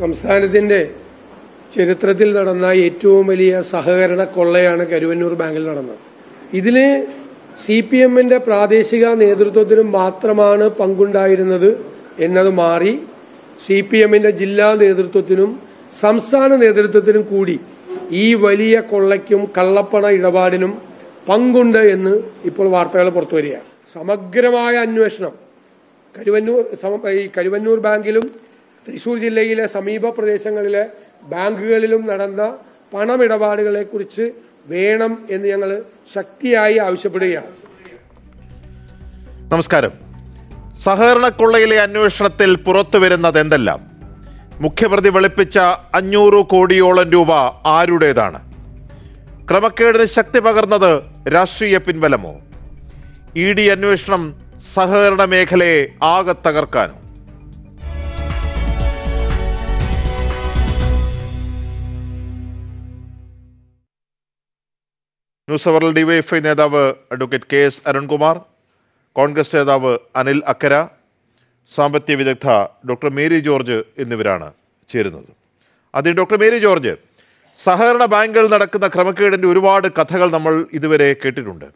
സംസ്ഥാനത്തിന്റെ ചരിത്രത്തിൽ നടന്ന ഏറ്റവും വലിയ സഹകരണ കൊള്ളയാണ് കരുവന്നൂർ ബാങ്കിൽ നടന്നത്. ഇതിന് സി പി എമ്മിന്റെ പ്രാദേശിക നേതൃത്വത്തിനും മാത്രമാണ് പങ്കുണ്ടായിരുന്നത് എന്നത് മാറി സി പി എമ്മിന്റെ ജില്ലാ നേതൃത്വത്തിനും സംസ്ഥാന നേതൃത്വത്തിനും കൂടി ഈ വലിയ കൊള്ളയ്ക്കും കള്ളപ്പണ ഇടപാടിനും പങ്കുണ്ട് എന്ന് ഇപ്പോൾ വാർത്തകൾ പുറത്തുവരികയാണ് സമഗ്രമായ അന്വേഷണം കരുവന്നൂർ ഈ കരുവന്നൂർ ബാങ്കിലും തൃശൂർ ജില്ലയിലെ സമീപ പ്രദേശങ്ങളിലെ ബാങ്കുകളിലും നടന്ന പണമിടപാടുകളെ കുറിച്ച് വേണം എന്ന് ഞങ്ങൾ ശക്തിയായി ആവശ്യപ്പെടുകയാണ്. നമസ്കാരം. സഹകരണ കൊള്ളയിലെ അന്വേഷണത്തിൽ പുറത്തുവരുന്നത് എന്തെല്ലാം മുഖ്യപ്രതി വെളുപ്പിച്ച അഞ്ഞൂറ് കോടിയോളം രൂപ ആരുടേതാണ്? ക്രമക്കേടിന് ശക്തി പകർന്നത് രാഷ്ട്രീയ പിൻബലമോ? ഇ ഡി അന്വേഷണം സഹകരണ മേഖലയെ ആകെ തകർക്കാനോ? ന്യൂസ് അവറിൽ ഡിവൈഎഫ്ഐ നേതാവ് advocate K S Arun Kumar Congress നേതാവ് അനിൽ അക്കര സാമ്പത്തിക വിദഗ്ധ ഡോക്ടർ മേരി ജോർജ് എന്നിവരാണ് ചേരുന്നത്. ആദ്യം ഡോക്ടർ മേരി ജോർജ് സഹകരണ ബാങ്കുകൾ നടക്കുന്ന ക്രമക്കേടിന്റെ ഒരുപാട് കഥകൾ നമ്മൾ ഇതുവരെ കേട്ടിട്ടുണ്ട്.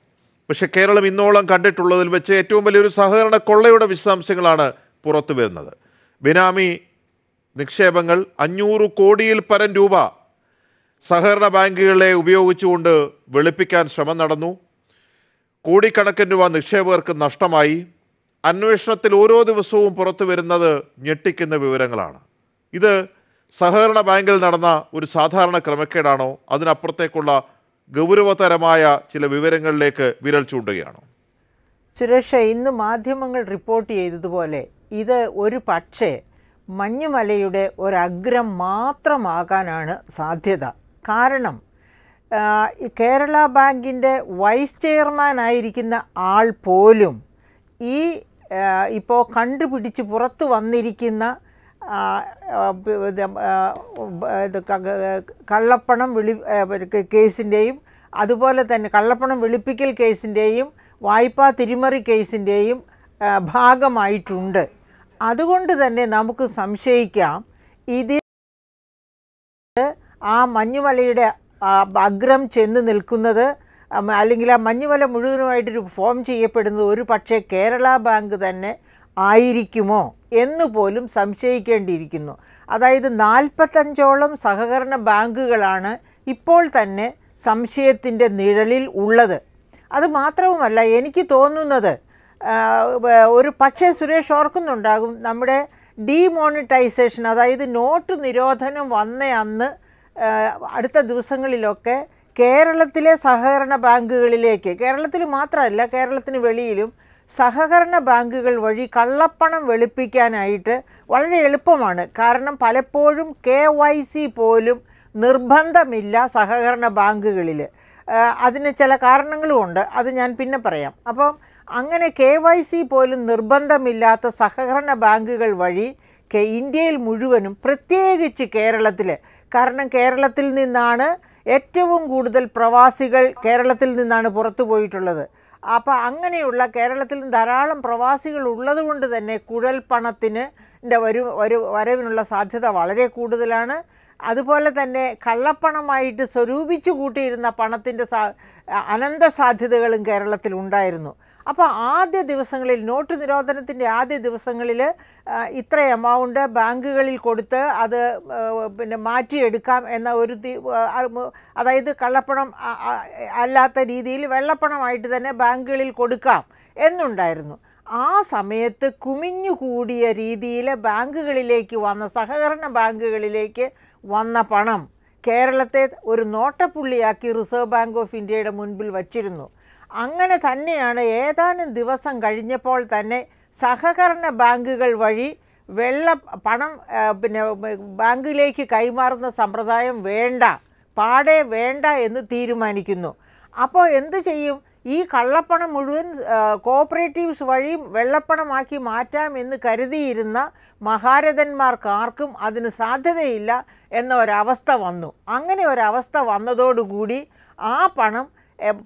പക്ഷേ കേരളം ഇന്നോളം കണ്ടിട്ടുള്ളതിൽ വെച്ച് ഏറ്റവും വലിയൊരു സഹകരണ കൊള്ളയുടെ വിശദാംശങ്ങളാണ് പുറത്തു വരുന്നത് ബിനാമി നിക്ഷേപങ്ങൾ അഞ്ഞൂറ് കോടിയിൽ പരം രൂപ സഹകരണ ബാങ്കുകളെ ഉപയോഗിച്ചുകൊണ്ട് വെളുപ്പിക്കാൻ ശ്രമം നടന്നു. കോടിക്കണക്കിന് രൂപ നിക്ഷേപകർക്ക് നഷ്ടമായി. അന്വേഷണത്തിൽ ഓരോ ദിവസവും പുറത്തു വരുന്നത് ഞെട്ടിക്കുന്ന വിവരങ്ങളാണ്. ഇത് സഹകരണ ബാങ്കിൽ നടന്ന ഒരു സാധാരണ ക്രമക്കേടാണോ? അതിനപ്പുറത്തേക്കുള്ള ഗൗരവതരമായ ചില വിവരങ്ങളിലേക്ക് വിരൽ ചൂണ്ടുകയാണോ. സുരേഷ് ഇന്ന് മാധ്യമങ്ങൾ റിപ്പോർട്ട് ചെയ്തതുപോലെ ഇത് ഒരു പക്ഷേ മഞ്ഞുമലയുടെ ഒരഗ്രം മാത്രമാകാനാണ് സാധ്യത. കാരണം കേരള ബാങ്കിന്റെ വൈസ് ചെയർമാൻ ആയിരിക്കുന്ന ആൾ പോലും ഈ ഇപ്പോൾ കണ്ടുപിടിച്ച് പുറത്തു വന്നിരിക്കുന്ന കള്ളപ്പണം വിളി കേസിന്റെയും അതുപോലെ തന്നെ കള്ളപ്പണം വെളുപ്പിക്കൽ കേസിന്റെയും വായ്പാ തിരിമറി കേസിന്റെയും ഭാഗമായിട്ടുണ്ട്. അതുകൊണ്ട് തന്നെ നമുക്ക് സംശയിക്കാം ഇതിൽ ആ മഞ്ഞുമലയുടെ അഗ്രം ചെന്ന് നിൽക്കുന്നത് അല്ലെങ്കിൽ ആ മഞ്ഞുമല മുഴുവനുമായിട്ടൊരു ഫോം ചെയ്യപ്പെടുന്നത് ഒരു പക്ഷേ കേരള ബാങ്ക് തന്നെ ആയിരിക്കുമോ എന്ന് പോലും സംശയിക്കേണ്ടിയിരിക്കുന്നു. അതായത് നാൽപ്പത്തഞ്ചോളം സഹകരണ ബാങ്കുകളാണ് ഇപ്പോൾ തന്നെ സംശയത്തിന്റെ നിഴലിൽ ഉള്ളത്. അത് മാത്രവുമല്ല എനിക്ക് തോന്നുന്നത് ഒരു പക്ഷേ സുരേഷ് ഓർക്കുന്നുണ്ടാകും നമ്മുടെ ഡീമോണിറ്റൈസേഷൻ അതായത് നോട്ട് നിരോധനം വന്ന അന്ന് അടുത്ത ദിവസങ്ങളിലൊക്കെ കേരളത്തിലെ സഹകരണ ബാങ്കുകളിലേക്ക് കേരളത്തിൽ മാത്രമല്ല കേരളത്തിന് വെളിയിലും സഹകരണ ബാങ്കുകൾ വഴി കള്ളപ്പണം വെളുപ്പിക്കാനായിട്ട് വളരെ എളുപ്പമാണ്. കാരണം പലപ്പോഴും കെ വൈ സി പോലും നിർബന്ധമില്ല സഹകരണ ബാങ്കുകളിൽ. അതിന് ചില കാരണങ്ങളുമുണ്ട് അത് ഞാൻ പിന്നെ പറയാം. അപ്പം അങ്ങനെ കെ വൈ സി പോലും നിർബന്ധമില്ലാത്ത സഹകരണ ബാങ്കുകൾ വഴി ഇന്ത്യയിൽ മുഴുവനും പ്രത്യേകിച്ച് കേരളത്തിൽ കാരണം കേരളത്തിൽ നിന്നാണ് ഏറ്റവും കൂടുതൽ പ്രവാസികൾ കേരളത്തിൽ നിന്നാണ് പുറത്തു പോയിട്ടുള്ളത്. അപ്പോൾ അങ്ങനെയുള്ള കേരളത്തിൽ ധാരാളം പ്രവാസികൾ ഉള്ളതുകൊണ്ട് തന്നെ കുഴൽ പണത്തിന് വരു വരവിനുള്ള സാധ്യത വളരെ കൂടുതലാണ്. അതുപോലെ തന്നെ കള്ളപ്പണമായിട്ട് സ്വരൂപിച്ചു കൂട്ടിയിരുന്ന പണത്തിന്റെ സാ അനന്ത സാധ്യതകളും കേരളത്തിൽ ഉണ്ടായിരുന്നു. അപ്പോൾ ആദ്യ ദിവസങ്ങളിൽ നോട്ട് നിരോധനത്തിന്റെ ആദ്യ ദിവസങ്ങളിൽ ഇത്ര എമൗണ്ട് ബാങ്കുകളിൽ കൊടുത്ത് അത് പിന്നെ മാറ്റിയെടുക്കാം എന്ന ഒരു അതായത് കള്ളപ്പണം അല്ലാത്ത രീതിയിൽ വെള്ളപ്പണമായിട്ട് തന്നെ ബാങ്കുകളിൽ കൊടുക്കാം എന്നുണ്ടായിരുന്നു. ആ സമയത്ത് കുമിഞ്ഞുകൂടിയ രീതിയിൽ ബാങ്കുകളിലേക്ക് വന്ന സഹകരണ ബാങ്കുകളിലേക്ക് വന്ന പണം കേരളത്തെ ഒരു നോട്ടപ്പുള്ളിയാക്കി റിസർവ് ബാങ്ക് ഓഫ് ഇന്ത്യയുടെ മുൻപിൽ വച്ചിരുന്നു. അങ്ങനെ തന്നെയാണ് ഏതാനും ദിവസം കഴിഞ്ഞപ്പോൾ തന്നെ സഹകരണ ബാങ്കുകൾ വഴി വെള്ള പണം പിന്നെ ബാങ്കിലേക്ക് കൈമാറുന്ന സമ്പ്രദായം വേണ്ട പാടെ വേണ്ട എന്ന് തീരുമാനിക്കുന്നു. അപ്പോൾ എന്ത് ചെയ്യും? ഈ കള്ളപ്പണം മുഴുവൻ കോപ്പറേറ്റീവ്സ് വഴി വെള്ളപ്പണമാക്കി മാറ്റാം എന്ന് കരുതിയിരുന്ന മഹാരഥന്മാർക്കാർക്കും അതിന് സാധ്യതയില്ല എന്ന ഒരവസ്ഥ വന്നു. അങ്ങനെ ഒരവസ്ഥ വന്നതോടുകൂടി ആ പണം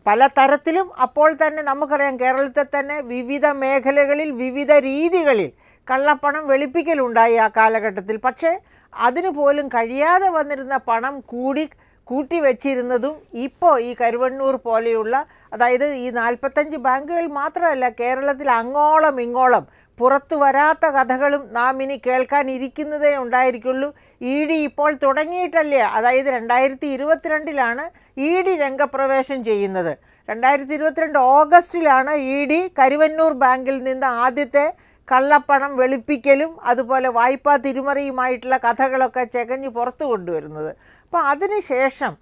പല തരത്തിലും അപ്പോൾ തന്നെ നമുക്കറിയാം കേരളത്തെ തന്നെ വിവിധ മേഖലകളിൽ വിവിധ രീതികളിൽ കള്ളപ്പണം വെളുപ്പിക്കലുണ്ടായി ആ കാലഘട്ടത്തിൽ. പക്ഷേ അതിനുപോലും കഴിയാതെ വന്നിരുന്ന പണം കൂടി കൂട്ടി വെച്ചിരുന്നതും ഇപ്പോൾ ഈ കരുവണ്ണൂർ പോലെയുള്ള അതായത് ഈ നാൽപ്പത്തഞ്ച് ബാങ്കുകൾ മാത്രമല്ല കേരളത്തിൽ അങ്ങോളം ഇങ്ങോളം പുറത്തു വരാത്ത കഥകളും നാം ഇനി കേൾക്കാനിരിക്കുന്നതേ ഉണ്ടായിരിക്കുള്ളൂ. ഇ ഡി ഇപ്പോൾ തുടങ്ങിയിട്ടല്ലേ? അതായത് രണ്ടായിരത്തി ഇരുപത്തിരണ്ടിലാണ് ഇ ഡി രംഗപ്രവേശം ചെയ്യുന്നത്. രണ്ടായിരത്തി ഇരുപത്തിരണ്ട് ഓഗസ്റ്റിലാണ് ഇ ഡി കരുവന്നൂർ ബാങ്കിൽ നിന്ന് ആദ്യത്തെ കള്ളപ്പണം വെളുപ്പിക്കലും അതുപോലെ വായ്പാ തിരിമറിയുമായിട്ടുള്ള കഥകളൊക്കെ ചെകഞ്ഞ് പുറത്തു കൊണ്ടുവരുന്നത്. അപ്പോൾ അതിനുശേഷം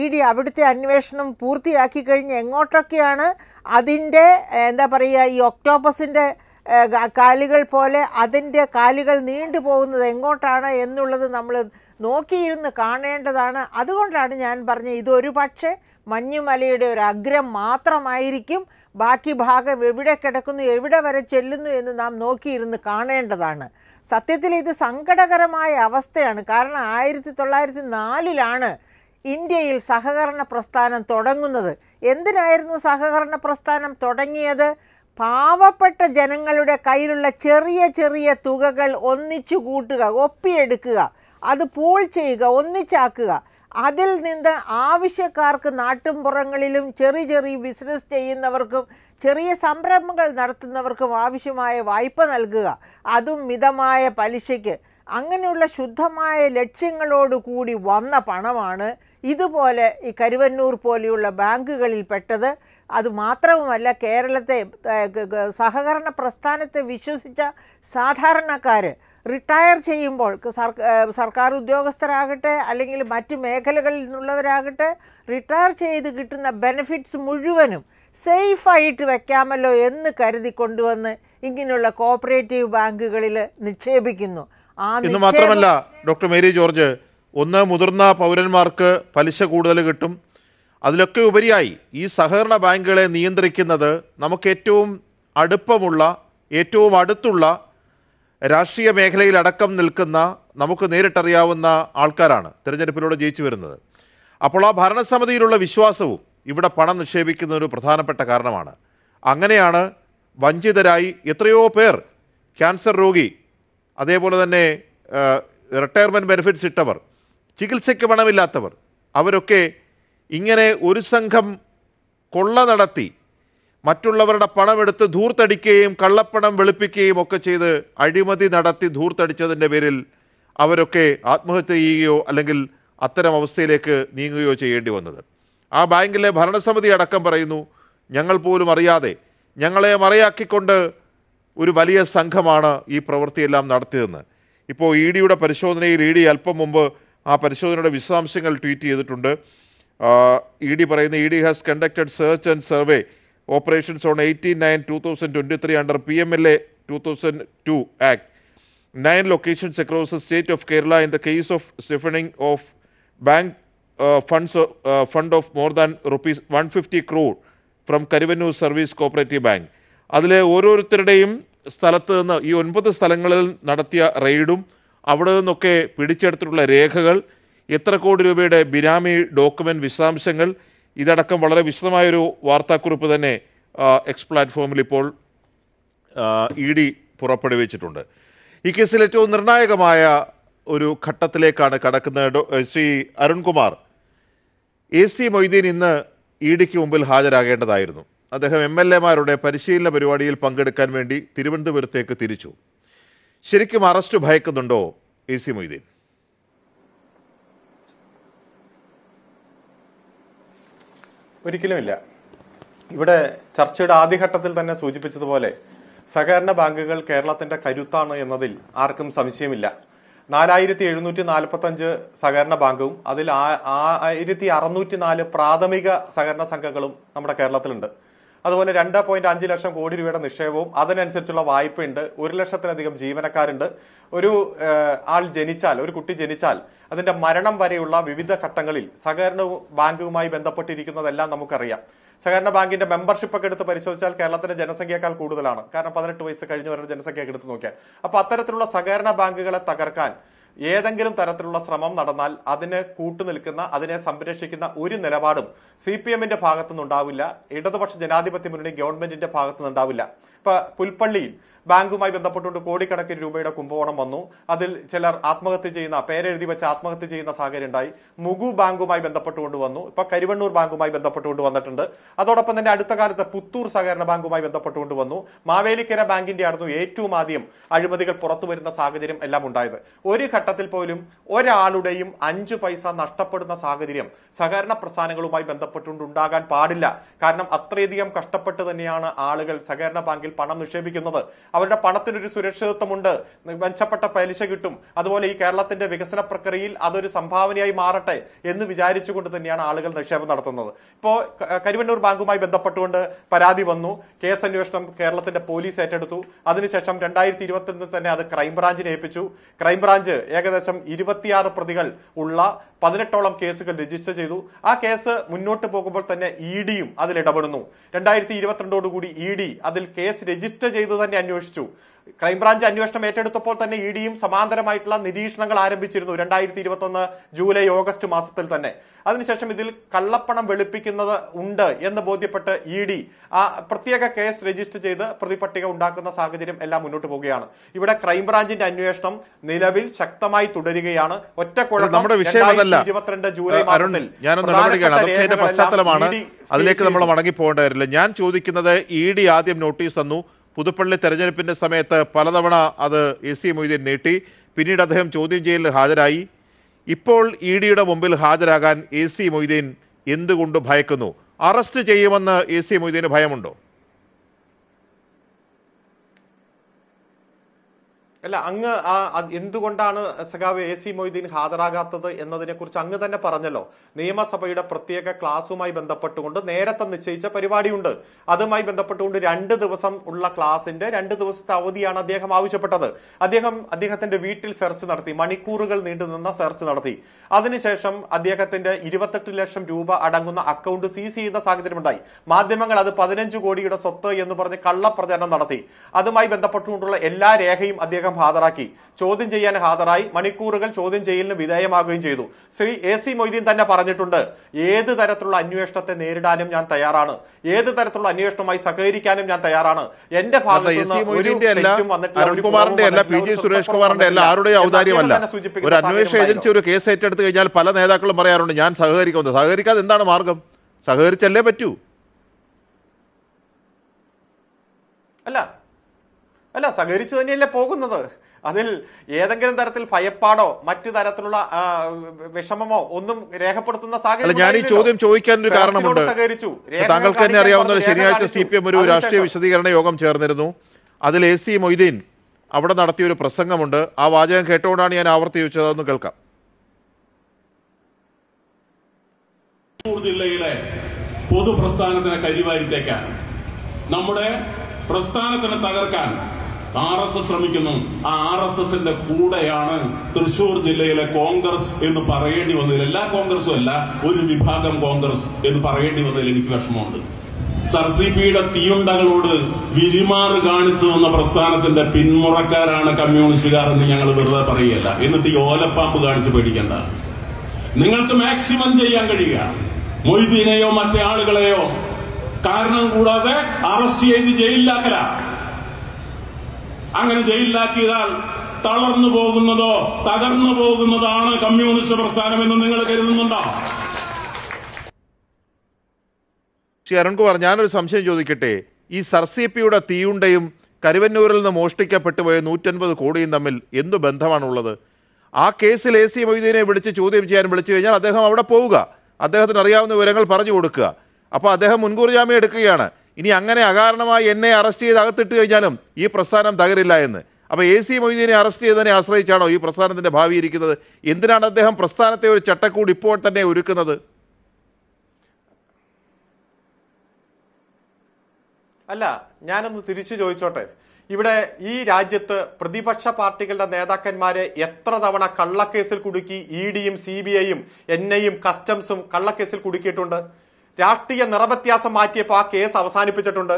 ഇ ഡി അവിടുത്തെ അന്വേഷണം പൂർത്തിയാക്കി കഴിഞ്ഞ് എങ്ങോട്ടൊക്കെയാണ് അതിന്റെ എന്താ പറയുക ഈ ഒക്ടോപ്പസിന്റെ കാലുകൾ പോലെ അതിന്റെ കാലുകൾ നീണ്ടു പോകുന്നത് എങ്ങോട്ടാണ് എന്നുള്ളത് നമ്മൾ നോക്കിയിരുന്ന് കാണേണ്ടതാണ്. അതുകൊണ്ടാണ് ഞാൻ പറഞ്ഞത് ഇതൊരു പക്ഷേ മഞ്ഞുമലയുടെ ഒരു അഗ്രം മാത്രമായിരിക്കും. ബാക്കി ഭാഗം എവിടെ കിടക്കുന്നു എവിടെ വരെ ചെല്ലുന്നു എന്ന് നാം നോക്കിയിരുന്ന് കാണേണ്ടതാണ്. സത്യത്തിൽ ഇത് സങ്കടകരമായ അവസ്ഥയാണ്. കാരണം ആയിരത്തി തൊള്ളായിരത്തി നാലിലാണ് ഇന്ത്യയിൽ സഹകരണ പ്രസ്ഥാനം തുടങ്ങുന്നത്. എന്തിനായിരുന്നു സഹകരണ പ്രസ്ഥാനം തുടങ്ങിയത്? പാവപ്പെട്ട ജനങ്ങളുടെ കയ്യിലുള്ള ചെറിയ ചെറിയ തുകകൾ ഒന്നിച്ചു കൂട്ടുക ഒപ്പിയെടുക്കുക അത് പൂൾ ചെയ്യുക ഒന്നിച്ചാക്കുക. അതിൽ നിന്ന് ആവശ്യക്കാർക്ക് നാട്ടുംപുറങ്ങളിലും ചെറിയ ചെറിയ ബിസിനസ് ചെയ്യുന്നവർക്കും ചെറിയ സംരംഭങ്ങൾ നടത്തുന്നവർക്കും ആവശ്യമായ വായ്പ നൽകുക. അതും മിതമായ പലിശയ്ക്ക്. അങ്ങനെയുള്ള ശുദ്ധമായ ലക്ഷ്യങ്ങളോടുകൂടി വന്ന പണമാണ് ഇതുപോലെ ഈ കരുവന്നൂർ പോലെയുള്ള ബാങ്കുകളിൽ പെട്ടത് അത് മാത്രവുമല്ല കേരളത്തെ സഹകരണ പ്രസ്ഥാനത്തെ വിശ്വസിച്ച സാധാരണക്കാർ റിട്ടയർ ചെയ്യുമ്പോൾ സർക്കാർ ഉദ്യോഗസ്ഥരാകട്ടെ അല്ലെങ്കിൽ മറ്റ് മേഖലകളിൽ നിന്നുള്ളവരാകട്ടെ റിട്ടയർ ചെയ്ത് കിട്ടുന്ന ബെനിഫിറ്റ്സ് മുഴുവനും സേഫായിട്ട് വെക്കാമല്ലോ എന്ന് കരുതി കൊണ്ടുവന്ന് ഇങ്ങനെയുള്ള കോപ്പറേറ്റീവ് ബാങ്കുകളിൽ നിക്ഷേപിക്കുന്നു. ആ എന്ന് മാത്രമല്ല ഡോക്ടർ മേരി ജോർജ് ഒന്ന് മുതിർന്ന പൗരന്മാർക്ക് പലിശ കൂടുതൽ കിട്ടും അതിലൊക്കെ ഉപരിയായി ഈ സഹകരണ ബാങ്കുകളെ നിയന്ത്രിക്കുന്നത് നമുക്ക് ഏറ്റവും അടുപ്പമുള്ള ഏറ്റവും അടുത്തുള്ള രാഷ്ട്രീയ മേഖലയിൽ അടക്കം നിൽക്കുന്ന നമുക്ക് നേരിട്ടറിയാവുന്ന ആൾക്കാരാണ് തിരഞ്ഞെടുപ്പിലൂടെ ജയിച്ചു വരുന്നത്. അപ്പോൾ ആ ഭരണസമിതിയിലുള്ള വിശ്വാസവും ഇവിടെ പണം നിക്ഷേപിക്കുന്ന ഒരു പ്രധാനപ്പെട്ട കാരണമാണ്. അങ്ങനെയാണ് വഞ്ചിതരായി എത്രയോ പേർ ക്യാൻസർ രോഗി അതേപോലെ തന്നെ റിട്ടയർമെന്റ് ബെനിഫിറ്റ്സ് ഇട്ടവർ ചികിത്സയ്ക്ക് പണമില്ലാത്തവർ അവരൊക്കെ ഇങ്ങനെ ഒരു സംഘം കൊള്ള നടത്തി മറ്റുള്ളവരുടെ പണമെടുത്ത് ധൂർത്തടിക്കുകയും കള്ളപ്പണം വെളുപ്പിക്കുകയും ഒക്കെ ചെയ്ത് അഴിമതി നടത്തി ധൂർത്തടിച്ചതിന്റെ പേരിൽ അവരൊക്കെ ആത്മഹത്യ ചെയ്യുകയോ അല്ലെങ്കിൽ അത്തരം അവസ്ഥയിലേക്ക് നീങ്ങുകയോ ചെയ്യേണ്ടി വന്നത്. ആ ബാങ്കിലെ ഭരണസമിതി അടക്കം പറയുന്നു ഞങ്ങൾ പോലും അറിയാതെ ഞങ്ങളെ മറയാക്കിക്കൊണ്ട് ഒരു വലിയ സംഘമാണ് ഈ പ്രവൃത്തിയെല്ലാം നടത്തിയതെന്ന്. ഇപ്പോൾ ഇ ഡിയുടെ പരിശോധനയിൽ ഇ ഡി അല്പം മുമ്പ് ആ പരിശോധനയുടെ വിശദാംശങ്ങൾ ട്വീറ്റ് ചെയ്തിട്ടുണ്ട്. ഇ ഡി പറയുന്ന E D has conducted search and survey operations on eighty nine two thousand twenty three under P M L A two thousand two act across the state of Kerala in the case of siphoning of bank uh, funds uh, uh, fund of more than rupees 150 crore from Karivanur Service Cooperative Bank. അതിലെ ഓരോരുത്തരുടെയും സ്ഥലത്ത് നിന്ന് ഈ ഒൻപത് സ്ഥലങ്ങളിൽ നടത്തിയ റെയ്ഡും അവിടെ നിന്നൊക്കെ പിടിച്ചെടുത്തിട്ടുള്ള രേഖകൾ എത്ര കോടി രൂപയുടെ ബിനാമി ഡോക്യുമെന്റ് വിശദാംശങ്ങൾ? ഇതടക്കം വളരെ വിശദമായൊരു വാർത്താക്കുറിപ്പ് തന്നെ എക്സ് പ്ലാറ്റ്ഫോമിൽ ഇപ്പോൾ ഇ ഡി പുറപ്പെടുവിച്ചിട്ടുണ്ട്. ഈ കേസിൽ ഏറ്റവും നിർണായകമായ ഒരു ഘട്ടത്തിലേക്കാണ് കടക്കുന്നത് ശ്രീ അരുൺകുമാർ. എ സി മൊയ്തീൻ ഇന്ന് ഇ ഡിക്ക് മുമ്പിൽ ഹാജരാകേണ്ടതായിരുന്നു. അദ്ദേഹം എം എൽ എമാരുടെ പരിശീലന പരിപാടിയിൽ പങ്കെടുക്കാൻ വേണ്ടി തിരുവനന്തപുരത്തേക്ക് തിരിച്ചു. ശരിക്കും അറസ്റ്റ് ഭയക്കുന്നുണ്ടോ എ സി മൊയ്തീൻ? ഒരിക്കലുമില്ല. ഇവിടെ ചർച്ചയുടെ ആദ്യഘട്ടത്തിൽ തന്നെ സൂചിപ്പിച്ചതുപോലെ സഹകരണ ബാങ്കുകൾ കേരളത്തിന്റെ കരുത്താണ് എന്നതിൽ ആർക്കും സംശയമില്ല. നാലായിരത്തി എഴുന്നൂറ്റി നാൽപ്പത്തി അഞ്ച് സഹകരണ ബാങ്കും അതിൽ ആയിരത്തി അറുന്നൂറ്റി നാല് പ്രാഥമിക സഹകരണ സംഘങ്ങളും നമ്മുടെ കേരളത്തിലുണ്ട്. അതുപോലെ രണ്ട് പോയിന്റ് അഞ്ച് ലക്ഷം കോടി രൂപയുടെ നിക്ഷേപവും അതിനനുസരിച്ചുള്ള വായ്പയുണ്ട്. ഒരു ലക്ഷത്തിലധികം ജീവനക്കാരുണ്ട്. ഒരു ആൾ ജനിച്ചാൽ ഒരു കുട്ടി ജനിച്ചാൽ അതിന്റെ മരണം വരെയുള്ള വിവിധ ഘട്ടങ്ങളിൽ സഹകരണ ബാങ്കുമായി ബന്ധപ്പെട്ടിരിക്കുന്നതെല്ലാം നമുക്കറിയാം. സഹകരണ ബാങ്കിന്റെ മെമ്പർഷിപ്പ് ഒക്കെ എടുത്ത് പരിശോധിച്ചാൽ കേരളത്തിന്റെ ജനസംഖ്യയേക്കാൾ കൂടുതലാണ്. കാരണം പതിനെട്ട് വയസ്സ് കഴിഞ്ഞവരുടെ ജനസംഖ്യ എടുത്ത് നോക്കിയാൽ. അപ്പൊ അത്തരത്തിലുള്ള സഹകരണ ബാങ്കുകളെ തകർക്കാൻ ഏതെങ്കിലും തരത്തിലുള്ള ശ്രമം നടന്നാൽ അതിന് കൂട്ടുനിൽക്കുന്ന അതിനെ സംരക്ഷിക്കുന്ന ഒരു നിലപാടും സി പി എമ്മിന്റെ ഭാഗത്തുനിന്നുണ്ടാവില്ല. ഇടതുപക്ഷ ജനാധിപത്യ മുന്നണി ഗവൺമെന്റിന്റെ ഭാഗത്തുനിന്നുണ്ടാവില്ല. ഇപ്പൊ പുൽപ്പള്ളിയിൽ ബാങ്കുമായി ബന്ധപ്പെട്ടുകൊണ്ട് കോടിക്കണക്കിന് രൂപയുടെ കുംഭകോണം വന്നു. അതിൽ ചിലർ ആത്മഹത്യ ചെയ്യുന്ന പേരെഴുതി വെച്ച് ആത്മഹത്യ ചെയ്യുന്ന സാഹചര്യം ഉണ്ടായി. മുഗു ബാങ്കുമായി ബന്ധപ്പെട്ടുകൊണ്ട് വന്നു. ഇപ്പൊ കരുവണ്ണൂർ ബാങ്കുമായി ബന്ധപ്പെട്ടുകൊണ്ട് വന്നിട്ടുണ്ട്. അതോടൊപ്പം തന്നെ അടുത്ത കാലത്ത് പുത്തൂർ സഹകരണ ബാങ്കുമായി ബന്ധപ്പെട്ടുകൊണ്ട് വന്നു. മാവേലിക്കര ബാങ്കിന്റെ ആയിരുന്നു ഏറ്റവും ആദ്യം അഴിമതികൾ പുറത്തു വരുന്ന സാഹചര്യം എല്ലാം ഉണ്ടായത്. ഒരു ഘട്ടത്തിൽ പോലും ഒരാളുടെയും അഞ്ച് പൈസ നഷ്ടപ്പെടുന്ന സാഹചര്യം സഹകരണ പ്രസ്ഥാനങ്ങളുമായി ബന്ധപ്പെട്ടുകൊണ്ട് ഉണ്ടാകാൻ പാടില്ല. കാരണം അത്രയധികം കഷ്ടപ്പെട്ട് തന്നെയാണ് ആളുകൾ സഹകരണ ബാങ്കിൽ പണം നിക്ഷേപിക്കുന്നത്. അവരുടെ പണത്തിനൊരു സുരക്ഷിതത്വമുണ്ട്. മെച്ചപ്പെട്ട പലിശ കിട്ടും. അതുപോലെ ഈ കേരളത്തിന്റെ വികസന പ്രക്രിയയിൽ അതൊരു സംഭാവനയായി മാറട്ടെ എന്ന് വിചാരിച്ചുകൊണ്ട് തന്നെയാണ് ആളുകൾ നിക്ഷേപം നടത്തുന്നത്. ഇപ്പോൾ കരുവണ്ണൂർ ബാങ്കുമായി ബന്ധപ്പെട്ടുകൊണ്ട് പരാതി വന്നു. കേസ് അന്വേഷണം കേരളത്തിന്റെ പോലീസ് ഏറ്റെടുത്തു. അതിനുശേഷം രണ്ടായിരത്തി ഇരുപത്തിയൊന്നിൽ തന്നെ അത് ക്രൈംബ്രാഞ്ചിനെ ഏൽപ്പിച്ചു. ക്രൈംബ്രാഞ്ച് ഏകദേശം ഇരുപത്തിയാറ് പ്രതികൾ ഉള്ള പതിനെട്ടോളം കേസുകൾ രജിസ്റ്റർ ചെയ്തു. ആ കേസ് മുന്നോട്ട് പോകുമ്പോൾ തന്നെ ഇ ഡിയും അതിൽ ഇടപെടുന്നു. രണ്ടായിരത്തി ഇരുപത്തിരണ്ടോടുകൂടി ഇ ഡി അതിൽ കേസ് രജിസ്റ്റർ ചെയ്ത് തന്നെ അന്വേഷിച്ചു. ക്രൈംബ്രാഞ്ച് അന്വേഷണം ഏറ്റെടുത്തപ്പോൾ തന്നെ ഇ ഡിയും സമാന്തരമായിട്ടുള്ള നിരീക്ഷണങ്ങൾ ആരംഭിച്ചിരുന്നു രണ്ടായിരത്തി ഇരുപത്തൊന്ന് ജൂലൈ ഓഗസ്റ്റ് മാസത്തിൽ തന്നെ. അതിനുശേഷം ഇതിൽ കള്ളപ്പണം വെളുപ്പിക്കുന്നത് ഉണ്ട് എന്ന് ബോധ്യപ്പെട്ട് ഇ ഡി ആ പ്രത്യേക കേസ് രജിസ്റ്റർ ചെയ്ത് പ്രതിപട്ടിക ഉണ്ടാക്കുന്ന സാഹചര്യം എല്ലാം മുന്നോട്ട് പോവുകയാണ്. ഇവിടെ ക്രൈംബ്രാഞ്ചിന്റെ അന്വേഷണം നിലവിൽ ശക്തമായി തുടരുകയാണ്. ഒറ്റ കുഴപ്പം നമ്മുടെ വിഷയം അതല്ല. 2022 ജൂലൈ മാസത്തിൽ. അതിലേക്ക് നമ്മൾ മടങ്ങി ഞാൻ ചോദിക്കുന്നത് ഇ ഡി ആദ്യം നോട്ടീസ് തന്നു. പുതുപ്പള്ളി തെരഞ്ഞെടുപ്പിന്റെ സമയത്ത് പലതവണ അത് എ സി മൊയ്തീൻ നീട്ടി. പിന്നീട് അദ്ദേഹം ചോദ്യം ചെയ്യലിൽ ഹാജരായി. ഇപ്പോൾ ഇ ഡിയുടെ മുമ്പിൽ ഹാജരാകാൻ എ സി മൊയ്തീൻ എന്തുകൊണ്ട് ഭയക്കുന്നു? അറസ്റ്റ് ചെയ്യുമെന്ന് എ സി മൊയ്തീന് ഭയമുണ്ടോ? അല്ല അങ്ങ് എന്തുകൊണ്ടാണ് സഖാവ് എ സി മൊയ്തീൻ ഹാജരാകാത്തത് എന്നതിനെ കുറിച്ച് അങ്ങ് തന്നെ പറഞ്ഞല്ലോ. നിയമസഭയുടെ പ്രത്യേക ക്ലാസുമായി ബന്ധപ്പെട്ടുകൊണ്ട് നേരത്തെ നിശ്ചയിച്ച പരിപാടിയുണ്ട്. അതുമായി ബന്ധപ്പെട്ടുകൊണ്ട് രണ്ട് ദിവസം ഉള്ള ക്ലാസിന്റെ രണ്ട് ദിവസത്തെ അവധിയാണ് അദ്ദേഹം ആവശ്യപ്പെട്ടത്. അദ്ദേഹം അദ്ദേഹത്തിന്റെ വീട്ടിൽ സെർച്ച് നടത്തി മണിക്കൂറുകൾ നീണ്ടുനിന്ന സെർച്ച് നടത്തി. അതിനുശേഷം അദ്ദേഹത്തിന്റെ ഇരുപത്തെട്ട് ലക്ഷം രൂപ അടങ്ങുന്ന അക്കൗണ്ട് സീസ് ചെയ്യുന്ന സാഹചര്യമുണ്ടായി. മാധ്യമങ്ങൾ അത് പതിനഞ്ച് കോടിയുടെ സ്വത്ത് എന്ന് പറഞ്ഞ് കള്ളപ്രചരണം നടത്തി. അതുമായി ബന്ധപ്പെട്ടുകൊണ്ടുള്ള എല്ലാ രേഖയും അദ്ദേഹം ഹാജരാക്കി. ചോദ്യം ചെയ്യാൻ ഹാജരായി. മണിക്കൂറുകൾ ചോദ്യം ചെയ്യലിന് വിധേയമാകുകയും ചെയ്തു. ശ്രീ എ സി മൊയ്തീൻ തന്നെ പറഞ്ഞിട്ടുണ്ട് ഏത് തരത്തിലുള്ള അന്വേഷണത്തെ നേരിടാനും ഞാൻ തയ്യാറാണ്. ഏത് തരത്തിലുള്ള അന്വേഷണവുമായി സഹകരിക്കാനും ഞാൻ തയ്യാറാണ്. എന്റെ ഒരു അന്വേഷണ ഏജൻസി ഒരു കേസ് ഏറ്റെടുത്ത് കഴിഞ്ഞാൽ പല നേതാക്കളും പറയാറുണ്ട് ഞാൻ സഹകരിക്കുന്നത് സഹകരിക്കാതെ എന്താണ് മാർഗം? സഹകരിച്ചല്ലേ പറ്റൂ? അല്ല അല്ല സഹകരിച്ചു തന്നെയല്ലേ പോകുന്നത്? അതിൽ ഏതെങ്കിലും തരത്തിൽ ഭയപ്പാടോ മറ്റു തരത്തിലുള്ള വിഷമമോ ഒന്നും രേഖപ്പെടുത്തുന്ന സാഹചര്യം ഞാൻ ഈ ചോദ്യം ചോദിക്കാൻ ഒരു കാരണമുണ്ട്. സഹകരിച്ചു. താങ്കൾക്ക് തന്നെ അറിയാവുന്ന ഒരു ശനിയാഴ്ച സി പി എം ഒരു രാഷ്ട്രീയ വിശദീകരണ യോഗം ചേർന്നിരുന്നു. അതിൽ എ സി മൊയ്തീൻ അവിടെ നടത്തിയ ഒരു പ്രസംഗമുണ്ട്. ആ വാചകം കേട്ടുകൊണ്ടാണ് ഞാൻ ആവർത്തി ചോദിച്ചത് അതൊന്ന് കേൾക്കാം. ജില്ലയിലെ പൊതുപ്രസ്ഥാനത്തിനെ കരിവാരിത്തേക്കാൻ നമ്മുടെ പ്രസ്ഥാനത്തിന് തകർക്കാൻ ആർ എസ് എസ് ശ്രമിക്കുന്നു. ആ ആർ എസ് എസിന്റെ കൂടെയാണ് തൃശൂർ ജില്ലയിലെ കോൺഗ്രസ് എന്ന് പറയേണ്ടി വന്നതിൽ എല്ലാ കോൺഗ്രസും അല്ല ഒരു വിഭാഗം കോൺഗ്രസ് എന്ന് പറയേണ്ടി വന്നതിൽ എനിക്ക് വിഷമമുണ്ട്. സർ സി പിയുടെ തീയുണ്ടകളോട് വിരിമാറ് കാണിച്ചു തന്ന പ്രസ്ഥാനത്തിന്റെ പിന്മുറക്കാരാണ് കമ്മ്യൂണിസ്റ്റുകാർ എന്ന് ഞങ്ങൾ വെറുതെ പറയുകയല്ല. എന്നിട്ട് ഈ ഓലപ്പാമ്പ് കാണിച്ച് പേടിക്കേണ്ട. നിങ്ങൾക്ക് മാക്സിമം ചെയ്യാൻ കഴിയുക. മൊയ്തീനെയോ മറ്റേ ആളുകളെയോ. കാരണം കൂടാതെ അറസ്റ്റ് ചെയ്ത് ജയിലിലാക്കല. അങ്ങനെ ജയിലിലാക്കിയതാൽ തളർന്നു പോകുന്നതോ തകർന്നു പോകുന്നതാണ് കമ്മ്യൂണിസ്റ്റ് പ്രസ്ഥാനം എന്ന് നിങ്ങൾ കരുതുന്നുണ്ടോ? ശ്രീ അരുൺകുമാർ ഞാനൊരു സംശയം ചോദിക്കട്ടെ. ഈ സർസിപിയുടെ തീയുണ്ടയും കരുവന്നൂരിൽ നിന്ന് മോഷ്ടിക്കപ്പെട്ടു പോയ നൂറ്റൻപത് കോടിയും തമ്മിൽ എന്തു ബന്ധമാണുള്ളത്? ആ കേസിൽ എ സി മൊയ്തീനെ വിളിച്ച് ചോദ്യം ചെയ്യാൻ വിളിച്ചു കഴിഞ്ഞാൽ അദ്ദേഹം അവിടെ പോവുക. അദ്ദേഹത്തിന് അറിയാവുന്ന വിവരങ്ങൾ പറഞ്ഞു കൊടുക്കുക. അപ്പോൾ അദ്ദേഹം മുൻകൂർ ജാമ്യം എടുക്കുകയാണ്. ഇനി അങ്ങനെ അകാരണമായി എന്നെ അറസ്റ്റ് ചെയ്ത് അകത്തിട്ട് കഴിഞ്ഞാലും ഈ പ്രസ്ഥാനം തകരില്ല എന്ന്. അപ്പോൾ എ സി മൊയ്തീനെ അറസ്റ്റ് ചെയ്തതിനെ ആശ്രയിച്ചാണോ ഈ പ്രസ്ഥാനത്തിന്റെ ഭാവി ഇരിക്കുന്നത്? എന്തിനാണ് അദ്ദേഹം പ്രസ്ഥാനത്തെ ഒരു ചട്ടക്കൂട് ഇപ്പോൾ തന്നെ ഒരുക്കുന്നത്? അല്ല ഞാനൊന്ന് തിരിച്ചു ചോദിച്ചോട്ടെ. ഇവിടെ ഈ രാജ്യത്ത് പ്രതിപക്ഷ പാർട്ടികളുടെ നേതാക്കന്മാരെ എത്ര തവണ കള്ളക്കേസിൽ കുടുക്കി ഇ ഡിയും സി ബി ഐയും എൻ ഐയും കസ്റ്റംസും കള്ളക്കേസിൽ കുടുക്കിയിട്ടുണ്ട്? രാഷ്ട്രീയ നിറവ്യത്യാസം മാറ്റിയപ്പോൾ ആ കേസ് അവസാനിപ്പിച്ചിട്ടുണ്ട്.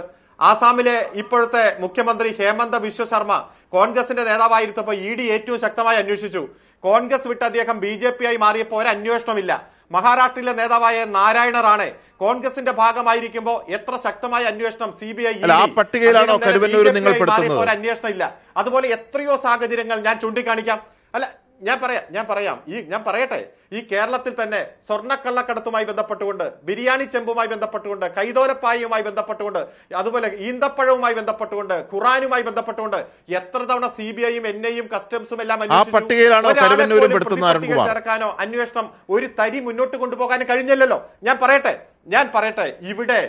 ആസാമിലെ ഇപ്പോഴത്തെ മുഖ്യമന്ത്രി ഹേമന്ത ബിശ്വ ശർമ്മ കോൺഗ്രസിന്റെ നേതാവായിരുന്നപ്പോൾ ഇ ഡി ഏറ്റവും ശക്തമായി അന്വേഷിച്ചു. കോൺഗ്രസ് വിട്ട് അദ്ദേഹം ബി ജെ പി ആയി മാറിയപ്പോൾ ഒരു അന്വേഷണമില്ല മഹാരാഷ്ട്രയിലെ നേതാവായ നാരായണ റാണെ കോൺഗ്രസിന്റെ ഭാഗമായിരിക്കുമ്പോൾ എത്ര ശക്തമായ അന്വേഷണം സി ബി ഐ അന്വേഷണം ഇല്ല അതുപോലെ എത്രയോ സാഹചര്യങ്ങൾ ഞാൻ ചൂണ്ടിക്കാണിക്കാം. അല്ല ഞാൻ പറയാം ഞാൻ പറയാം. ഈ ഞാൻ പറയട്ടെ. ഈ കേരളത്തിൽ തന്നെ സ്വർണക്കള്ളക്കടത്തുമായി ബന്ധപ്പെട്ടുകൊണ്ട് ബിരിയാണി ചെമ്പുമായി ബന്ധപ്പെട്ടുകൊണ്ട് കൈതോരപ്പായയുമായി ബന്ധപ്പെട്ടുകൊണ്ട് അതുപോലെ ഈന്തപ്പഴവുമായി ബന്ധപ്പെട്ടുകൊണ്ട് ഖുറാനുമായി ബന്ധപ്പെട്ടുകൊണ്ട് എത്ര തവണ സി ബി ഐയും എൻ ഐയും കസ്റ്റംസും എല്ലാം? ചേർക്കാനോ അന്വേഷണം ഒരു തരി മുന്നോട്ട് കൊണ്ടുപോകാൻ കഴിഞ്ഞില്ലല്ലോ. ഞാൻ പറയട്ടെ ഞാൻ പറയട്ടെ ഇവിടെ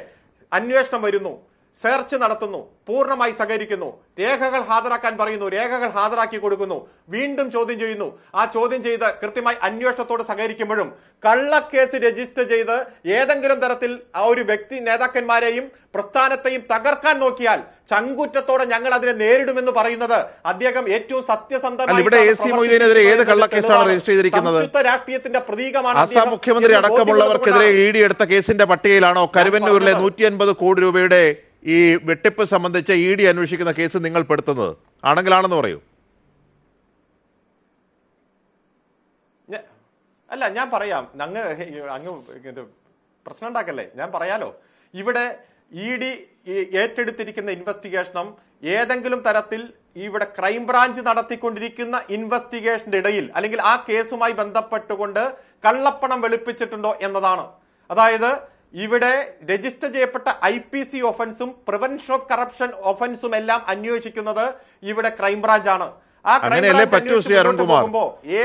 അന്വേഷണം വരുന്നു. സെർച്ച് നടത്തുന്നു പൂർണമായി സഹകരിക്കുന്നു രേഖകൾ ഹാജരാക്കാൻ പറയുന്നു രേഖകൾ ഹാജരാക്കി കൊടുക്കുന്നു വീണ്ടും ചോദ്യം ചെയ്യുന്നു ആ ചോദ്യം ചെയ്ത് കൃത്യമായി അന്വേഷണത്തോട് സഹകരിക്കുമ്പോഴും കള്ളക്കേസ് രജിസ്റ്റർ ചെയ്ത് ഏതെങ്കിലും തരത്തിൽ ആ ഒരു വ്യക്തി നേതാക്കന്മാരെയും പ്രസ്ഥാനത്തെയും തകർക്കാൻ നോക്കിയാൽ ചങ്കുറ്റത്തോടെ ഞങ്ങൾ അതിനെ നേരിടുമെന്ന് പറയുന്നത് അദ്ദേഹം ഏറ്റവും സത്യസന്ധമാണ് ഏത് കള്ളക്കേസാണ് രജിസ്റ്റർ ചെയ്തിരിക്കുന്നത്? രാഷ്ട്രീയത്തിന്റെ പ്രതീകമാണ് മുഖ്യമന്ത്രി അടക്കമുള്ളവർക്കെതിരെ. ഇ ഡി എടുത്ത കേസിന്റെ പട്ടികയിലാണോ കരുവന്നൂരിലെ. നൂറ്റി അൻപത് കോടി രൂപയുടെ ഈ വെട്ടിപ്പ് സംബന്ധിച്ച് ഇ ഡി അന്വേഷിക്കുന്ന കേസ് നിങ്ങൾ പെടുത്തുന്നത്. ആണെങ്കിലാണെന്ന് പറയൂ. അല്ല ഞാൻ പറയാം. അങ്ങ് അങ്ങ് പ്രശ്നം ഉണ്ടാക്കല്ലേ? ഞാൻ പറയാലോ. ഇവിടെ ഇ ഡി ഏറ്റെടുത്തിരിക്കുന്ന ഇൻവെസ്റ്റിഗേഷനും ഏതെങ്കിലും തരത്തിൽ ഇവിടെ ക്രൈംബ്രാഞ്ച് നടത്തിക്കൊണ്ടിരിക്കുന്ന ഇൻവെസ്റ്റിഗേഷന്റെ ഇടയിൽ അല്ലെങ്കിൽ ആ കേസുമായി ബന്ധപ്പെട്ടുകൊണ്ട് കള്ളപ്പണം വെളുപ്പിച്ചിട്ടുണ്ടോ എന്നതാണ്. അതായത് ഇവിടെ രജിസ്റ്റർ ചെയ്യപ്പെട്ട ഐ പി സി ഒഫൻസും പ്രിവെൻഷൻ ഓഫ് കറപ്ഷൻ ഒഫൻസും എല്ലാം അന്വേഷിക്കുന്നത് ഇവിടെ ക്രൈംബ്രാഞ്ച് ആണ് അങ്ങനെയല്ലേ പറ്റൂ ശ്രീ അരുൺകുമാർ?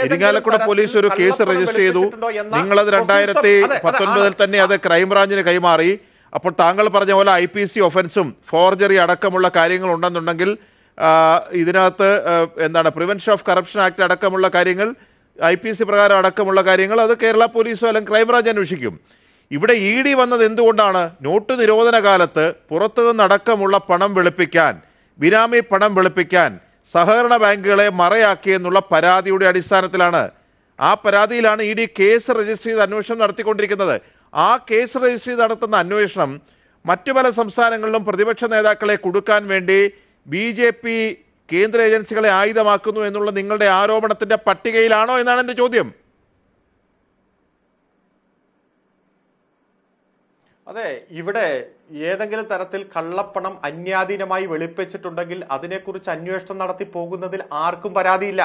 ഇരിങ്ങാലക്കുട പോലീസ് ഒരു കേസ് രജിസ്റ്റർ ചെയ്തു. നിങ്ങൾ അത് നിങ്ങളത് രണ്ടായിരത്തി പത്തൊൻപതിൽ തന്നെ അത് ക്രൈംബ്രാഞ്ചിന് കൈമാറി. അപ്പോൾ താങ്കൾ പറഞ്ഞ പോലെ ഐ പി സി ഒഫൻസും ഫോർജറി അടക്കമുള്ള കാര്യങ്ങൾ ഉണ്ടെന്നുണ്ടെങ്കിൽ ഇതിനകത്ത് എന്താണ് പ്രിവെൻഷൻ ഓഫ് കറപ്ഷൻ ആക്ട് അടക്കമുള്ള കാര്യങ്ങൾ ഐ പി സി പ്രകാരം അടക്കമുള്ള കാര്യങ്ങൾ അത് കേരള പോലീസോ അല്ലെങ്കിൽ ക്രൈംബ്രാഞ്ച് അന്വേഷിക്കും. ഇവിടെ ഇ ഡി വന്നത് എന്തുകൊണ്ടാണ്? നോട്ട് നിരോധന കാലത്ത് പുറത്തു നിന്നടക്കമുള്ള പണം വെളുപ്പിക്കാൻ ബിനാമി പണം വെളുപ്പിക്കാൻ സഹകരണ ബാങ്കുകളെ മറയാക്കിയെന്നുള്ള പരാതിയുടെ അടിസ്ഥാനത്തിലാണ്. ആ പരാതിയിലാണ് ഇ ഡി കേസ് രജിസ്റ്റർ ചെയ്ത് അന്വേഷണം നടത്തിക്കൊണ്ടിരിക്കുന്നത്. ആ കേസ് രജിസ്റ്റർ ചെയ്ത് നടത്തുന്ന അന്വേഷണം മറ്റു പല സംസ്ഥാനങ്ങളിലും പ്രതിപക്ഷ നേതാക്കളെ കൊടുക്കാൻ വേണ്ടി ബി ജെ പി കേന്ദ്ര ഏജൻസികളെ ആയുധമാക്കുന്നു എന്നുള്ള നിങ്ങളുടെ ആരോപണത്തിന്റെ പട്ടികയിലാണോ എന്നാണ് എന്റെ ചോദ്യം. അതെ ഇവിടെ ഏതെങ്കിലും തരത്തിൽ കള്ളപ്പണം അന്യാധീനമായി വെളുപ്പിച്ചിട്ടുണ്ടെങ്കിൽ അതിനെക്കുറിച്ച് അന്വേഷണം നടത്തി പോകുന്നതിൽ ആർക്കും പരാതിയില്ല.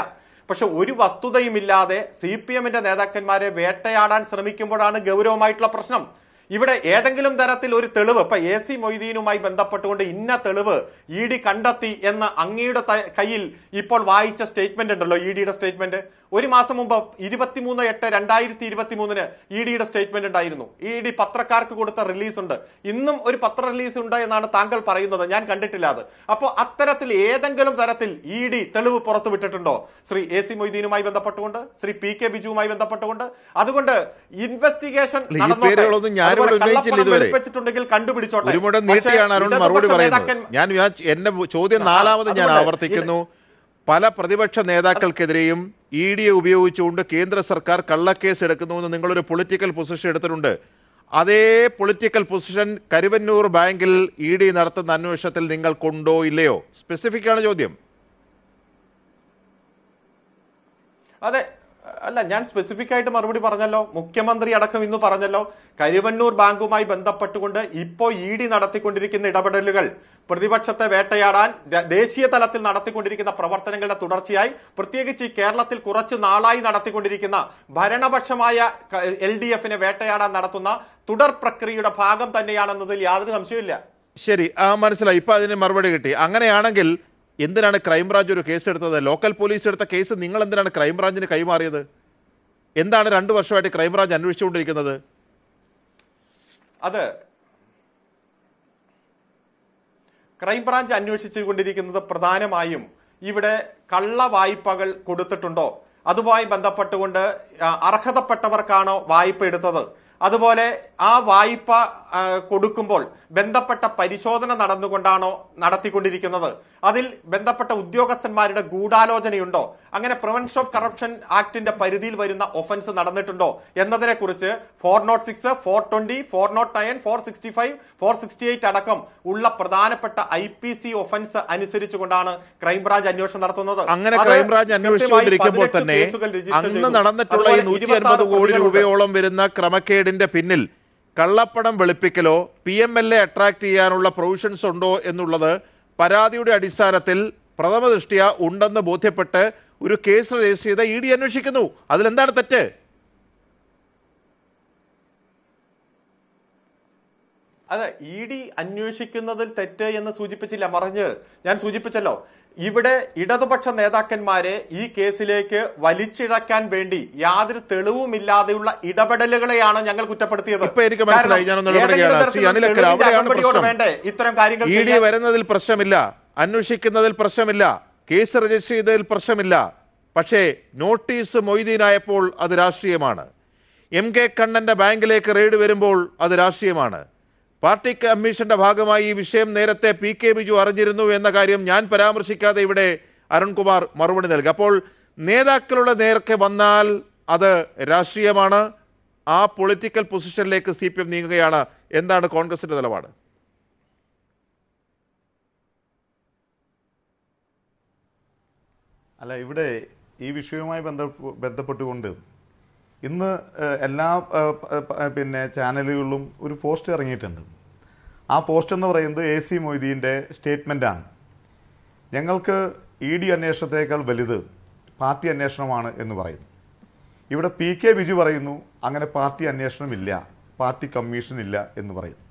പക്ഷെ ഒരു വസ്തുതയുമില്ലാതെ സി പി എമ്മിന്റെ നേതാക്കന്മാരെ വേട്ടയാടാൻ ശ്രമിക്കുമ്പോഴാണ് ഗൗരവമായിട്ടുള്ള പ്രശ്നം. ഇവിടെ ഏതെങ്കിലും തരത്തിൽ ഒരു തെളിവ് ഇപ്പൊ എ സി മൊയ്തീനുമായി ബന്ധപ്പെട്ടുകൊണ്ട് ഇന്ന തെളിവ് ഇ ഡി കണ്ടെത്തി എന്ന് അങ്ങയുടെ കയ്യിൽ ഇപ്പോൾ വായിച്ച സ്റ്റേറ്റ്മെന്റ് ഉണ്ടല്ലോ ഇ ഡിയുടെ സ്റ്റേറ്റ്മെന്റ്? ഒരു മാസം മുമ്പ് ഇരുപത്തിമൂന്ന് എട്ട് രണ്ടായിരത്തി ഇരുപത്തി മൂന്നിന് ഇ ഡിയുടെ സ്റ്റേറ്റ്മെന്റ് ഉണ്ടായിരുന്നു. ഇ ഡി പത്രക്കാർക്ക് കൊടുത്ത റിലീസ് ഉണ്ട് ഇന്നും ഒരു പത്ര റിലീസ് ഉണ്ട് എന്നാണ് താങ്കൾ പറയുന്നത്. ഞാൻ കണ്ടിട്ടില്ല അത്. അപ്പോൾ അത്തരത്തിൽ ഏതെങ്കിലും തരത്തിൽ ഇ ഡി തെളിവ് പുറത്തു വിട്ടിട്ടുണ്ടോ? ശ്രീ എ സി മൊയ്തീനുമായി ബന്ധപ്പെട്ടുകൊണ്ട് ശ്രീ പി കെ ബിജുവുമായി ബന്ധപ്പെട്ടുകൊണ്ട്. അതുകൊണ്ട് ഇൻവെസ്റ്റിഗേഷൻ വെച്ചിട്ടുണ്ടെങ്കിൽ കണ്ടുപിടിച്ചോട്ടെ. ഞാൻ ഞാൻ എന്റെ ചോദ്യം നാലാമത് ഞാൻ ആവർത്തിക്കുന്നു. പല പ്രതിപക്ഷ നേതാക്കൾക്കെതിരെയും ഇ ഡിയെ ഉപയോഗിച്ചുകൊണ്ട് കേന്ദ്ര സർക്കാർ കള്ളക്കേസ് എടുക്കുന്നുവെന്ന് നിങ്ങളൊരു പൊളിറ്റിക്കൽ പൊസിഷൻ എടുത്തിട്ടുണ്ട്. അതേ പൊളിറ്റിക്കൽ പൊസിഷൻ കരുവന്നൂർ ബാങ്കിൽ ഇ ഡി നടത്തുന്ന അന്വേഷണത്തിൽ നിങ്ങൾക്കുണ്ടോ ഇല്ലയോ? സ്പെസിഫിക് ആണ് ചോദ്യം. അതെ അല്ല ഞാൻ സ്പെസിഫിക് ആയിട്ട് മറുപടി പറഞ്ഞല്ലോ. മുഖ്യമന്ത്രി അടക്കം ഇന്ന് പറഞ്ഞല്ലോ. കരുവന്നൂർ ബാങ്കുമായി ബന്ധപ്പെട്ടുകൊണ്ട് ഇപ്പോ ഇ ഡി നടത്തിക്കൊണ്ടിരിക്കുന്ന ഇടപെടലുകൾ പ്രതിപക്ഷത്തെ വേട്ടയാടാൻ ദേശീയ തലത്തിൽ നടത്തിക്കൊണ്ടിരിക്കുന്ന പ്രവർത്തനങ്ങളുടെ തുടർച്ചയായി പ്രത്യേകിച്ച് ഈ കേരളത്തിൽ കുറച്ച് നാളായി നടത്തിക്കൊണ്ടിരിക്കുന്ന ഭരണപക്ഷമായ എൽ ഡി എഫിനെ വേട്ടയാടാൻ നടത്തുന്ന തുടർ പ്രക്രിയയുടെ ഭാഗം തന്നെയാണെന്നതിൽ യാതൊരു സംശയമില്ല ശരി ആ മനസ്സിലായി. ഇപ്പൊ അതിന് മറുപടി കിട്ടി. അങ്ങനെയാണെങ്കിൽ എന്തിനാണ് ക്രൈംബ്രാഞ്ച് ഒരു കേസ് എടുത്തത്? ലോക്കൽ പോലീസ് എടുത്ത കേസ് നിങ്ങൾ എന്തിനാണ് ക്രൈംബ്രാഞ്ചിന് കൈമാറിയത്? എന്താണ് രണ്ടു വർഷമായിട്ട് ക്രൈംബ്രാഞ്ച് അന്വേഷിച്ചുകൊണ്ടിരിക്കുന്നത്? അത് ക്രൈംബ്രാഞ്ച് അന്വേഷിച്ചു കൊണ്ടിരിക്കുന്നത് പ്രധാനമായും ഇവിടെ കള്ള വായ്പകൾ കൊടുത്തിട്ടുണ്ടോ? അതുമായി ബന്ധപ്പെട്ടുകൊണ്ട് അർഹതപ്പെട്ടവർക്കാണോ വായ്പ എടുത്തത്? അതുപോലെ ആ വായ്പ കൊടുക്കുമ്പോൾ ബന്ധപ്പെട്ട പരിശോധന നടന്നുകൊണ്ടാണോ നടത്തിക്കൊണ്ടിരിക്കുന്നത്. അതിൽ ബന്ധപ്പെട്ട ഉദ്യോഗസ്ഥന്മാരുടെ ഗൂഢാലോചനയുണ്ടോ? അങ്ങനെ പ്രിവെൻഷൻ ഓഫ് കറപ്ഷൻ ആക്ടിന്റെ പരിധിയിൽ വരുന്ന ഒഫൻസ് നടന്നിട്ടുണ്ടോ? എന്നതിനെ കുറിച്ച് four nought six four twenty four nought nine four sixty five four sixty eight അടക്കം ഉള്ള പ്രധാനപ്പെട്ട ഐ പി സി ഒഫൻസ് അനുസരിച്ചുകൊണ്ടാണ് ക്രൈംബ്രാഞ്ച് അന്വേഷണം നടത്തുന്നത്. അങ്ങനെ ക്രൈംബ്രാഞ്ച് അന്വേഷിച്ചുകൊണ്ടിരിക്കുമ്പോൾ തന്നെ 18 കേസുകൾ രജിസ്റ്റർ അന്ന് നടന്നിട്ടുള്ള ഈ നൂറ്റി അൻപത് കോടി രൂപയോളം വരുന്ന ക്രമക്കേടിന്റെ പിന്നിൽ കള്ളപ്പണം വെളുപ്പിക്കലോ P M L A attract ചെയ്യാനുള്ള പ്രൊവിഷൻസ് ഉണ്ടോ എന്നുള്ളത് പരാതിയുടെ അടിസ്ഥാനത്തിൽ പ്രഥമ ദൃഷ്ടിയ ഉണ്ടെന്ന് ബോധ്യപ്പെട്ട് ഒരു കേസ് രജിസ്റ്റർ ചെയ്ത ഇ ഡി അന്വേഷിക്കുന്നു. അതിലെന്താണ് തെറ്റ്? അതെ ഇ ഡി അന്വേഷിക്കുന്നതിൽ തെറ്റ് എന്ന് സൂചിപ്പിച്ചില്ല. മറിഞ്ഞ്. ഞാൻ സൂചിപ്പിച്ചല്ലോ. ഇവിടെ ഇടതുപക്ഷ നേതാക്കന്മാരെ ഈ കേസിലേക്ക് വലിച്ചിഴക്കാൻ വേണ്ടി യാതൊരു തെളിവുമില്ലാതെയുള്ള ഇടപെടലുകളെയാണ് ഞങ്ങൾ കുറ്റപ്പെടുത്തിയത്. ഇപ്പൊ എനിക്ക് മനസ്സിലായി. ഞാനൊന്ന്. വേണ്ടേ ഇത്തരം കാര്യങ്ങൾ വരുന്നതിൽ പ്രശ്നമില്ല. അന്വേഷിക്കുന്നതിൽ പ്രശ്നമില്ല. കേസ് രജിസ്റ്റർ ചെയ്തതിൽ പ്രശ്നമില്ല. പക്ഷേ നോട്ടീസ് മൊയ്തീനായപ്പോൾ അത് രാഷ്ട്രീയമാണ്. എം കെ കണ്ണന്റെ ബാങ്കിലേക്ക് റെയ്ഡ് വരുമ്പോൾ അത് രാഷ്ട്രീയമാണ്. പാർട്ടി കമ്മീഷന്റെ ഭാഗമായി ഈ വിഷയം നേരത്തെ പി കെ ബിജു അറിഞ്ഞിരുന്നു എന്ന കാര്യം ഞാൻ പരാമർശിക്കാതെ ഇവിടെ അരുൺകുമാർ മറുപടി നൽകി. അപ്പോൾ നേതാക്കളുടെ നേർക്ക് വന്നാൽ അത് രാഷ്ട്രീയമാണ്. ആ പൊളിറ്റിക്കൽ പൊസിഷനിലേക്ക് സി പി എം നീങ്ങുകയാണ്. എന്താണ് കോൺഗ്രസിന്റെ നിലപാട്? അല്ല ഇവിടെ ഈ വിഷയവുമായി ബന്ധ ബന്ധപ്പെട്ടുകൊണ്ട് ഇന്ന് എല്ലാ പിന്നെ ചാനലുകളിലും ഒരു പോസ്റ്റ് ഇറങ്ങിയിട്ടുണ്ട്. ആ പോസ്റ്റ് എന്ന് പറയുന്നത് എ സി മൊയ്തീന്റെ സ്റ്റേറ്റ്മെന്റാണ്. ഞങ്ങൾക്ക് ഇ ഡി അന്വേഷണത്തേക്കാൾ വലുത് പാർട്ടി അന്വേഷണമാണ് എന്ന് പറയുന്നു. ഇവിടെ പി കെ ബിജു പറയുന്നു അങ്ങനെ പാർട്ടി അന്വേഷണമില്ല പാർട്ടി കമ്മീഷൻ ഇല്ല എന്ന് പറയുന്നു.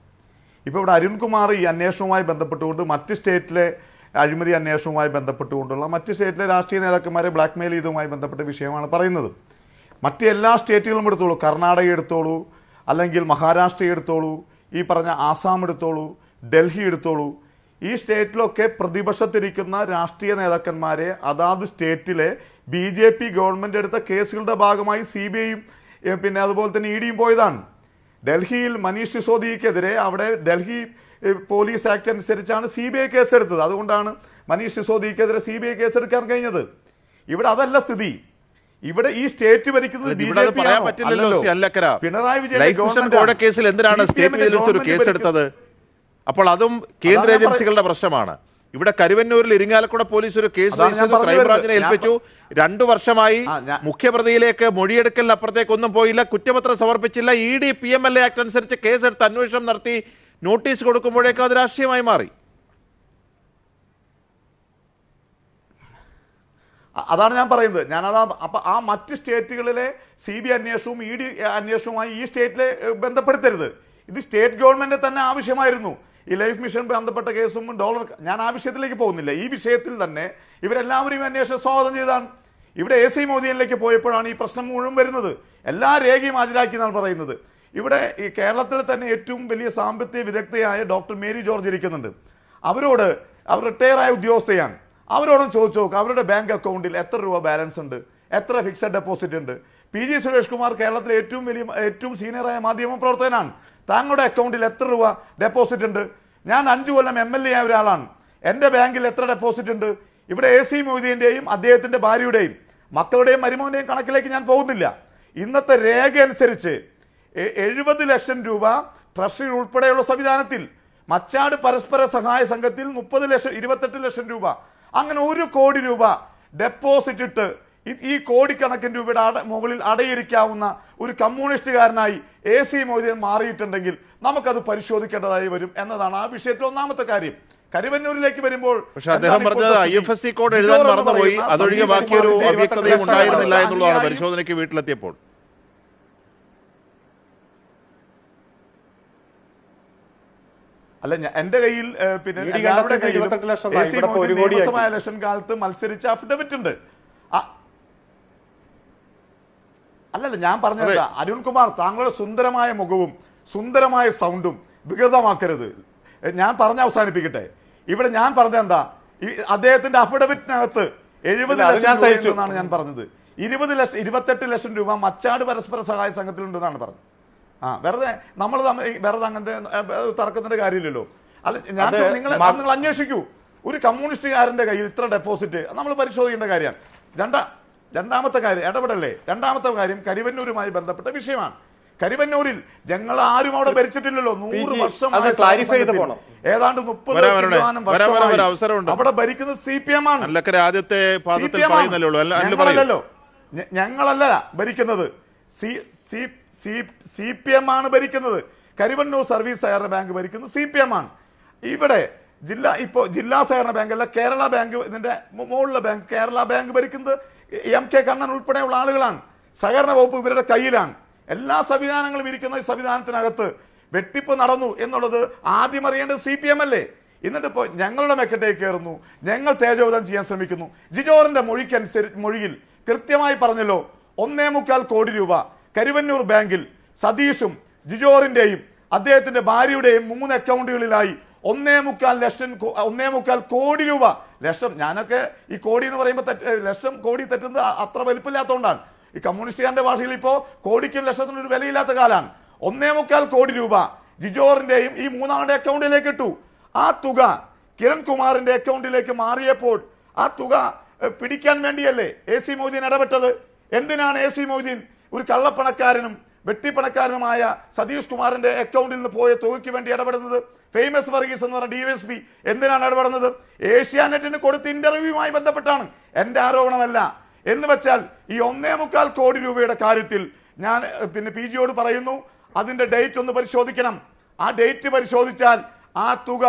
ഇപ്പോൾ ഇവിടെ അരുൺകുമാർ ഈ അന്വേഷണവുമായി ബന്ധപ്പെട്ടുകൊണ്ട് മറ്റ് സ്റ്റേറ്റിലെ അഴിമതി അന്വേഷണവുമായി ബന്ധപ്പെട്ടുകൊണ്ടുള്ള മറ്റ് സ്റ്റേറ്റിലെ രാഷ്ട്രീയ നേതാക്കന്മാരെ ബ്ലാക്ക്മെയിൽ ചെയ്തതുമായി ബന്ധപ്പെട്ട വിഷയമാണ് പറയുന്നത്. മറ്റ് എല്ലാ സ്റ്റേറ്റുകളും എടുത്തോളൂ. കർണാടക എടുത്തോളൂ അല്ലെങ്കിൽ മഹാരാഷ്ട്ര എടുത്തോളൂ ഈ പറഞ്ഞ ആസാം എടുത്തോളൂ ഡൽഹി എടുത്തോളൂ. ഈ സ്റ്റേറ്റിലൊക്കെ പ്രതിപക്ഷത്തിരിക്കുന്ന രാഷ്ട്രീയ നേതാക്കന്മാരെ അതാത് സ്റ്റേറ്റിലെ ബി ജെ പി ഗവൺമെന്റ് എടുത്ത കേസുകളുടെ ഭാഗമായി സി ബി ഐയും പിന്നെ അതുപോലെ തന്നെ ഇ ഡിയും പോയതാണ്. ഡൽഹിയിൽ മനീഷ് സിസോദിയക്കെതിരെ അവിടെ ഡൽഹി പോലീസ് ആക്ട് അനുസരിച്ചാണ് സി ബി ഐ കേസെടുത്തത്. അതുകൊണ്ടാണ് മനീഷ് സിസോദിക്കെതിരെ സി ബി ഐ കേസെടുക്കാൻ കഴിഞ്ഞത്. ഇവിടെ അതല്ല സ്ഥിതി. ഇവിടെ ഈ സ്റ്റേറ്റ് ഭരിക്കുന്നത് പിണറായി വിജയൻ കേസിൽ എന്തിനാണ് സ്റ്റേറ്റ് വിജിലൻസ് ഒരു കേസ് എടുത്തത് അപ്പോൾ അതും കേന്ദ്ര ഏജൻസികളുടെ പ്രശ്നമാണ്. ഇവിടെ കരുവന്നൂരിൽ ഇരിങ്ങാലക്കുട പോലീസ് ഒരു കേസ് ക്രൈംബ്രാഞ്ചിനെ ഏൽപ്പിച്ചു. രണ്ടു വർഷമായി മുഖ്യപ്രതിയിലേക്ക് മൊഴിയെടുക്കലിന് അപ്പുറത്തേക്ക് ഒന്നും പോയില്ല. കുറ്റപത്രം സമർപ്പിച്ചില്ല. E D P M L A act അനുസരിച്ച് കേസെടുത്ത് അന്വേഷണം നടത്തി നോട്ടീസ് കൊടുക്കുമ്പോഴേക്കും അത് രാഷ്ട്രീയമായി മാറി. അതാണ് ഞാൻ പറയുന്നത്. ഞാനതാ അപ്പം ആ മറ്റ് സ്റ്റേറ്റുകളിലെ സി ബി അന്വേഷണവും ഇ ഡി അന്വേഷണവുമായി ഈ സ്റ്റേറ്റിലെ ബന്ധപ്പെടുത്തരുത്. ഇത് സ്റ്റേറ്റ് ഗവൺമെന്റ് തന്നെ ആവശ്യമായിരുന്നു. ഈ ലൈഫ് മിഷൻ ബന്ധപ്പെട്ട കേസും ഡോളർ ഞാൻ ആ വിഷയത്തിലേക്ക് പോകുന്നില്ല. ഈ വിഷയത്തിൽ തന്നെ ഇവരെല്ലാവരും അന്വേഷണം സ്വാഗതം ചെയ്താണ്. ഇവിടെ എ സി മോദിയിലേക്ക് പോയപ്പോഴാണ് ഈ പ്രശ്നം മുഴുവൻ വരുന്നത്. എല്ലാ രേഖയും ഹാജരാക്കി എന്നാണ് പറയുന്നത്. ഇവിടെ ഈ കേരളത്തിൽ തന്നെ ഏറ്റവും വലിയ സാമ്പത്തിക വിദഗ്ധയായ ഡോക്ടർ മേരി ജോർജ് ഇരിക്കുന്നുണ്ട്. അവരോട് അവർ റിട്ടയർ ആയ ഉദ്യോഗസ്ഥയാണ്. അവരോടും ചോദിച്ചു നോക്കുക അവരുടെ ബാങ്ക് അക്കൗണ്ടിൽ എത്ര രൂപ ബാലൻസ് ഉണ്ട്? എത്ര ഫിക്സഡ് ഡെപ്പോസിറ്റ് ഉണ്ട്? പി ജി സുരേഷ് കുമാർ കേരളത്തിലെ ഏറ്റവും വലിയ ഏറ്റവും സീനിയറായ മാധ്യമ പ്രവർത്തകനാണ്. താങ്കളുടെ അക്കൗണ്ടിൽ എത്ര രൂപ ഡെപ്പോസിറ്റ് ഉണ്ട്? ഞാൻ അഞ്ചു കൊല്ലം എം എൽ എ ആയ ഒരാളാണ്. എന്റെ ബാങ്കിൽ എത്ര ഡെപ്പോസിറ്റ് ഉണ്ട്? ഇവിടെ എ സി മൊയ്തീന്റെയും അദ്ദേഹത്തിന്റെ ഭാര്യയുടെയും മക്കളുടെയും മരുമോന്റെയും കണക്കിലേക്ക് ഞാൻ പോകുന്നില്ല. ഇന്നത്തെ രേഖ അനുസരിച്ച് എഴുപത് ലക്ഷം രൂപ ട്രഷറി ഉൾപ്പെടെയുള്ള സംവിധാനത്തിൽ മച്ചാട് പരസ്പര സഹായ സംഘത്തിൽ മുപ്പത് ലക്ഷം ഇരുപത്തെട്ട് ലക്ഷം രൂപ അങ്ങനെ ഒരു കോടി രൂപ ഡെപ്പോസിറ്റ് ഇട്ട് ഈ- കോടിക്കണക്കിന് രൂപയുടെ അട മുകളിൽ അടയിരിക്കാവുന്ന ഒരു കമ്മ്യൂണിസ്റ്റുകാരനായി എ സി മൊയ്തീൻ മാറിയിട്ടുണ്ടെങ്കിൽ നമുക്കത് പരിശോധിക്കേണ്ടതായി വരും എന്നതാണ് ആ വിഷയത്തിൽ ഒന്നാമത്തെ കാര്യം. കരുവന്നൂരിലേക്ക് വരുമ്പോൾ പക്ഷെ അദ്ദേഹം പറഞ്ഞത് I F S C code എഴുതാൻ മറന്നുപോയി. അതൊഴികെ ബാക്കിയൊരു അവ്യക്തതയും ഉണ്ടായിരുന്നില്ല എന്നുള്ളതാണ് പരിശോധനയ്ക്ക് വീട്ടിലെത്തിയപ്പോൾ. അല്ല എന്റെ കയ്യിൽ പിന്നെ ഇ ഡി എല്ലാവരുടെ കണ്ടെത്തുന്ന കയ്യിലും 28 ലക്ഷം AC ഒരു മോദി കോടിയാക്കി. നിയമസഭാ ഇലക്ഷൻ കാലത്ത് മത്സരിച്ച അഫിഡവിറ്റ് ഉണ്ട്. അല്ലല്ല ഞാൻ പറഞ്ഞത് അരുൺകുമാർ താങ്കളുടെ സുന്ദരമായ മുഖവും സുന്ദരമായ സൗണ്ടും വികൃതമാക്കരുത്. ഞാൻ പറഞ്ഞ അവസാനിപ്പിക്കട്ടെ. ഇവിടെ ഞാൻ പറഞ്ഞത് എന്താ? ഈ അദ്ദേഹത്തിന്റെ അഫിഡവിറ്റിനകത്ത് എഴുപത് ലക്ഷം എന്നാണ് ഞാൻ പറഞ്ഞത്. ഇരുപത് ലക്ഷം ഇരുപത്തെട്ട് ലക്ഷം രൂപ മച്ചാട് പരസ്പര സഹായ സംഘത്തിലുണ്ടെന്നാണ് പറഞ്ഞത്. ആ വെറുതെ നമ്മൾ തമ്മിൽ വെറുതെ അങ്ങനത്തെ തർക്കത്തിന്റെ കാര്യമില്ലല്ലോ. അല്ല ഞാൻ നിങ്ങൾ നിങ്ങൾ അന്വേഷിക്കൂ. ഒരു കമ്മ്യൂണിസ്റ്റുകാരന്റെ കയ്യിൽ ഇത്ര ഡെപ്പോസിറ്റ് നമ്മൾ പരിശോധിക്കേണ്ട കാര്യമാണ് രണ്ടാ രണ്ടാമത്തെ കാര്യം ഇടപെടല്ലേ? രണ്ടാമത്തെ കാര്യം കരിവന്നൂരുമായി ബന്ധപ്പെട്ട വിഷയമാണ്. കരിവന്നൂരിൽ ഞങ്ങൾ ആരും അവിടെ ഭരിച്ചിട്ടില്ലല്ലോ. നൂറ് വർഷം ജി, വർഷമായി അത് clarify ചെയ്ത് പോകണം ഏതാണ്ട് മുപ്പത് വർഷമായി അവിടെ ഭരിക്കുന്നത് സി പി എം ആണ്. അല്ലക്കര ആദ്യത്തെ ഞങ്ങളല്ല ഭരിക്കുന്നത്. C C C C P M ആണ് ഭരിക്കുന്നത്. കരുവന്നൂർ സർവീസ് സഹകരണ ബാങ്ക് ഭരിക്കുന്നത് സി പി എം ആണ്. ഇവിടെ ജില്ലാ ഇപ്പോൾ ജില്ലാ സഹകരണ ബാങ്ക് അല്ല കേരള ബാങ്ക് ഇതിന്റെ മുകളിലെ ബാങ്ക് കേരള ബാങ്ക് ഭരിക്കുന്നത് എം കെ കണ്ണൻ ഉൾപ്പെടെയുള്ള ആളുകളാണ്. സഹകരണ വകുപ്പ് ഇവരുടെ കയ്യിലാണ്. എല്ലാ സംവിധാനങ്ങളും ഇരിക്കുന്ന ഈ സംവിധാനത്തിനകത്ത് വെട്ടിപ്പ് നടന്നു എന്നുള്ളത് ആദ്യം അറിയേണ്ടത് സി പി എം അല്ലേ? എന്നിട്ട് ഇപ്പോൾ ഞങ്ങളുടെ മെക്കറ്റേക്ക് കയറുന്നു. ഞങ്ങൾ തേജോവധം ചെയ്യാൻ ശ്രമിക്കുന്നു. ജിജോറിന്റെ മൊഴിക്കനുസരിച്ച് മൊഴിയിൽ കൃത്യമായി പറഞ്ഞല്ലോ ഒന്നേ മുക്കാൽ കോടി രൂപ. കരുവന്നൂർ ബാങ്കിൽ സതീഷും ജിജോറിന്റെയും അദ്ദേഹത്തിന്റെ ഭാര്യയുടെയും മൂന്ന് അക്കൗണ്ടുകളിലായി ഒന്നേ മുക്കാൽ ലക്ഷം ഒന്നേ മുക്കാൽ കോടി രൂപ. ലക്ഷം ഞാനൊക്കെ ഈ കോടി എന്ന് പറയുമ്പോൾ തെറ്റ് ലക്ഷം കോടി തെറ്റുന്നത് അത്ര വലിപ്പമില്ലാത്തതുകൊണ്ടാണ് ഈ കമ്മ്യൂണിസ്റ്റുകാരുടെ ഭാഷയിൽ ഇപ്പോൾ കോടിക്കും ലക്ഷത്തിനും ഒരു വിലയില്ലാത്ത കാലമാണ് ഒന്നേ മുക്കാൽ കോടി രൂപ ജിജോറിന്റെയും ഈ മൂന്നാളുടെ അക്കൗണ്ടിലേക്ക് ഇട്ടു. ആ തുക കിരൺ കുമാറിന്റെ അക്കൗണ്ടിലേക്ക് മാറിയപ്പോൾ ആ തുക പിടിക്കാൻ വേണ്ടിയല്ലേ എ സി മൊയ്തീൻ ഇടപെട്ടത്? എന്തിനാണ് എ സി മൊയ്തീൻ ഒരു കള്ളപ്പണക്കാരനും വെട്ടിപ്പണക്കാരനുമായ സതീഷ് കുമാറിന്റെ അക്കൗണ്ടിൽ നിന്ന് പോയ തുകയ്ക്ക് വേണ്ടി ഇടപെടുന്നത് ഫേമസ് വർഗീസ് എന്ന് പറഞ്ഞ ഡി എസ് പി എന്തിനാണ് ഇടപെടുന്നത്? ഏഷ്യാനെറ്റിന് കൊടുത്ത ഇന്റർവ്യൂവുമായി ബന്ധപ്പെട്ടാണ്. എന്റെ ആരോപണമല്ല. എന്ന് വെച്ചാൽ ഈ ഒന്നേ മുക്കാൽ കോടി രൂപയുടെ കാര്യത്തിൽ ഞാൻ പിന്നെ പി ജിയോട് പറയുന്നു അതിന്റെ ഡേറ്റ് ഒന്ന് പരിശോധിക്കണം. ആ ഡേറ്റ് പരിശോധിച്ചാൽ ആ തുക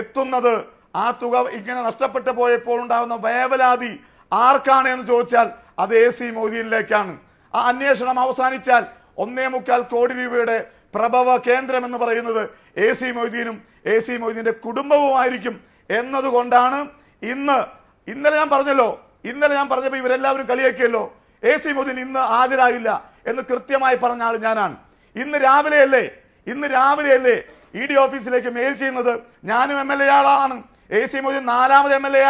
എത്തുന്നത് ആ തുക ഇങ്ങനെ നഷ്ടപ്പെട്ടു പോയപ്പോൾ ഉണ്ടാകുന്ന വേവലാതി ആർക്കാണ് എന്ന് ചോദിച്ചാൽ അത് എ സി മൊയ്തീനിലേക്കാണ് ആ അന്വേഷണം അവസാനിച്ചാൽ ഒന്നേ മുക്കാൽ കോടി രൂപയുടെ പ്രഭവ കേന്ദ്രം എന്ന് പറയുന്നത് എ സി മൊയ്തീനും എ സി മൊയ്തീന്റെ കുടുംബവുമായിരിക്കും എന്നതുകൊണ്ടാണ് ഇന്ന് ഇന്നലെ ഞാൻ പറഞ്ഞല്ലോ ഇന്നലെ ഞാൻ പറഞ്ഞപ്പോൾ ഇവരെല്ലാവരും കളിയാക്കിയല്ലോ. എ സി മൊയ്തീൻ ഇന്ന് ഹാജരാകില്ല എന്ന് കൃത്യമായി പറഞ്ഞ ആൾ ഞാനാണ്. ഇന്ന് രാവിലെയല്ലേ ഇന്ന് രാവിലെയല്ലേ ഇ ഡി ഓഫീസിലേക്ക് മെയിൽ ചെയ്യുന്നത്? ഞാനും എം എൽ എ ആളാണ്. എ സി മൊയ്തീൻ നാലാമത് എം എൽ എ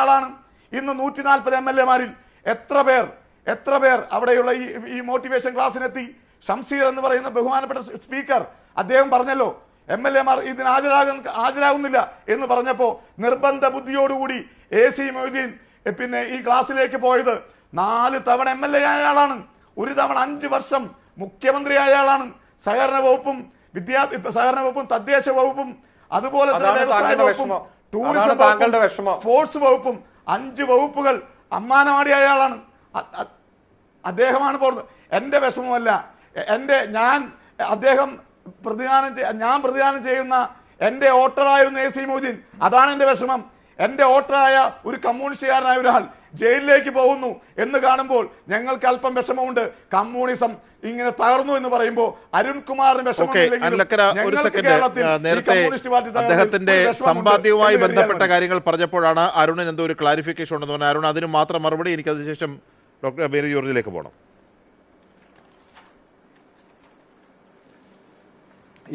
ആളാണ് ഇന്ന് നൂറ്റി നാൽപ്പത് എം എൽ എമാരിൽ എത്ര പേർ എത്ര പേർ അവിടെയുള്ള ഈ ഈ മോട്ടിവേഷൻ ക്ലാസ്സിനെത്തി ഷംസീർ എന്ന് പറയുന്ന ബഹുമാനപ്പെട്ട സ്പീക്കർ അദ്ദേഹം പറഞ്ഞല്ലോ എം എൽ എമാർ ഇതിന് ഹാജരാകുന്ന ഹാജരാകുന്നില്ല എന്ന് പറഞ്ഞപ്പോൾ നിർബന്ധ ബുദ്ധിയോടുകൂടി എ സി മൊയ്തീൻ പിന്നെ ഈ ക്ലാസ്സിലേക്ക് പോയത് നാല് തവണ എം എൽ എ ആയ ആളാണ്. ഒരു തവണ അഞ്ച് വർഷം മുഖ്യമന്ത്രിയായ ആളാണ്. സഹകരണ വകുപ്പും വിദ്യാ സഹകരണ വകുപ്പും തദ്ദേശ വകുപ്പും അതുപോലെ. ടൂറിസം വകുപ്പും, സ്പോർട്സ് വകുപ്പും അഞ്ച് വകുപ്പുകൾ അമ്മാനവാടി അ- അദ്ദേഹമാണ് പോകുന്നത് എന്റെ വിഷമമല്ല. എന്റെ ഞാൻ അദ്ദേഹം പ്രതിദാനം ഞാൻ പ്രതിദാനം ചെയ്യുന്ന എന്റെ ഓട്ടറായിരുന്നു എ സി മൊയ്തീൻ അതാണ് എന്റെ വിഷമം. എന്റെ ഓട്ടറായ ഒരു കമ്മ്യൂണിസ്റ്റുകാരനായ ഒരാൾ ജയിലിലേക്ക് പോകുന്നു എന്ന് കാണുമ്പോൾ ഞങ്ങൾക്ക് അല്പം വിഷമമുണ്ട്. കമ്മ്യൂണിസം ഇങ്ങനെ തകർന്നു എന്ന് പറയുമ്പോൾ അരുൺകുമാറിന് നേരത്തെ അദ്ദേഹത്തിന്റെ സമ്പാദ്യവുമായി ബന്ധപ്പെട്ട കാര്യങ്ങൾ പറഞ്ഞപ്പോഴാണ് അരുണിന് എന്തോ ഒരു ക്ലാരിഫിക്കേഷൻ ഉണ്ടെന്ന് പറഞ്ഞാൽ അരുൺ അതിന് മാത്രം മറുപടി എനിക്ക് അതിനുശേഷം ഡോക്ടർ അബേനു ജോർജിലേക്ക് പോകണം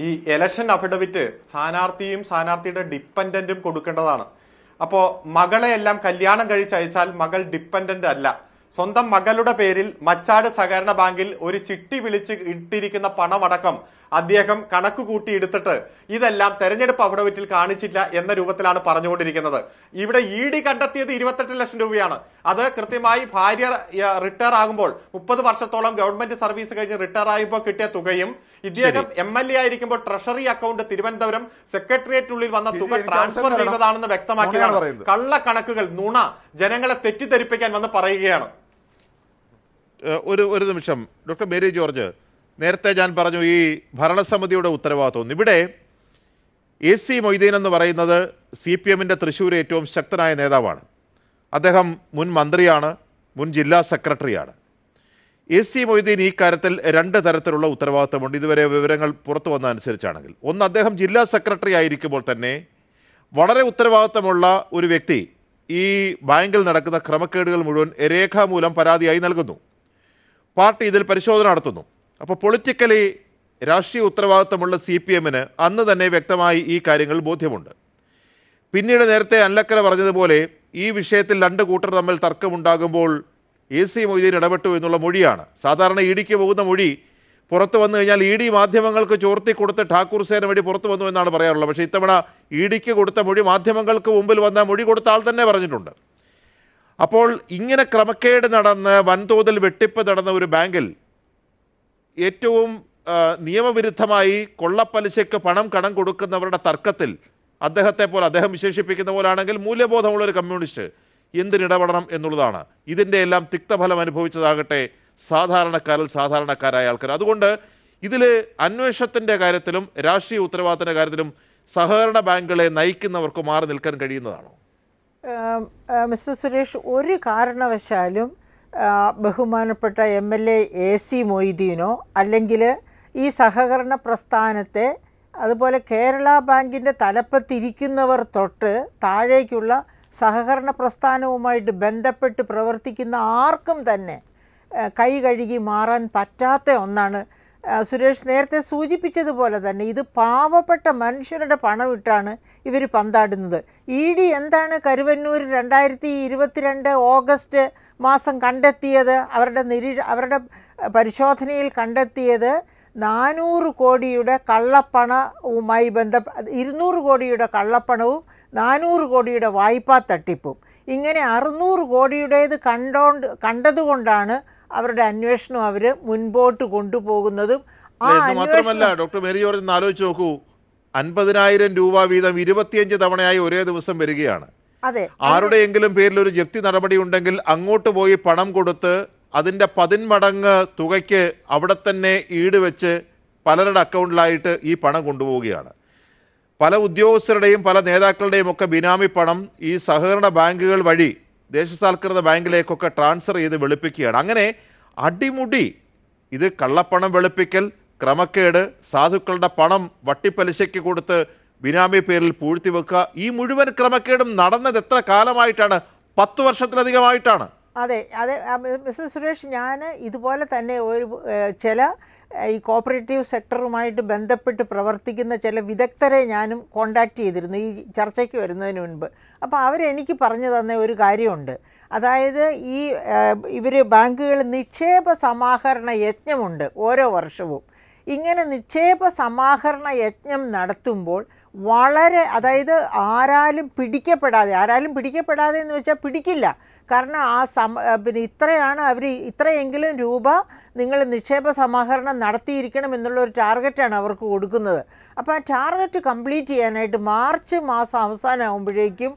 ഈ എലക്ഷൻ അഫിഡവിറ്റ് സ്ഥാനാർത്ഥിയും സ്ഥാനാർത്ഥിയുടെ ഡിപ്പെൻഡന്റും കൊടുക്കേണ്ടതാണ്. അപ്പോ മകളെ എല്ലാം കല്യാണം കഴിച്ച് അയച്ചാൽ മകൾ ഡിപ്പെൻഡന്റ് അല്ല. സ്വന്തം മകളുടെ പേരിൽ മച്ചാട് സഹകരണ ബാങ്കിൽ ഒരു ചിട്ടി വിളിച്ച് ഇട്ടിരിക്കുന്ന പണമടക്കം അദ്ദേഹം കണക്ക് കൂട്ടിയെടുത്തിട്ട് ഇതെല്ലാം തെരഞ്ഞെടുപ്പ് അഫിഡവിറ്റിൽ കാണിച്ചില്ല എന്ന രൂപത്തിലാണ് പറഞ്ഞുകൊണ്ടിരിക്കുന്നത്. ഇവിടെ ഇ ഡി കണ്ടെത്തിയത് ഇരുപത്തെട്ട് ലക്ഷം രൂപയാണ്. അത് കൃത്യമായി ഭാര്യ റിട്ടയർ ആകുമ്പോൾ മുപ്പത് വർഷത്തോളം ഗവൺമെന്റ് സർവീസ് കഴിഞ്ഞ് റിട്ടയർ ആയപ്പോൾ കിട്ടിയ തുകയും ഇദ്ദേഹം എം എൽ എ ആയിരിക്കുമ്പോൾ ട്രഷറി അക്കൗണ്ട് തിരുവനന്തപുരം സെക്രട്ടേറിയറ്റിനുള്ളിൽ വന്ന തുക ട്രാൻസ്ഫർ ചെയ്തതാണെന്ന് വ്യക്തമാക്കിയതാണ്. കള്ള കണക്കുകൾ കള്ളക്കണക്കുകൾ നുണ ജനങ്ങളെ തെറ്റിദ്ധരിപ്പിക്കാൻ വന്ന് പറയുകയാണ്. ഒരു ഒരു നിമിഷം. ഡോക്ടർ മേരി ജോർജ് നേരത്തെ ഞാൻ പറഞ്ഞു ഈ ഭരണസമിതിയുടെ ഉത്തരവാദിത്വം. ഇവിടെ എ സി മൊയ്തീൻ എന്ന് പറയുന്നത് സി പി എമ്മിന്റെ തൃശ്ശൂർ ഏറ്റവും ശക്തനായ നേതാവാണ്. അദ്ദേഹം മുൻ മന്ത്രിയാണ് മുൻ ജില്ലാ സെക്രട്ടറിയാണ്. എ സി മൊയ്തീൻ ഈ കാര്യത്തിൽ രണ്ട് തരത്തിലുള്ള ഉത്തരവാദിത്തമുണ്ട് ഇതുവരെ വിവരങ്ങൾ പുറത്തു വന്ന അനുസരിച്ചാണെങ്കിൽ. ഒന്ന് അദ്ദേഹം ജില്ലാ സെക്രട്ടറി ആയിരിക്കുമ്പോൾ തന്നെ വളരെ ഉത്തരവാദിത്തമുള്ള ഒരു വ്യക്തി ഈ ബാങ്കിൽ നടക്കുന്ന ക്രമക്കേടുകൾ മുഴുവൻ രേഖാമൂലം പരാതിയായി നൽകുന്നു. പാർട്ടി ഇതിൽ പരിശോധന നടത്തുന്നു. അപ്പോൾ പൊളിറ്റിക്കലി രാഷ്ട്രീയ ഉത്തരവാദിത്തമുള്ള സി പി എമ്മിന് അന്ന് തന്നെ വ്യക്തമായി ഈ കാര്യങ്ങൾ ബോധ്യമുണ്ട്. പിന്നീട് നേരത്തെ അല്ലക്കര പറഞ്ഞതുപോലെ ഈ വിഷയത്തിൽ രണ്ട് കൂട്ടർ തമ്മിൽ തർക്കമുണ്ടാകുമ്പോൾ എ സി മൊയ്തീൻ ഇടപെട്ടു എന്നുള്ള മൊഴിയാണ്. സാധാരണ ഇടിക്ക് പോകുന്ന മൊഴി പുറത്തു വന്നു കഴിഞ്ഞാൽ ഇ ഡി മാധ്യമങ്ങൾക്ക് ചോർത്തി കൊടുത്ത് ഠാക്കൂർ സേന വഴി പുറത്തു വന്നു എന്നാണ് പറയാറുള്ളത്. പക്ഷേ ഇത്തവണ ഇ ഡിക്ക് കൊടുത്ത മൊഴി മാധ്യമങ്ങൾക്ക് മുമ്പിൽ വന്ന മൊഴി കൊടുത്ത ആൾ തന്നെ പറഞ്ഞിട്ടുണ്ട്. അപ്പോൾ ഇങ്ങനെ ക്രമക്കേട് നടന്ന് വൻതോതിൽ വെട്ടിപ്പ് നടന്ന ഒരു ബാങ്കിൽ ഏറ്റവും നിയമവിരുദ്ധമായി കൊള്ളപ്പലിശയ്ക്ക് പണം കടം കൊടുക്കുന്നവരുടെ തർക്കത്തിൽ അദ്ദേഹത്തെ പോലെ അദ്ദേഹം വിശേഷിപ്പിക്കുന്ന പോലാണെങ്കിൽ മൂല്യബോധമുള്ള ഒരു കമ്മ്യൂണിസ്റ്റ് എന്തിനിടപെടണം എന്നുള്ളതാണ്. ഇതിന്റെ എല്ലാം തിക്തഫലം അനുഭവിച്ചതാകട്ടെ സാധാരണക്കാരിൽ സാധാരണക്കാരായ ആൾക്കാർ. അതുകൊണ്ട് ഇതിൽ അന്വേഷണത്തിന്റെ കാര്യത്തിലും രാഷ്ട്രീയ ഉത്തരവാദിത്തത്തിന്റെ കാര്യത്തിലും സഹകരണ ബാങ്കുകളെ നയിക്കുന്നവർക്ക് മാറി നിൽക്കാൻ കഴിയുന്നതാണോ? മിസ്റ്റർ സുരേഷ് ഒരു കാരണവശാലും ബഹുമാനപ്പെട്ട M L A A C മൊയ്തീനോ അല്ലെങ്കിൽ ഈ സഹകരണ പ്രസ്ഥാനത്തെ അതുപോലെ കേരള ബാങ്കിന്റെ തലപ്പത്തിരിക്കുന്നവർ തൊട്ട് താഴേക്കുള്ള സഹകരണ പ്രസ്ഥാനവുമായിട്ട് ബന്ധപ്പെട്ട് പ്രവർത്തിക്കുന്ന ആർക്കും തന്നെ കൈ കഴുകി മാറാൻ പറ്റാത്ത ഒന്നാണ് സുരേഷ് നേരത്തെ സൂചിപ്പിച്ചതുപോലെ തന്നെ ഇത് പാവപ്പെട്ട മനുഷ്യരുടെ പണമിട്ടാണ് ഇവർ പന്താടുന്നത്. ഇ ഡി എന്താണ് കരുവന്നൂർ രണ്ടായിരത്തി ഇരുപത്തിരണ്ട് ഓഗസ്റ്റ് മാസം കണ്ടെത്തിയത് അവരുടെ നിരീ അവരുടെ പരിശോധനയിൽ കണ്ടെത്തിയത് നാനൂറ് കോടിയുടെ കള്ളപ്പണവുമായി ബന്ധ ഇരുന്നൂറ് കോടിയുടെ കള്ളപ്പണവും നാനൂറ് കോടിയുടെ വായ്പാ തട്ടിപ്പും. ഇങ്ങനെ അറുന്നൂറ് കോടിയുടേത് കണ്ടോണ്ട് കണ്ടതുകൊണ്ടാണ് അവരുടെ അന്വേഷണം അവർ മുൻപോട്ട് കൊണ്ടുപോകുന്നതും മാത്രമല്ല ഡോക്ടർ മേരി ജോർജ് ഒന്ന് ആലോചിച്ച് നോക്കൂ. അൻപതിനായിരം രൂപ വീതം ഇരുപത്തിയഞ്ച് തവണയായി ഒരേ ദിവസം വരികയാണ്. അതെ. ആരുടെയെങ്കിലും പേരിൽ ഒരു ജപ്തി നടപടി ഉണ്ടെങ്കിൽ അങ്ങോട്ട് പോയി പണം കൊടുത്ത് അതിന്റെ പതിന്മടങ്ങ് തുകയ്ക്ക് അവിടെ തന്നെ ഈട് വെച്ച് പലരുടെ അക്കൗണ്ടിലായിട്ട് ഈ പണം കൊണ്ടുപോവുകയാണ്. പല ഉദ്യോഗസ്ഥരുടെയും പല നേതാക്കളുടെയും ഒക്കെ ബിനാമി പണം ഈ സഹകരണ ബാങ്കുകൾ വഴി ദേശസാൽകൃത ബാങ്കിലേക്കൊക്കെ ട്രാൻസ്ഫർ ചെയ്ത് വെളുപ്പിക്കുകയാണ്. അങ്ങനെ അടിമുടി ഇത് കള്ളപ്പണം വെളുപ്പിക്കൽ ക്രമക്കേട് സാധുക്കളുടെ പണം വട്ടിപ്പലിശയ്ക്ക് കൊടുത്ത് ബിനാമി പേരിൽ പൂഴ്ത്തി വെക്കുക ഈ മുഴുവൻ ക്രമക്കേടും നടന്നത് എത്ര കാലമായിട്ടാണ്? പത്ത് വർഷത്തിലധികമായിട്ടാണ്. അതെ അതെ മിസ്റ്റർ സുരേഷ് ഞാൻ ഇതുപോലെ തന്നെ ഒരു ചില ഈ കോപ്പറേറ്റീവ് സെക്ടറുമായിട്ട് ബന്ധപ്പെട്ട് പ്രവർത്തിക്കുന്ന ചില വിദഗ്ധരെ ഞാനും കോണ്ടാക്ട് ചെയ്തിരുന്നു ഈ ചർച്ചയ്ക്ക് വരുന്നതിന് മുൻപ്. അപ്പോൾ അവരെനിക്ക് പറഞ്ഞു തന്ന ഒരു കാര്യമുണ്ട്. അതായത് ഈ ഇവർ ബാങ്കുകൾ നിക്ഷേപ സമാഹരണ യജ്ഞമുണ്ട് ഓരോ വർഷവും. ഇങ്ങനെ നിക്ഷേപ സമാഹരണ യജ്ഞം നടത്തുമ്പോൾ വളരെ അതായത് ആരാലും പിടിക്കപ്പെടാതെ ആരാലും പിടിക്കപ്പെടാതെ എന്ന് വെച്ചാൽ പിടിക്കില്ല. കാരണം ആ സമ പിന്നെ ഇത്രയാണ് അവർ ഇത്രയെങ്കിലും രൂപ നിങ്ങൾ നിക്ഷേപ സമാഹരണം നടത്തിയിരിക്കണം എന്നുള്ള ഒരു ടാർഗറ്റാണ് അവർക്ക് കൊടുക്കുന്നത്. അപ്പോൾ ആ ടാർഗറ്റ് കംപ്ലീറ്റ് ചെയ്യാനായിട്ട് മാർച്ച് മാസം അവസാനമാകുമ്പോഴേക്കും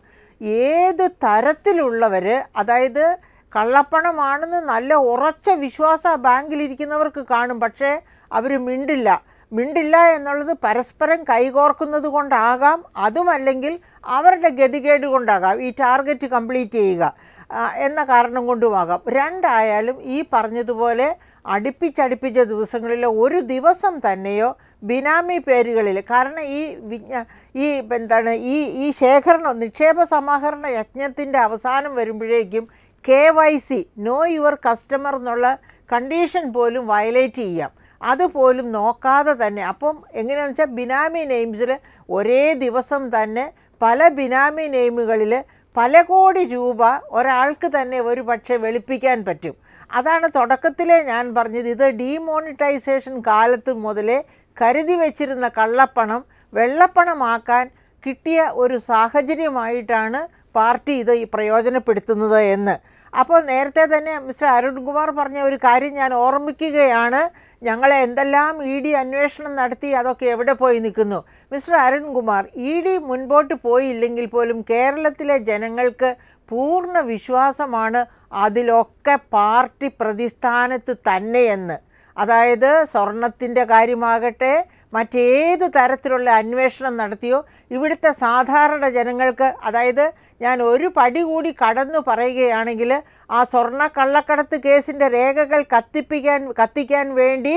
ഏത് തരത്തിലുള്ളവർ അതായത് കള്ളപ്പണമാണെന്ന് നല്ല ഉറച്ച വിശ്വാസ ബാങ്കിലിരിക്കുന്നവർക്ക് കാണും പക്ഷേ അവർ മിണ്ടില്ല. മിണ്ടില്ല എന്നുള്ളത് പരസ്പരം കൈകോർക്കുന്നത് കൊണ്ടാകാം അതുമല്ലെങ്കിൽ അവരുടെ ഗതികേട് കൊണ്ടാകാം ഈ ടാർഗറ്റ് കംപ്ലീറ്റ് ചെയ്യുക. ആ, എന്ന കാരണം കൊണ്ടുമാകാം. രണ്ടായാലും ഈ പറഞ്ഞതുപോലെ അടുപ്പിച്ചടുപ്പിച്ച ദിവസങ്ങളിൽ ഒരു ദിവസം തന്നെയോ ബിനാമി പേരുകളിൽ കാരണം ഈ വിജ്ഞ ഈ എന്താണ് ഈ ഈ ശേഖരണം നിക്ഷേപ സമാഹരണ യജ്ഞത്തിന്റെ അവസാനം വരുമ്പോഴേക്കും K Y C know your customer എന്നുള്ള കണ്ടീഷൻ പോലും വയലേറ്റ് ചെയ്യാം. അതുപോലും നോക്കാതെ തന്നെ. അപ്പം എങ്ങനെയാണെന്ന് വെച്ചാൽ ബിനാമി നെയിംസിൽ ഒരേ ദിവസം തന്നെ പല ബിനാമി നെയിമുകളിൽ പല കോടി രൂപ ഒരാൾക്ക് തന്നെ ഒരു പക്ഷേ വെളുപ്പിക്കാൻ പറ്റും. അതാണ് തുടക്കത്തിലേ ഞാൻ പറഞ്ഞത്. ഇത് ഡീമോണിറ്റൈസേഷൻ കാലത്ത് മുതലേ കരുതി വച്ചിരുന്ന കള്ളപ്പണം വെള്ളപ്പണമാക്കാൻ കിട്ടിയ ഒരു സാഹചര്യമായിട്ടാണ് പാർട്ടി ഇത് പ്രയോജനപ്പെടുത്തുന്നത് എന്ന്. അപ്പോൾ നേരത്തെ തന്നെ മിസ്റ്റർ അരുൺകുമാർ പറഞ്ഞ ഒരു കാര്യം ഞാൻ ഓർമ്മിക്കുകയാണ്. ഞങ്ങളെ എന്തെല്ലാം ഇ ഡി അന്വേഷണം നടത്തി അതൊക്കെ എവിടെ പോയി നിൽക്കുന്നു? മിസ്റ്റർ അരുൺകുമാർ ഇ ഡി മുൻപോട്ട് പോയില്ലെങ്കിൽ പോലും കേരളത്തിലെ ജനങ്ങൾക്ക് പൂർണ വിശ്വാസമാണ് അതിലൊക്കെ പാർട്ടി പ്രതിസ്ഥാനത്ത് തന്നെയെന്ന്. അതായത് സ്വർണത്തിന്റെ കാര്യമാകട്ടെ മറ്റേത് തരത്തിലുള്ള അന്വേഷണം നടത്തിയോ ഇവിടുത്തെ സാധാരണ ജനങ്ങൾക്ക് അതായത് ഞാൻ ഒരു പടി കൂടി കടന്നു പറയുകയാണെങ്കിൽ ആ സ്വർണ കള്ളക്കടത്ത് കേസിന്റെ രേഖകൾ കത്തിപ്പിക്കാൻ കത്തിക്കാൻ വേണ്ടി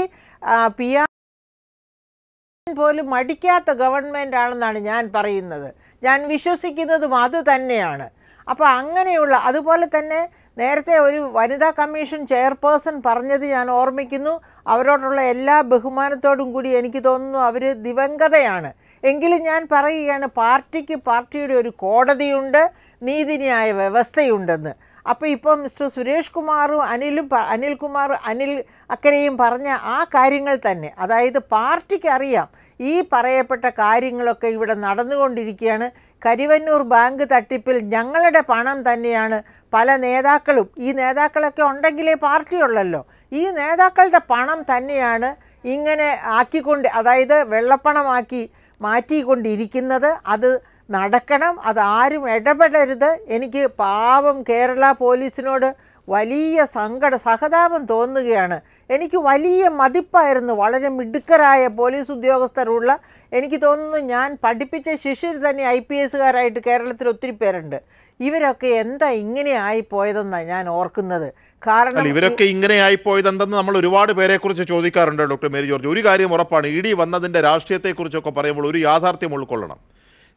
പി ആർ പോലും മടിക്കാത്ത ഗവൺമെന്റ് ആണെന്നാണ് ഞാൻ പറയുന്നത്. ഞാൻ വിശ്വസിക്കുന്നതും അത് തന്നെയാണ്. അപ്പോൾ അങ്ങനെയുള്ള അതുപോലെ തന്നെ നേരത്തെ ഒരു വനിതാ കമ്മീഷൻ ചെയർപേഴ്സൺ പറഞ്ഞത് ഞാൻ ഓർമ്മിക്കുന്നു. അവരോടുള്ള എല്ലാ ബഹുമാനത്തോടും കൂടി എനിക്ക് തോന്നുന്നു അവർ ദിവംഗതയാണ്. എങ്കിലും ഞാൻ പറയുകയാണ് പാർട്ടിക്ക് പാർട്ടിയുടെ ഒരു കോടതിയുണ്ട് നീതിന്യായ വ്യവസ്ഥയുണ്ടെന്ന്. അപ്പോൾ ഇപ്പം മിസ്റ്റർ സുരേഷ് കുമാറും അനിലും അനിൽകുമാർ അനിൽ അക്കരയും പറഞ്ഞ ആ കാര്യങ്ങൾ തന്നെ. അതായത് പാർട്ടിക്ക് അറിയാം ഈ പറയപ്പെട്ട കാര്യങ്ങളൊക്കെ ഇവിടെ നടന്നുകൊണ്ടിരിക്കുകയാണ്. കരിവന്നൂർ ബാങ്ക് തട്ടിപ്പിൽ ഞങ്ങളുടെ പണം തന്നെയാണ് പല നേതാക്കളും. ഈ നേതാക്കളൊക്കെ ഉണ്ടെങ്കിലേ പാർട്ടിയുള്ളല്ലോ. ഈ നേതാക്കളുടെ പണം തന്നെയാണ് ഇങ്ങനെ ആക്കിക്കൊണ്ട് അതായത് വെള്ളപ്പണമാക്കി മാറ്റിക്കൊണ്ടിരിക്കുന്നത്. അത് നടക്കണം. അത് ആരും ഇടപെടരുത്. എനിക്ക് പാവം കേരള പോലീസിനോട് വലിയ സങ്കട സഹതാപം തോന്നുകയാണ്. എനിക്ക് വലിയ മതിപ്പായിരുന്നു. വളരെ മിടുക്കരായ പോലീസ് ഉദ്യോഗസ്ഥരുള്ള എനിക്ക് തോന്നുന്നു ഞാൻ പഠിപ്പിച്ച ശിഷ്യർ തന്നെ ഐ പി എസുകാരായിട്ട് കേരളത്തിൽ ഒത്തിരി പേരുണ്ട്. ഇവരൊക്കെ എന്താ ഇങ്ങനെ ആയിപ്പോയതെന്നാണ് ഞാൻ ഓർക്കുന്നത്. കാരണം ഇവരൊക്കെ ഇങ്ങനെയായി പോയത് എന്തെന്ന് നമ്മൾ ഒരുപാട് പേരെ കുറിച്ച് ചോദിക്കാറുണ്ട് ഡോക്ടർ മേരി ജോർജ്. ഒരു കാര്യം ഉറപ്പാണ് ഇ ഡി രാഷ്ട്രീയത്തെ രാഷ്ട്രീയത്തെക്കുറിച്ചൊക്കെ പറയുമ്പോൾ ഒരു യാഥാർത്ഥ്യം ഉൾക്കൊള്ളണം.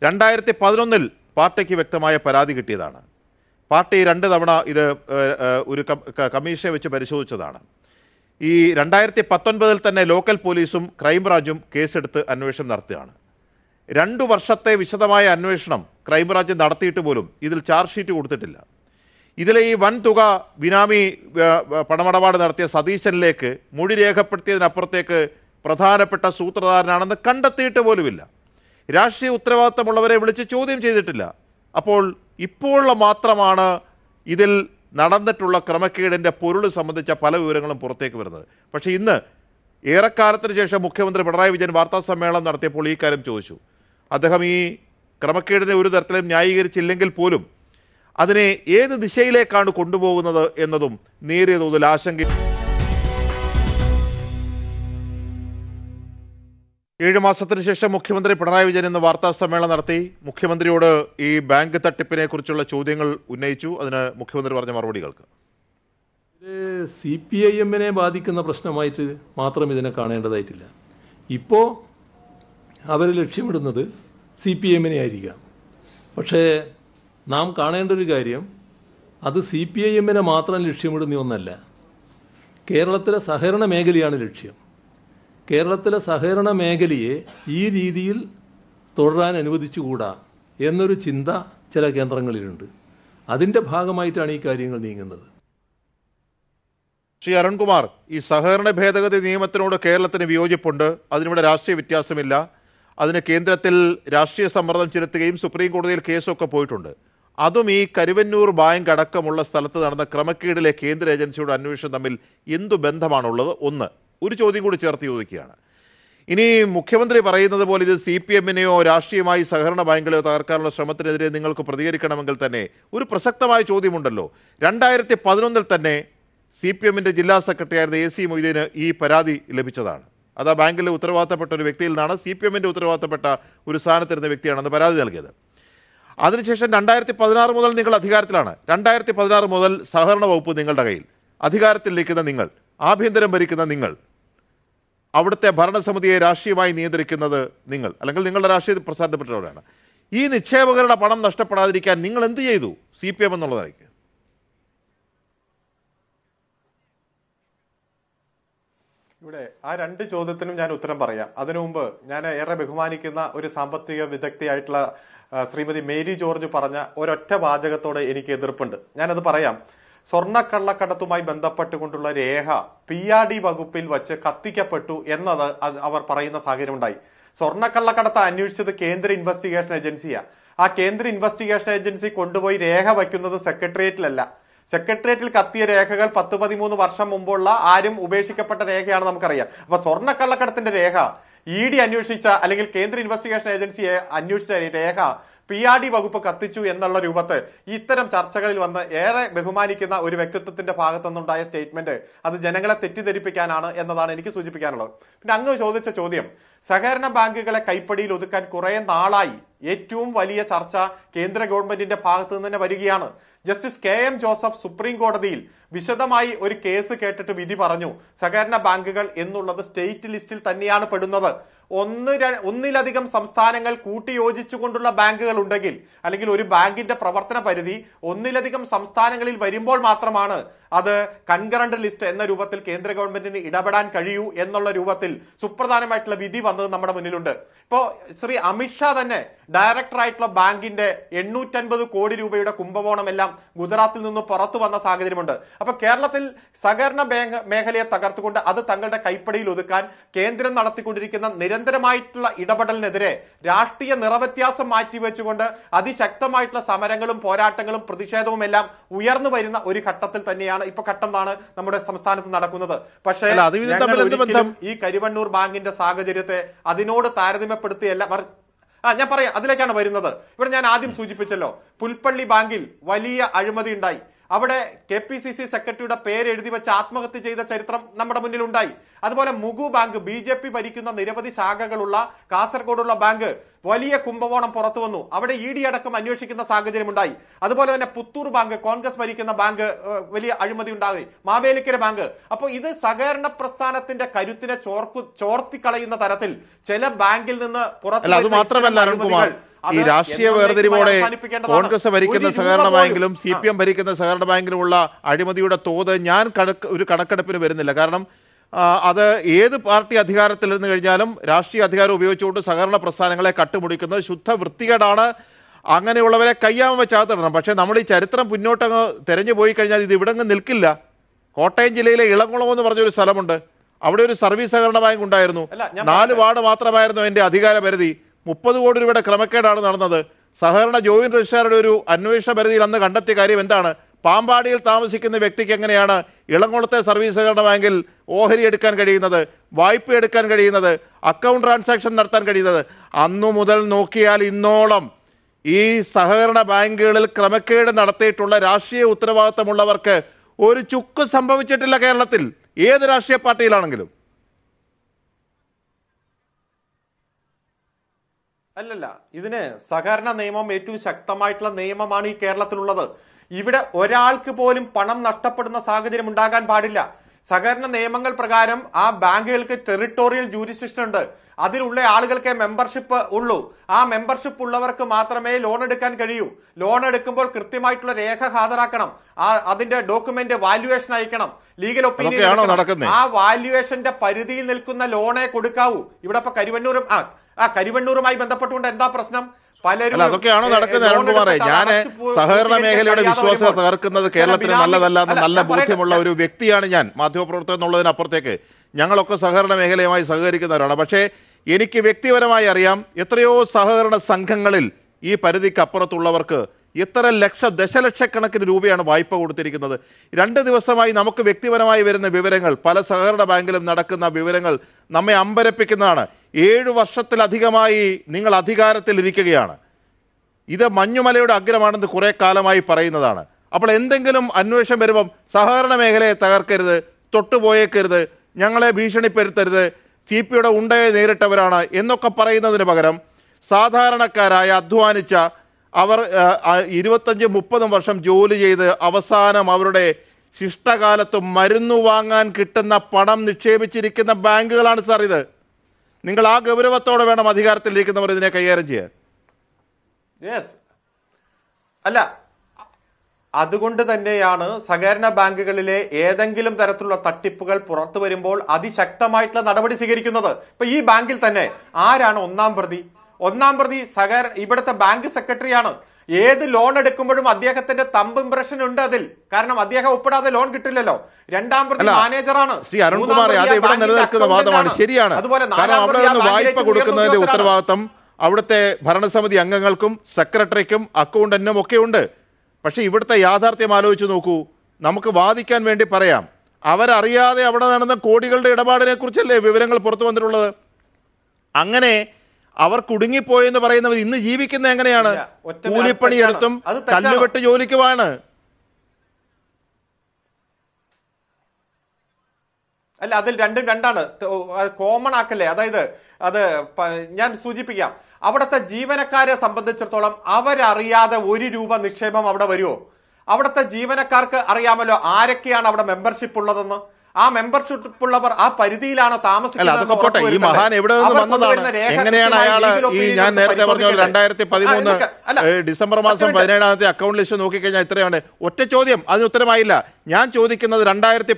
രണ്ടായിരത്തി പതിനൊന്നിൽ പാർട്ടിക്ക് വ്യക്തമായ പരാതി കിട്ടിയതാണ്. പാർട്ടി രണ്ട് തവണ ഇത് ഒരു കമ്മീഷനെ വെച്ച് പരിശോധിച്ചതാണ്. ഈ രണ്ടായിരത്തി പത്തൊൻപതിൽ തന്നെ ലോക്കൽ പോലീസും ക്രൈംബ്രാഞ്ചും കേസെടുത്ത് അന്വേഷണം നടത്തുകയാണ്. രണ്ടു വർഷത്തെ വിശദമായ അന്വേഷണം ക്രൈംബ്രാഞ്ച് നടത്തിയിട്ട് പോലും ഇതിൽ ചാർജ് ഷീറ്റ് കൊടുത്തിട്ടില്ല. ഇതിലെ ഈ വൻ തുക ബിനാമി പണമിടപാട് നടത്തിയ സതീശനിലേക്ക് മൊഴി രേഖപ്പെടുത്തിയതിനപ്പുറത്തേക്ക് പ്രധാനപ്പെട്ട സൂത്രധാരനാണെന്ന് കണ്ടെത്തിയിട്ട് പോലുമില്ല. രാഷ്ട്രീയ ഉത്തരവാദിത്തമുള്ളവരെ വിളിച്ച് ചോദ്യം ചെയ്തിട്ടില്ല. അപ്പോൾ ഇപ്പോൾ മാത്രമാണ് ഇതിൽ നടന്നിട്ടുള്ള ക്രമക്കേടിന്റെ പൊരുൾ സംബന്ധിച്ച പല വിവരങ്ങളും പുറത്തേക്ക് വരുന്നത്. പക്ഷേ ഇന്ന് ഏറെക്കാലത്തിന് ശേഷം മുഖ്യമന്ത്രി പിണറായി വിജയൻ വാർത്താ സമ്മേളനം നടത്തിയപ്പോൾ ഈ കാര്യം ചോദിച്ചു. അദ്ദേഹം ഈ ക്രമക്കേടിനെ ഒരു തരത്തിലും ന്യായീകരിച്ചില്ലെങ്കിൽ പോലും അതിനെ ഏത് ദിശയിലേക്കാണ് കൊണ്ടുപോകുന്നത് എന്നതും നേരിയ തോതിൽ ആശങ്ക ഏഴ് മാസത്തിന് ശേഷം മുഖ്യമന്ത്രി പിണറായി വിജയൻ ഇന്ന് വാർത്താ സമ്മേളനം നടത്തി. മുഖ്യമന്ത്രിയോട് ഈ ബാങ്ക് തട്ടിപ്പിനെ കുറിച്ചുള്ള ചോദ്യങ്ങൾ ഉന്നയിച്ചു. അതിന് മുഖ്യമന്ത്രി പറഞ്ഞ മറുപടികൾക്ക് സി പി ഐ എമ്മിനെ ബാധിക്കുന്ന പ്രശ്നമായിട്ട് മാത്രം ഇതിനെ കാണേണ്ടതായിട്ടില്ല. ഇപ്പോൾ അവർ ലക്ഷ്യമിടുന്നത് സി പി എമ്മിനെ ആയിരിക്കാം. പക്ഷേ നാം കാണേണ്ട ഒരു കാര്യം അത് സി പി ഐ എമ്മിനെ മാത്രം ലക്ഷ്യമിടുന്ന ഒന്നല്ല. കേരളത്തിലെ സഹകരണ മേഖലയാണ് ലക്ഷ്യം. കേരളത്തിലെ സഹകരണ മേഖലയെ ഈ രീതിയിൽ തുടരാൻ അനുവദിച്ചുകൂടാ എന്നൊരു ചിന്ത ചില കേന്ദ്രങ്ങളിലുണ്ട്. അതിന്റെ ഭാഗമായിട്ടാണ് ഈ കാര്യങ്ങൾ നീങ്ങുന്നത്. ശ്രീ അരുൺകുമാർ ഈ സഹകരണ ഭേദഗതി നിയമത്തിനോട് കേരളത്തിന് വിയോജിപ്പുണ്ട്. അതിനിവിടെ രാഷ്ട്രീയ വ്യത്യാസമില്ല. അതിന് കേന്ദ്രത്തിൽ രാഷ്ട്രീയ സമ്മർദ്ദം ചെലുത്തുകയും സുപ്രീം കോടതിയിൽ കേസൊക്കെ പോയിട്ടുണ്ട്. അതും ഈ കരുവന്നൂർ ബാങ്ക് അടക്കമുള്ള സ്ഥലത്ത് നടന്ന ക്രമക്കേടിലെ കേന്ദ്ര ഏജൻസിയുടെ അന്വേഷണം തമ്മിൽ എന്തു ബന്ധമാണുള്ളത്? ഒന്ന് ഒരു ചോദ്യം കൂടി ചേർത്ത് ചോദിക്കുകയാണ്. ഇനി മുഖ്യമന്ത്രി പറയുന്നത് പോലെ ഇത് സി പി എമ്മിനെയോ രാഷ്ട്രീയമായി സഹകരണ ബാങ്കുകളെയോ തകർക്കാനുള്ള ശ്രമത്തിനെതിരെ നിങ്ങൾക്ക് പ്രതികരിക്കണമെങ്കിൽ തന്നെ ഒരു പ്രസക്തമായ ചോദ്യമുണ്ടല്ലോ. രണ്ടായിരത്തി പതിനൊന്നിൽ തന്നെ സി പി എമ്മിന്റെ ജില്ലാ സെക്രട്ടറിയായിരുന്ന എ സി മൊയ്തീന് ഈ പരാതി ലഭിച്ചതാണ്. അത് ആ ബാങ്കിലെ ഉത്തരവാദിത്തപ്പെട്ട ഒരു വ്യക്തിയിൽ നിന്നാണ് സി പി എമ്മിന്റെ ഉത്തരവാദിത്തപ്പെട്ട ഒരു സ്ഥാനത്തിരുന്ന വ്യക്തിയാണ് അന്ന് പരാതി നൽകിയത്. അതിനുശേഷം രണ്ടായിരത്തി പതിനാറ് മുതൽ നിങ്ങൾ അധികാരത്തിലാണ്. രണ്ടായിരത്തി പതിനാറ് മുതൽ സഹകരണ വകുപ്പ് നിങ്ങളുടെ കയ്യിൽ. അധികാരത്തിലിരിക്കുന്ന നിങ്ങൾ ആഭ്യന്തരം ഭരിക്കുന്ന നിങ്ങൾ അവിടുത്തെ ഭരണസമിതിയെ രാഷ്ട്രീയമായി നിയന്ത്രിക്കുന്നത് നിങ്ങൾ. അല്ലെങ്കിൽ നിങ്ങളുടെ രാഷ്ട്രീയ പ്രസാദപ്പെട്ടവരാണ് ഈ നിക്ഷേപകരുടെ പണം നഷ്ടപ്പെടാതിരിക്കാൻ നിങ്ങൾ എന്ത് ചെയ്തു? സി പി എം എന്നുള്ളതായിരിക്കും. ഇവിടെ ആ രണ്ട് ചോദ്യത്തിനും ഞാൻ ഉത്തരം പറയാം. അതിനു മുമ്പ് ഞാൻ ഏറെ ബഹുമാനിക്കുന്ന ഒരു സാമ്പത്തിക വിദഗ്ധയായിട്ടുള്ള ശ്രീമതി മേരി ജോർജ് പറഞ്ഞ ഒരൊറ്റ വാചകത്തോടെ എനിക്ക് എതിർപ്പുണ്ട്. ഞാനത് പറയാം. സ്വർണക്കള്ളക്കടത്തുമായി ബന്ധപ്പെട്ടുകൊണ്ടുള്ള രേഖ പി ആർ ഡി വകുപ്പിൽ വച്ച് കത്തിക്കപ്പെട്ടു എന്നത് അവർ പറയുന്ന സാഹചര്യം ഉണ്ടായി സ്വർണക്കള്ളക്കടത്ത് അന്വേഷിച്ചത് കേന്ദ്ര ഇൻവെസ്റ്റിഗേഷൻ ഏജൻസിയാ. ആ കേന്ദ്ര ഇൻവെസ്റ്റിഗേഷൻ ഏജൻസി കൊണ്ടുപോയി രേഖ വയ്ക്കുന്നത് സെക്രട്ടേറിയറ്റിലല്ല. സെക്രട്ടേറിയറ്റിൽ കത്തിയ രേഖകൾ പത്ത് പതിമൂന്ന് വർഷം മുമ്പുള്ള ആരും ഉപേക്ഷിക്കപ്പെട്ട രേഖയാണ് നമുക്കറിയാം. അപ്പൊ സ്വർണക്കള്ളക്കടത്തിന്റെ രേഖ ഇ ഡി അന്വേഷിച്ച അല്ലെങ്കിൽ കേന്ദ്ര ഇൻവെസ്റ്റിഗേഷൻ ഏജൻസിയെ അന്വേഷിച്ച രേഖ പി ആർ ഡി വകുപ്പ് കത്തിച്ചു എന്നുള്ള രൂപത്ത് ഇത്തരം ചർച്ചകളിൽ വന്ന് ഏറെ ബഹുമാനിക്കുന്ന ഒരു വ്യക്തിത്വത്തിന്റെ ഭാഗത്തുനിന്നുണ്ടായ സ്റ്റേറ്റ്മെന്റ് അത് ജനങ്ങളെ തെറ്റിദ്ധരിപ്പിക്കാനാണ് എന്നതാണ് എനിക്ക് സൂചിപ്പിക്കാനുള്ളത്. പിന്നെ അങ്ങ് ചോദിച്ച ചോദ്യം സഹകരണ ബാങ്കുകളെ കൈപ്പടിയിൽ ഒതുക്കാൻ കുറെ നാളായി. ഏറ്റവും വലിയ ചർച്ച കേന്ദ്ര ഗവൺമെന്റിന്റെ ഭാഗത്തു നിന്ന് തന്നെ വരികയാണ്. Justice K M Joseph supreme കോടതിയിൽ വിശദമായി ഒരു കേസ് കേട്ടിട്ട് വിധി പറഞ്ഞു സഹകരണ ബാങ്കുകൾ എന്നുള്ളത് സ്റ്റേറ്റ് ലിസ്റ്റിൽ തന്നെയാണ് പെടുന്നത്. ഒന്ന് ഒന്നിലധികം സംസ്ഥാനങ്ങൾ കൂട്ടിയോജിച്ചുകൊണ്ടുള്ള ബാങ്കുകൾ ഉണ്ടെങ്കിൽ അല്ലെങ്കിൽ ഒരു ബാങ്കിന്റെ പ്രവർത്തന പരിധി ഒന്നിലധികം സംസ്ഥാനങ്ങളിൽ വരുമ്പോൾ മാത്രമാണ് അത് കൺകറന്റ് ലിസ്റ്റ് എന്ന രൂപത്തിൽ കേന്ദ്ര ഗവൺമെന്റിന് ഇടപെടാൻ കഴിയൂ എന്നുള്ള രൂപത്തിൽ സുപ്രധാനമായിട്ടുള്ള വിധി വന്നത് നമ്മുടെ മുന്നിലുണ്ട്. ഇപ്പോ ശ്രീ അമിത്ഷാ തന്നെ ഡയറക്ടറായിട്ടുള്ള ബാങ്കിന്റെ എണ്ണൂറ്റൻപത് കോടി രൂപയുടെ കുംഭകോണം എല്ലാം ഗുജറാത്തിൽ നിന്ന് പുറത്തു വന്ന സാഹചര്യമുണ്ട്. അപ്പൊ കേരളത്തിൽ സഹകരണ ബാങ്ക് മേഖലയെ തകർത്തുകൊണ്ട് അത് തങ്ങളുടെ കൈപ്പടിയിൽ ഒതുക്കാൻ കേന്ദ്രം നടത്തിക്കൊണ്ടിരിക്കുന്ന നിരന്തരമായിട്ടുള്ള ഇടപെടലിനെതിരെ രാഷ്ട്രീയ നിറവ്യത്യാസം മാറ്റിവെച്ചുകൊണ്ട് അതിശക്തമായിട്ടുള്ള സമരങ്ങളും പോരാട്ടങ്ങളും പ്രതിഷേധവും എല്ലാം ഉയർന്നു വരുന്ന ഒരു ഘട്ടത്തിൽ തന്നെയാണ് ഇപ്പൊ ഘട്ടം നമ്മുടെ സംസ്ഥാനത്ത് നടക്കുന്നത്. പക്ഷേ? ഈ കരിവണ്ണൂർ ബാങ്കിന്റെ സാഹചര്യത്തെ അതിനോട് താരതമ്യപ്പെടുത്തിയല്ല. ആ ഞാൻ പറയാം അതിലേക്കാണ് വരുന്നത്. ഇവിടെ ഞാൻ ആദ്യം സൂചിപ്പിച്ചല്ലോ പുൽപ്പള്ളി ബാങ്കിൽ വലിയ അഴിമതി ഉണ്ടായി. അവിടെ കെ പി സി സി സെക്രട്ടറിയുടെ പേര് എഴുതി വെച്ച് ആത്മഹത്യ ചെയ്ത ചരിത്രം നമ്മുടെ മുന്നിൽ ഉണ്ടായി അതുപോലെ Mugu bank B J P ഭരിക്കുന്ന നിരവധി ശാഖകളുള്ള കാസർഗോഡുള്ള ബാങ്ക് വലിയ കുംഭകോണം പുറത്തു വന്നു. അവിടെ ഇ ഡി അടക്കം അന്വേഷിക്കുന്ന സാഹചര്യം ഉണ്ടായി അതുപോലെ തന്നെ പുത്തൂർ ബാങ്ക് കോൺഗ്രസ് ഭരിക്കുന്ന ബാങ്ക് വലിയ അഴിമതി ഉണ്ടാകും മാവേലിക്കര ബാങ്ക്. അപ്പോൾ ഇത് സഹകരണ പ്രസ്ഥാനത്തിന്റെ കരുത്തിനെ ചോർക്കു ചോർത്തിക്കളയുന്ന തരത്തിൽ ചില ബാങ്കിൽ നിന്ന് പുറത്തു ഈ രാഷ്ട്രീയ വേർതിരിവോടെ കോൺഗ്രസ് ഭരിക്കുന്ന സഹകരണമായെങ്കിലും സഹകരണ ബാങ്കിലും സി പി എം ഭരിക്കുന്ന സഹകരണ ബാങ്കിലുമുള്ള അഴിമതിയുടെ തോത് ഞാൻ കണക്ക് ഒരു കണക്കെടുപ്പിന് വരുന്നില്ല. കാരണം അത് ഏത് പാർട്ടി അധികാരത്തിലിരുന്ന് കഴിഞ്ഞാലും രാഷ്ട്രീയ അധികാരം ഉപയോഗിച്ചുകൊണ്ട് സഹകരണ പ്രസ്ഥാനങ്ങളെ കട്ടുമുടിക്കുന്നത് ശുദ്ധ വൃത്തികേടാണ് അങ്ങനെയുള്ളവരെ കയ്യാമ വെച്ചാകത്തിടണം പക്ഷേ നമ്മൾ ഈ ചരിത്രം മുന്നോട്ടങ്ങ് തെരഞ്ഞു പോയി കഴിഞ്ഞാൽ ഇത് ഇവിടെ നിൽക്കില്ല. കോട്ടയം ജില്ലയിലെ ഇളംകുളം എന്ന് പറഞ്ഞൊരു സ്ഥലമുണ്ട്. അവിടെ ഒരു സർവീസ് സഹകരണ ബാങ്ക് ഉണ്ടായിരുന്നു. നാല്. വാർഡ് മാത്രമായിരുന്നു എന്റെ അധികാര പരിധി. മുപ്പത് കോടി രൂപയുടെ ക്രമക്കേടാണ് നടന്നത്. സഹകരണ ജോയിന്റ് രജിസ്ട്രാറുടെ ഒരു അന്വേഷണ പരിധിയിൽ അന്ന് കണ്ടെത്തിയ കാര്യം എന്താണ്? പാമ്പാടിയിൽ താമസിക്കുന്ന വ്യക്തിക്ക് എങ്ങനെയാണ് ഇളംകുളത്തെ സർവീസ് സഹകരണ ബാങ്കിൽ ഓഹരി എടുക്കാൻ കഴിയുന്നത് വായ്പ എടുക്കാൻ കഴിയുന്നത് അക്കൗണ്ട് ട്രാൻസാക്ഷൻ നടത്താൻ കഴിയുന്നത്? അന്നു മുതൽ നോക്കിയാൽ ഇന്നോളം ഈ സഹകരണ ബാങ്കുകളിൽ ക്രമക്കേട് നടത്തിയിട്ടുള്ള രാഷ്ട്രീയ ഉത്തരവാദിത്തമുള്ളവർക്ക് ഒരു ചുക്ക് സംഭവിച്ചിട്ടില്ല കേരളത്തിൽ. ഏത് രാഷ്ട്രീയ പാർട്ടിയിലാണെങ്കിലും. അല്ലല്ല ഇതിന് സഹകരണ നിയമം ഏറ്റവും ശക്തമായിട്ടുള്ള നിയമമാണ് ഈ കേരളത്തിലുള്ളത്. ഇവിടെ ഒരാൾക്ക് പോലും പണം നഷ്ടപ്പെടുന്ന സാഹചര്യം ഉണ്ടാകാൻ പാടില്ല. സഹകരണ നിയമങ്ങൾ പ്രകാരം ആ ബാങ്കുകൾക്ക് ടെറിട്ടോറിയൽ ജൂരിസ്ഡിക്ഷൻ ഉണ്ട്. അതിലുള്ള ആളുകൾക്ക് മെമ്പർഷിപ്പ് ഉള്ളൂ. ആ മെമ്പർഷിപ്പ് ഉള്ളവർക്ക് മാത്രമേ ലോൺ എടുക്കാൻ കഴിയൂ. ലോൺ എടുക്കുമ്പോൾ കൃത്യമായിട്ടുള്ള രേഖ ഹാജരാക്കണം. ആ അതിന്റെ ഡോക്യുമെന്റ് വാല്യുവേഷൻ അയക്കണം. Legal opinion? ആ വാല്യുവേഷന്റെ പരിധിയിൽ നിൽക്കുന്ന ലോണേ കൊടുക്കാവൂ. ഇവിടെ ഇപ്പൊ കരുവന്നൂരും ആ ആ കരിവണ്ണൂറുമായി ബന്ധപ്പെട്ടുകൊണ്ട് എന്താ പ്രശ്നം? പലരും അതൊക്കെയാണോ നടക്കുന്നത്? അരുൺകുമാറെ ഞാൻ സഹകരണ മേഖലയുടെ വിശ്വാസം തകർക്കുന്നത് കേരളത്തിന് നല്ലതല്ല എന്ന് നല്ല ബോധ്യമുള്ള ഒരു വ്യക്തിയാണ് ഞാൻ മാധ്യമപ്രവർത്തകൻ എന്നുള്ളതിനപ്പുറത്തേക്ക് ഞങ്ങളൊക്കെ സഹകരണ മേഖലയുമായി സഹകരിക്കുന്നവരാണ്. പക്ഷേ എനിക്ക് വ്യക്തിപരമായി അറിയാം എത്രയോ സഹകരണ സംഘങ്ങളിൽ ഈ പരിധിക്കപ്പുറത്തുള്ളവർക്ക് എത്ര ലക്ഷ ദശലക്ഷക്കണക്കിന് രൂപയാണ് വായ്പ കൊടുത്തിരിക്കുന്നത്. രണ്ട് ദിവസമായി നമുക്ക് വ്യക്തിപരമായി വരുന്ന വിവരങ്ങൾ പല സഹകരണ ബാങ്കിലും നടക്കുന്ന വിവരങ്ങൾ നമ്മെ അമ്പരപ്പിക്കുന്നതാണ്. ഏഴു വർഷത്തിലധികമായി നിങ്ങൾ അധികാരത്തിലിരിക്കുകയാണ്. ഇത് മഞ്ഞുമലയുടെ അഗ്രമാണെന്ന് കുറേ കാലമായി പറയുന്നതാണ്. അപ്പോൾ എന്തെങ്കിലും അന്വേഷണം വരുമ്പം സഹകരണ മേഖലയെ തകർക്കരുത് തൊട്ടുപോയേക്കരുത് ഞങ്ങളെ ഭീഷണിപ്പെടുത്തരുത് സി പിയുടെ ഉണ്ടയെ നേരിട്ടവരാണ് എന്നൊക്കെ പറയുന്നതിന് പകരം സാധാരണക്കാരായ അധ്വാനിച്ച അവർ ഇരുപത്തഞ്ച് മുപ്പതും വർഷം ജോലി ചെയ്ത് അവസാനം അവരുടെ ശിഷ്ടകാലത്ത് മരുന്ന് വാങ്ങാൻ കിട്ടുന്ന പണം നിക്ഷേപിച്ചിരിക്കുന്ന ബാങ്കുകളാണ് സാർ ഇത്. നിങ്ങൾ ആ ഗൗരവത്തോടെ വേണം അധികാരത്തിലിരിക്കുന്നവർ ഇതിനെ കൈകാര്യം ചെയ്യാൻ. യെസ് അല്ല അതുകൊണ്ട് തന്നെയാണ് സഹകരണ ബാങ്കുകളിലെ ഏതെങ്കിലും തരത്തിലുള്ള തട്ടിപ്പുകൾ പുറത്തു വരുമ്പോൾ അതിശക്തമായിട്ടുള്ള നടപടി സ്വീകരിക്കുന്നത്. ഇപ്പൊ ഈ ബാങ്കിൽ തന്നെ ആരാണ് ഒന്നാം പ്രതി? ഒന്നാം പ്രതി സഹകരണ ഇവിടുത്തെ ബാങ്ക് സെക്രട്ടറിയാണ്. ഏത് ലോൺ എടുക്കുമ്പോഴും അദ്ദേഹത്തിന്റെ തമ്പ് ഇംപ്രഷൻ ഉണ്ട് അതിൽ. കാരണം അദ്ദേഹം ഒപ്പിടാതെ ലോൺ കിട്ടില്ലല്ലോ. രണ്ടാം പ്രതി മാനേജറാണ് ശ്രീ അരുൺകുമാർ അത് ഇവിടെ നിലനിൽക്കുന്ന വാദമാണ്. ശരിയാണ്. അതുപോലെ വായ്പ കൊടുക്കുന്നതിന്റെ ഉത്തരവാദിത്വം ഉത്തരവാദിത്തം അവിടുത്തെ ഭരണസമിതി അംഗങ്ങൾക്കും സെക്രട്ടറിക്കും അക്കൗണ്ടന്റിനും ഒക്കെ ഉണ്ട്. പക്ഷേ ഇവിടുത്തെ യാഥാർത്ഥ്യം ആലോചിച്ച് നോക്കൂ. നമുക്ക് വാദിക്കാൻ വേണ്ടി പറയാം. അവരറിയാതെ അവിടെ നടന്ന കോടികളുടെ ഇടപാടിനെ കുറിച്ചല്ലേ വിവരങ്ങൾ പുറത്തു വന്നിട്ടുള്ളത്? അങ്ങനെ അവർ കുടുങ്ങിപ്പോയെന്ന് പറയുന്നവർ ഇന്ന് ജീവിക്കുന്ന എങ്ങനെയാണ്? കൂലിപ്പണി എടുത്തും കല്ലുവെട്ട് ജോലിക്കുമാണ് അല്ല അതിൽ രണ്ടും രണ്ടാണ്. കോമൺ ആക്കല്ലേ? അതായത് അത് ഞാൻ സൂചിപ്പിക്കാം. അവിടുത്തെ ജീവനക്കാരെ സംബന്ധിച്ചിടത്തോളം അവരറിയാതെ ഒരു രൂപ നിക്ഷേപം അവിടെ വരുമോ അവിടുത്തെ ജീവനക്കാർക്ക് അറിയാമല്ലോ ആരൊക്കെയാണ് അവിടെ മെമ്പർഷിപ്പ് ഉള്ളതെന്ന്. ആ മെമ്പർഷിപ്പ് ഉള്ളവർ ആ പരിധിയിലാണോ താമസിക്കുന്നത് ഈ മഹാൻ എവിടെ വന്നതാണ്? എങ്ങനെയാണ് അയാൾ ഈ ഞാൻ നേരത്തെ പറഞ്ഞ രണ്ടായിരത്തി പതിമൂന്ന് ഡിസംബർ മാസം പതിനേഴാമത്തെ അക്കൗണ്ട് ലിസ്റ്റ് നോക്കിക്കഴിഞ്ഞാൽ ഇത്രയാണ് ഒറ്റ ചോദ്യം അതിന് ഉത്തരമായില്ല. ഞാൻ ചോദിക്കുന്നത് രണ്ടായിരത്തി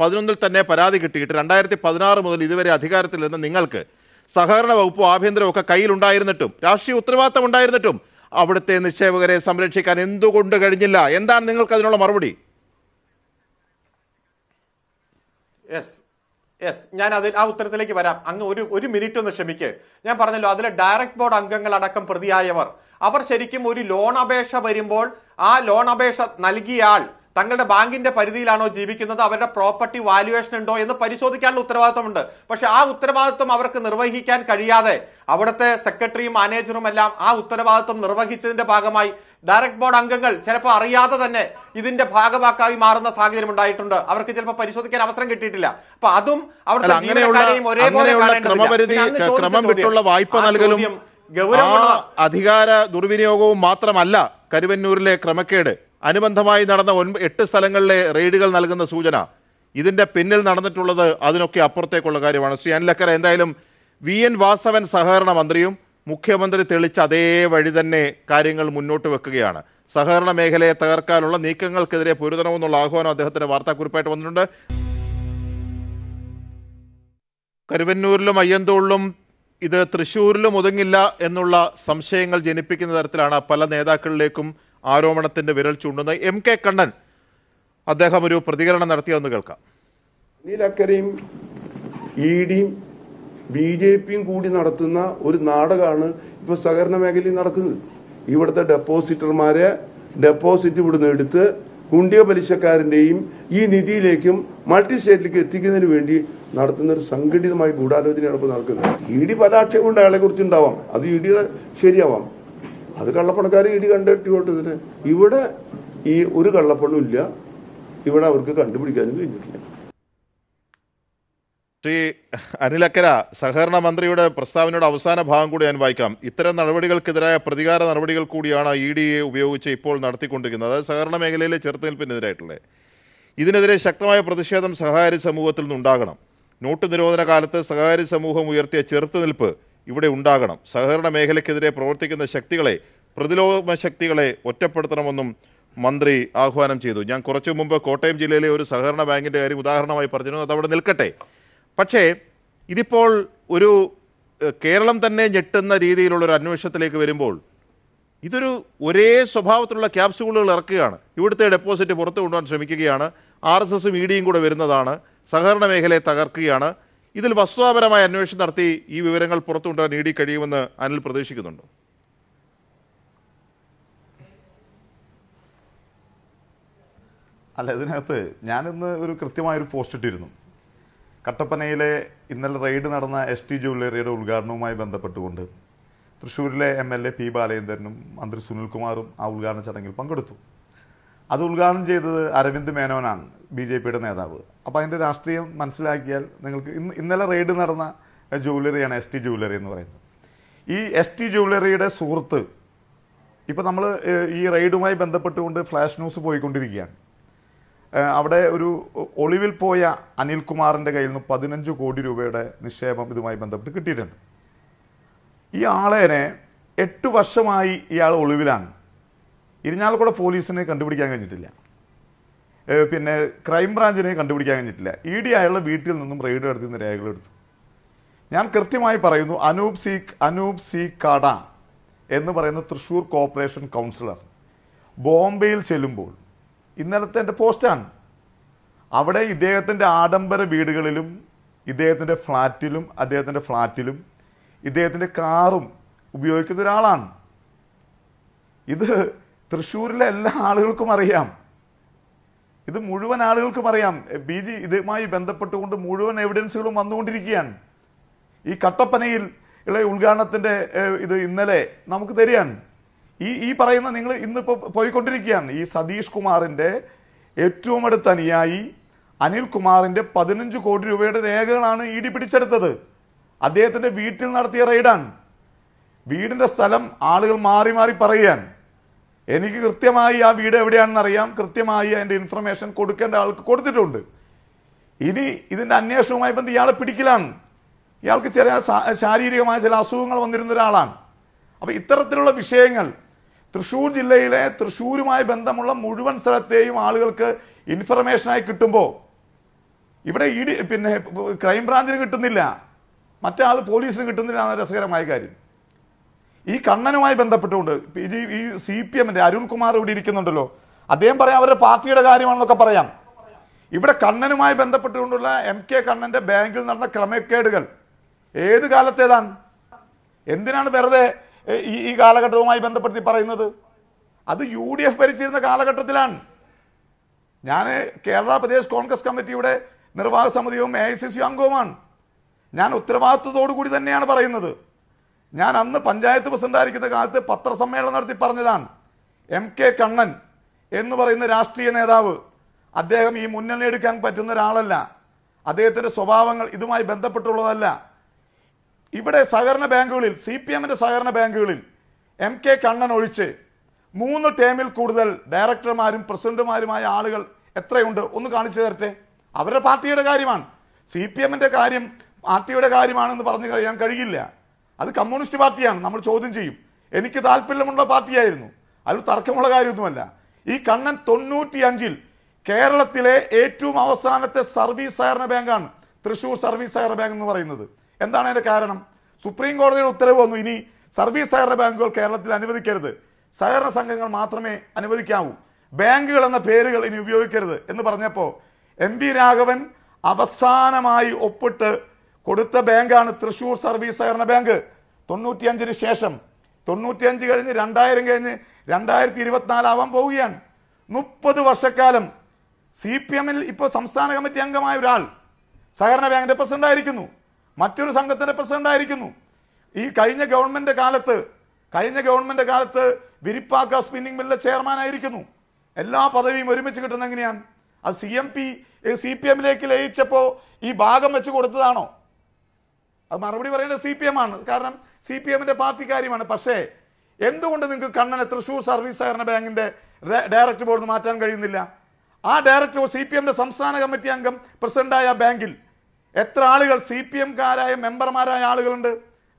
പതിനൊന്നിൽ തന്നെ പരാതി കിട്ടിയിട്ട് രണ്ടായിരത്തി പതിനാറ് മുതൽ ഇതുവരെ അധികാരത്തിൽ നിന്ന് നിങ്ങൾക്ക് സഹകരണ വകുപ്പും ആഭ്യന്തരവും ഒക്കെ കയ്യിലുണ്ടായിരുന്നിട്ടും രാഷ്ട്രീയ ഉത്തരവാദിത്തം ഉണ്ടായിരുന്നിട്ടും അവിടുത്തെ നിക്ഷേപകരെ സംരക്ഷിക്കാൻ എന്തുകൊണ്ട് കഴിഞ്ഞില്ല? എന്താണ് നിങ്ങൾക്ക് അതിനുള്ള മറുപടി? യെസ് യെസ് ഞാൻ അതിൽ ആ ഉത്തരത്തിലേക്ക് വരാം. അങ്ങ് ഒരു ഒരു മിനിറ്റ് ഒന്ന് ക്ഷമിക്ക്. ഞാൻ പറഞ്ഞല്ലോ അതിലെ ഡയറക്ട് ബോർഡ് അംഗങ്ങൾ അടക്കം പ്രതിയായവർ. അവർ ശരിക്കും ഒരു ലോൺ അപേക്ഷ വരുമ്പോൾ ആ ലോൺ അപേക്ഷ നൽകിയ ആൾ തങ്ങളുടെ ബാങ്കിന്റെ പരിധിയിലാണോ ജീവിക്കുന്നത്? അവരുടെ പ്രോപ്പർട്ടി വാല്യുവേഷൻ ഉണ്ടോ എന്ന് പരിശോധിക്കാനുള്ള ഉത്തരവാദിത്തമുണ്ട് പക്ഷെ ആ ഉത്തരവാദിത്വം അവർക്ക് നിർവഹിക്കാൻ കഴിയാതെ അവിടുത്തെ സെക്രട്ടറിയും മാനേജറും എല്ലാം ആ ഉത്തരവാദിത്വം നിർവഹിച്ചതിന്റെ ഭാഗമായി ഡയറക്ട് ബോർഡ് അംഗങ്ങൾ ചിലപ്പോൾ അറിയാതെ തന്നെ ഇതിന്റെ ഭാഗവാക്കായി മാറുന്ന സാഹചര്യം ഉണ്ടായിട്ടുണ്ട്. അവർക്ക് ചിലപ്പോൾ പരിശോധിക്കാൻ അവസരം കിട്ടിയിട്ടില്ല. അപ്പൊ അതും അവിടുത്തെ ജീവനക്കാരെയും ഒരേപോലെ ക്രമം വിട്ടുള്ള വായ്പ നൽകലും അധികാര ദുർവിനിയോഗവും മാത്രമല്ല കരുവന്നൂരിലെ ക്രമക്കേട്. അനുബന്ധമായി നടന്ന എട്ട് സ്ഥലങ്ങളിലെ റെയ്ഡുകൾ നൽകുന്ന സൂചന. ഇതിന്റെ പിന്നിൽ നടന്നിട്ടുള്ളത് അതിനൊക്കെ അപ്പുറത്തേക്കുള്ള കാര്യമാണ്. ശ്രീ അനിലക്കര എന്തായാലും വി എൻ വാസവൻ സഹകരണ മന്ത്രിയും മുഖ്യമന്ത്രി തെളിച്ച അതേ വഴി തന്നെ കാര്യങ്ങൾ മുന്നോട്ട് വെക്കുകയാണ്. സഹകരണ മേഖലയെ തകർക്കാനുള്ള നീക്കങ്ങൾക്കെതിരെ പൊരുതണമെന്നുള്ള ആഹ്വാനം അദ്ദേഹത്തിന്റെ വാർത്താക്കുറിപ്പായിട്ട് വന്നിട്ടുണ്ട്. കരുവന്നൂരിലും അയ്യന്തോളിലും ഇത് തൃശ്ശൂരിലും ഒതുങ്ങില്ല എന്നുള്ള സംശയങ്ങൾ ജനിപ്പിക്കുന്ന തരത്തിലാണ് പല നേതാക്കളിലേക്കും ആരോപണത്തിന്റെ വിരൽ ചൂണ്ടുന്നത്. എം കെ കണ്ണൻ അദ്ദേഹം ഒരു പ്രതികരണം നടത്തിയെന്ന് കേൾക്കാം. അനിലക്കരയും ഇ ഡിയും ബി ജെ പിയും കൂടി നടത്തുന്ന ഒരു നാടകമാണ് ഇപ്പൊ സഹകരണ മേഖലയിൽ നടക്കുന്നത്. ഇവിടുത്തെ ഡെപ്പോസിറ്റർമാരെ ഡെപ്പോസിറ്റ് ഇവിടുന്ന് എടുത്ത് കുണ്ടിയ പലിശക്കാരന്റെയും ഈ നിധിയിലേക്കും മൾട്ടി സ്റ്റേറ്റിലേക്ക് എത്തിക്കുന്നതിന് വേണ്ടി നടത്തുന്ന ഒരു സംഘടിതമായ ഗൂഢാലോചനയാണ് ഇപ്പോൾ നടക്കുന്നത്. ഇ ഡി പല ആക്ഷേപമുണ്ട് അയാളെ കുറിച്ച് ഉണ്ടാവാം. അത് ഇ ഡിയുടെ ശരിയാവാം. അത് കള്ളപ്പണക്കാരെ ഇ ഡി കണ്ടെത്തിക്കോട്ടതിന് ഇവിടെ ഈ ഒരു കള്ളപ്പണവും ഇല്ല ഇവിടെ അവർക്ക് കണ്ടുപിടിക്കാനും കഴിഞ്ഞിട്ടില്ല. ശ്രീ അനിലക്കര സഹകരണ മന്ത്രിയുടെ പ്രസ്താവനയുടെ അവസാന ഭാഗം കൂടി ഞാൻ വായിക്കാം. ഇത്തരം നടപടികൾക്കെതിരായ പ്രതികാര നടപടികൾ കൂടിയാണ് ഇ ഡി എ ഉപയോഗിച്ച് ഇപ്പോൾ നടത്തിക്കൊണ്ടിരിക്കുന്നത്. അതായത് സഹകരണ മേഖലയിലെ ചെറുത്തുനിൽപ്പിനെതിരായിട്ടുള്ളത് ഇതിനെതിരെ ശക്തമായ പ്രതിഷേധം സഹകാരി സമൂഹത്തിൽ നിന്നുണ്ടാകണം. നോട്ട് നിരോധന കാലത്ത് സഹകാരി സമൂഹം ഉയർത്തിയ ചെറുത്തുനിൽപ്പ് ഇവിടെ ഉണ്ടാകണം. സഹകരണ മേഖലയ്ക്കെതിരെ പ്രവർത്തിക്കുന്ന ശക്തികളെ പ്രതിലോമ ശക്തികളെ ഒറ്റപ്പെടുത്തണമെന്നും മന്ത്രി ആഹ്വാനം ചെയ്തു. ഞാൻ കുറച്ചു മുമ്പ് കോട്ടയം ജില്ലയിലെ ഒരു സഹകരണ ബാങ്കിന്റെ കാര്യം ഉദാഹരണമായി പറഞ്ഞിരുന്നു. അത് അവിടെ നിൽക്കട്ടെ. പക്ഷേ ഇതിപ്പോൾ ഒരു കേരളം തന്നെ ഞെട്ടുന്ന രീതിയിലുള്ള ഒരു അന്വേഷണത്തിലേക്ക് വരുമ്പോൾ ഇതൊരു ഒരേ സ്വഭാവത്തിലുള്ള ക്യാപ്സ്യൂളുകൾ ഇറക്കുകയാണ്. ഇവിടുത്തെ ഡെപ്പോസിറ്റ് പുറത്തു കൊണ്ടുപോകാൻ ശ്രമിക്കുകയാണ്. ആർ എസ് എസും ഇ ഡിയും കൂടെ വരുന്നതാണ്. സഹകരണ മേഖലയെ തകർക്കുകയാണ്. ഇതിൽ വസ്തുതാപരമായ അന്വേഷണം നടത്തി ഈ വിവരങ്ങൾ പുറത്തു കൊണ്ടുവരാൻ ഇ ഡി കഴിയുമെന്ന് അനിൽ പ്രതീക്ഷിക്കുന്നുണ്ട്? അല്ല ഇതിനകത്ത് ഞാനിന്ന് ഒരു കൃത്യമായൊരു പോസ്റ്റ് ഇട്ടിരുന്നു. കട്ടപ്പനയിലെ ഇന്നലെ റെയ്ഡ് നടന്ന എസ് ടി ജുവല്ലറിയുടെ ഉദ്ഘാടനവുമായി ബന്ധപ്പെട്ടുകൊണ്ട് തൃശ്ശൂരിലെ എം എൽ എ പി ബാലചന്ദ്രനും മന്ത്രി സുനിൽകുമാറും ആ ഉദ്ഘാടന ചടങ്ങിൽ പങ്കെടുത്തു. അത് ഉദ്ഘാടനം ചെയ്തത് അരവിന്ദ് മേനോനാണ് ബി ജെ പിയുടെ നേതാവ്. അപ്പോൾ അതിന്റെ രാഷ്ട്രീയം മനസ്സിലാക്കിയാൽ നിങ്ങൾക്ക് ഇന്ന് ഇന്നലെ റെയ്ഡ് നടന്ന ജ്വല്ലറിയാണ് എസ് ടി ജ്വല്ലറി എന്ന് പറയുന്നത്. ഈ എസ് ടി ജ്വല്ലറിയുടെ സുഹൃത്ത് ഇപ്പോൾ നമ്മൾ ഈ റെയ്ഡുമായി ബന്ധപ്പെട്ടുകൊണ്ട് ഫ്ലാഷ് ന്യൂസ് പോയിക്കൊണ്ടിരിക്കുകയാണ്. അവിടെ ഒരു ഒളിവിൽ പോയ അനിൽകുമാറിന്റെ കയ്യിൽ നിന്ന് പതിനഞ്ച് കോടി രൂപയുടെ നിക്ഷേപം ഇതുമായി ബന്ധപ്പെട്ട് കിട്ടിയിട്ടുണ്ട്. ഈ ആളേനെ എട്ട് വർഷമായി ഇയാൾ ഒളിവിലാണ്. ഇരിഞ്ഞാലക്കുട പോലീസിനെ കണ്ടുപിടിക്കാൻ കഴിഞ്ഞിട്ടില്ല. പിന്നെ ക്രൈംബ്രാഞ്ചിനെ കണ്ടുപിടിക്കാൻ കഴിഞ്ഞിട്ടില്ല. ഇ ഡി അയാളുടെ വീട്ടിൽ നിന്നും റെയ്ഡ് നടത്തി രേഖകൾ എടുത്തു. ഞാൻ കൃത്യമായി പറയുന്നു അനൂപ് സി അനൂപ് സി കാട എന്ന് പറയുന്ന തൃശ്ശൂർ കോർപ്പറേഷൻ കൗൺസിലർ ബോംബെയിൽ ചെല്ലുമ്പോൾ ഇന്നലത്തെ എന്റെ പോസ്റ്റാണ്. അവിടെ ഇദ്ദേഹത്തിന്റെ ആഡംബര വീടുകളിലും ഇദ്ദേഹത്തിന്റെ ഫ്ലാറ്റിലും അദ്ദേഹത്തിന്റെ ഫ്ലാറ്റിലും ഇദ്ദേഹത്തിന്റെ കാറും ഉപയോഗിക്കുന്ന ഒരാളാണ്. ഇത് തൃശ്ശൂരിലെ എല്ലാ ആളുകൾക്കും അറിയാം. ഇത് മുഴുവൻ ആളുകൾക്കും അറിയാം. ബി ജി ഇതുമായി ബന്ധപ്പെട്ടുകൊണ്ട് മുഴുവൻ എവിഡൻസുകളും വന്നുകൊണ്ടിരിക്കുകയാണ്. ഈ കട്ടപ്പനയിൽ ഉള്ള ഉദ്ഘാടനത്തിന്റെ ഇത് ഇന്നലെ നമുക്ക് തരികയാണ്. ഈ ഈ പറയുന്ന നിങ്ങൾ ഇന്നിപ്പോൾ പോയിക്കൊണ്ടിരിക്കുകയാണ്. ഈ സതീഷ് കുമാറിന്റെ ഏറ്റവും അടുത്ത അനുയായി അനിൽകുമാറിന്റെ പതിനഞ്ച് കോടി രൂപയുടെ രേഖകളാണ് ഇ ഡി പിടിച്ചെടുത്തത്. അദ്ദേഹത്തിന്റെ വീട്ടിൽ നടത്തിയ റെയ്ഡാണ്. വീടിന്റെ സ്ഥലം ആളുകൾ മാറി മാറി പറയുകയാണ്. എനിക്ക് കൃത്യമായി ആ വീട് എവിടെയാണെന്ന് അറിയാം. കൃത്യമായി അതിന്റെ ഇൻഫർമേഷൻ കൊടുക്കേണ്ട ആൾക്ക് കൊടുത്തിട്ടുണ്ട്. ഇനി ഇതിന്റെ അന്വേഷണവുമായി ബന്ധം ഇയാളെ പിടിക്കലാണ്. ഇയാൾക്ക് ചില ശാരീരികമായ ചില അസുഖങ്ങൾ വന്നിരുന്ന ഒരാളാണ്. അപ്പോൾ ഇത്തരത്തിലുള്ള വിഷയങ്ങൾ തൃശ്ശൂർ ജില്ലയിലെ തൃശ്ശൂരുമായി ബന്ധമുള്ള മുഴുവൻ സ്ഥലത്തെയും ആളുകൾക്ക് ഇൻഫർമേഷനായി കിട്ടുമ്പോൾ ഇവിടെ ഇടി പിന്നെ ക്രൈംബ്രാഞ്ചിന് കിട്ടുന്നില്ല. മറ്റേ ആൾ പോലീസിന് കിട്ടുന്നില്ല എന്ന രസകരമായ കാര്യം. ഈ കണ്ണനുമായി ബന്ധപ്പെട്ടുകൊണ്ട് ഈ സി പി എമ്മിന്റെ അരുൺകുമാർ ഇവിടെ ഇരിക്കുന്നുണ്ടല്ലോ. അദ്ദേഹം പറയാം അവരുടെ പാർട്ടിയുടെ കാര്യമാണെന്നൊക്കെ പറയാം. ഇവിടെ കണ്ണനുമായി ബന്ധപ്പെട്ടുകൊണ്ടുള്ള എം കെ കണ്ണന്റെ ബാങ്കിൽ നടന്ന ക്രമക്കേടുകൾ ഏത് കാലത്തേതാണ്? എന്തിനാണ് വെറുതെ ഈ ഈ കാലഘട്ടവുമായി ബന്ധപ്പെടുത്തി പറയുന്നത്? അത് യു ഡി എഫ് ഭരിച്ചിരുന്ന കാലഘട്ടത്തിലാണ്. ഞാൻ കേരള പ്രദേശ് കോൺഗ്രസ് കമ്മിറ്റിയുടെ നിർവാഹക സമിതിയും എ ഐ സി സി അംഗവുമാണ്. ഞാൻ ഉത്തരവാദിത്വത്തോടു കൂടി തന്നെയാണ് പറയുന്നത്. ഞാൻ അന്ന് പഞ്ചായത്ത് പ്രസിഡന്റായിരിക്കുന്ന കാലത്ത് പത്രസമ്മേളനം നടത്തി പറഞ്ഞതാണ് എം കെ കണ്ണൻ എന്ന് പറയുന്ന രാഷ്ട്രീയ നേതാവ് അദ്ദേഹം ഈ മുന്നണി എടുക്കാൻ പറ്റുന്ന ഒരാളല്ല. അദ്ദേഹത്തിന്റെ സ്വഭാവങ്ങൾ ഇതുമായി ബന്ധപ്പെട്ടുള്ളതല്ല. ഇവിടെ സഹകരണ ബാങ്കുകളിൽ സി പി എമ്മിന്റെ സഹകരണ ബാങ്കുകളിൽ എം കെ കണ്ണൻ ഒഴിച്ച് മൂന്ന് ടേമിൽ കൂടുതൽ ഡയറക്ടർമാരും പ്രസിഡന്റുമാരുമായ ആളുകൾ എത്രയുണ്ട്? ഒന്ന് കാണിച്ചു തരട്ടെ. അവരുടെ പാർട്ടിയുടെ കാര്യമാണ്. സി പി എമ്മിന്റെ കാര്യം പാർട്ടിയുടെ കാര്യമാണെന്ന് പറഞ്ഞു കഴിയാൻ കഴിയില്ല. അത് കമ്മ്യൂണിസ്റ്റ് പാർട്ടിയാണ്. നമ്മൾ ചോദ്യം ചെയ്യും. എനിക്ക് താല്പര്യമുള്ള പാർട്ടിയായിരുന്നു. അതിൽ തർക്കമുള്ള കാര്യമൊന്നുമല്ല. ഈ കണ്ണൻ തൊണ്ണൂറ്റിയഞ്ചിൽ കേരളത്തിലെ ഏറ്റവും അവസാനത്തെ സർവീസ് സഹകരണ ബാങ്കാണ്. തൃശൂർ സർവീസ് സഹകരണ ബാങ്ക് എന്ന് പറയുന്നത്. എന്താണ് അതിന്റെ കാരണം? സുപ്രീം കോടതിയുടെ ഉത്തരവ് വന്നു. ഇനി സർവീസ് സഹകരണ ബാങ്കുകൾ കേരളത്തിൽ അനുവദിക്കരുത്. സഹകരണ സംഘങ്ങൾ മാത്രമേ അനുവദിക്കാവൂ. ബാങ്കുകൾ എന്ന പേരുകൾ ഇനി ഉപയോഗിക്കരുത് എന്ന് പറഞ്ഞപ്പോൾ എം പി രാഘവൻ അവസാനമായി ഒപ്പിട്ട് കൊടുത്ത ബാങ്കാണ് തൃശൂർ സർവീസ് സഹകരണ ബാങ്ക്. തൊണ്ണൂറ്റിയഞ്ചിന് ശേഷം തൊണ്ണൂറ്റിയഞ്ച് കഴിഞ്ഞ് രണ്ടായിരം കഴിഞ്ഞ് രണ്ടായിരത്തി ഇരുപത്തിനാലാവാൻ പോവുകയാണ്. മുപ്പത് വർഷക്കാലം സി പി എമ്മിൽ ഇപ്പോൾ സംസ്ഥാന കമ്മിറ്റി അംഗമായ ഒരാൾ സഹകരണ ബാങ്കിന്റെ പ്രസിഡന്റ് ആയിരിക്കുന്നു മറ്റൊരു സംഘത്തിന്റെ പ്രസിഡന്റ് ആയിരിക്കുന്നു. ഈ കഴിഞ്ഞ ഗവൺമെന്റ് കാലത്ത് കഴിഞ്ഞ ഗവൺമെന്റ് കാലത്ത് വിരിപ്പാക്ക സ്പിന്നിംഗ് മില്ലിലെ ചെയർമാൻ ആയിരിക്കുന്നു. എല്ലാ പദവിയും ഒരുമിച്ച് കിട്ടുന്ന എങ്ങനെയാണ്? അത് C M P C P എമ്മിലേക്ക് ലയിച്ചപ്പോൾ ഈ ഭാഗം വെച്ച് കൊടുത്തതാണോ? അത് മറുപടി പറയേണ്ടത് സി പി എം ആണ്. കാരണം സി പി എമ്മിന്റെ പാർട്ടി കാര്യമാണ്. പക്ഷേ എന്തുകൊണ്ട് നിങ്ങൾക്ക് കണ്ണനെ തൃശൂർ സർവീസ് സഹകരണ ബാങ്കിന്റെ ഡയറക്ടർ ബോർഡ് മാറ്റാൻ കഴിയുന്നില്ല? ആ ഡയറക്ടർ സി പി എമ്മിന്റെ സംസ്ഥാന കമ്മിറ്റി അംഗം പ്രസിഡന്റായ ബാങ്കിൽ എത്ര ആളുകൾ സി പി എംകാരായ മെമ്പർമാരായ ആളുകളുണ്ട്?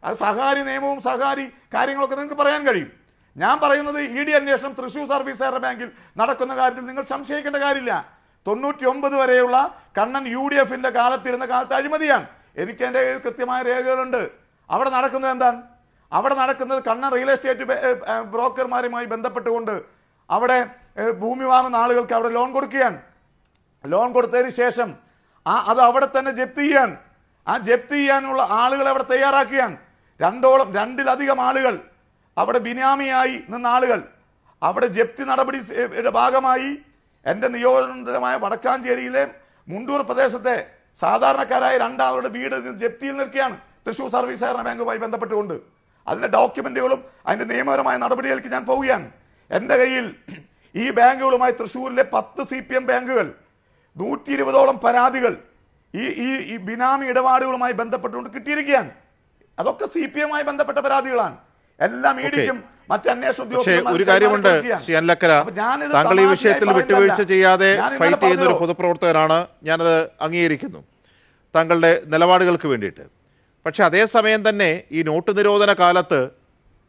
അത് സഹകാരി നിയമവും സഹകാരി കാര്യങ്ങളൊക്കെ നിങ്ങൾക്ക് പറയാൻ കഴിയും. ഞാൻ പറയുന്നത് ഇ ഡി അന്വേഷണം തൃശൂർ സർവീസ് സഹകരണ ബാങ്കിൽ നടക്കുന്ന കാര്യത്തിൽ നിങ്ങൾ സംശയിക്കേണ്ട കാര്യമില്ല. തൊണ്ണൂറ്റി ഒമ്പത് വരെയുള്ള കണ്ണൻ യു ഡി എഫിന്റെ കാലത്തിരുന്ന കാലത്ത് അഴിമതിയാണ്. എനിക്ക് എന്റെ കയ്യിൽ കൃത്യമായ രേഖകളുണ്ട്. അവിടെ നടക്കുന്നത് എന്താണ്? അവിടെ നടക്കുന്നത് കണ്ണൻ റിയൽ എസ്റ്റേറ്റ് ബ്രോക്കർമാരുമായി ബന്ധപ്പെട്ടുകൊണ്ട് അവിടെ ഭൂമി വാങ്ങുന്ന ആളുകൾക്ക് അവിടെ ലോൺ കൊടുക്കുകയാണ്. ലോൺ കൊടുത്തതിന് ശേഷം ആ അത് അവിടെ തന്നെ ജപ്തി ചെയ്യാൻ. ആ ജപ്തി ചെയ്യാനുള്ള ആളുകളെ അവിടെ തയ്യാറാക്കിയാൻ. രണ്ടോളം രണ്ടിലധികം ആളുകൾ. അവിടെ ബിനാമിയായി നിന്ന ആളുകൾ. അവിടെ ജപ്തി നടപടി ഭാഗമായി എന്റെ നിയോജനമായ വടക്കാഞ്ചേരിയിലെ മുണ്ടൂർ പ്രദേശത്തെ സാധാരണക്കാരായ രണ്ടാളുടെ വീട് ജപ്തിയിൽ നിൽക്കുകയാണ് തൃശൂർ സർവീസ് സഹകരണ ബാങ്കുമായി ബന്ധപ്പെട്ടുകൊണ്ട്. അതിന്റെ ഡോക്യുമെന്റുകളും അതിന്റെ നിയമപരമായ നടപടികൾക്ക് ഞാൻ പോവുകയാണ്. എന്റെ കയ്യിൽ ഈ ബാങ്കുകളുമായി തൃശ്ശൂരിലെ പത്ത് സി ബാങ്കുകൾ നൂറ്റി ഇരുപതോളം പരാതികൾ ഈ ഈ ഈ ബിനാമി ഇടപാടുകളുമായി ബന്ധപ്പെട്ടുകൊണ്ട് കിട്ടിയിരിക്കുകയാണ്. അതൊക്കെ സി പി എമ്മായി ബന്ധപ്പെട്ട പരാതികളാണ്. എല്ലാം പക്ഷേ ഒരു കാര്യമുണ്ട് താങ്കൾ ഈ വിഷയത്തിൽ വിട്ടുവീഴ്ച ചെയ്യാതെ ഫൈറ്റ് ചെയ്യുന്ന ഒരു. പൊതുപ്രവർത്തകനാണ്. ഞാനത് അംഗീകരിക്കുന്നു. താങ്കളുടെ നിലപാടുകൾക്ക് വേണ്ടിയിട്ട്. പക്ഷെ അതേസമയം തന്നെ ഈ നോട്ട് നിരോധന കാലത്ത്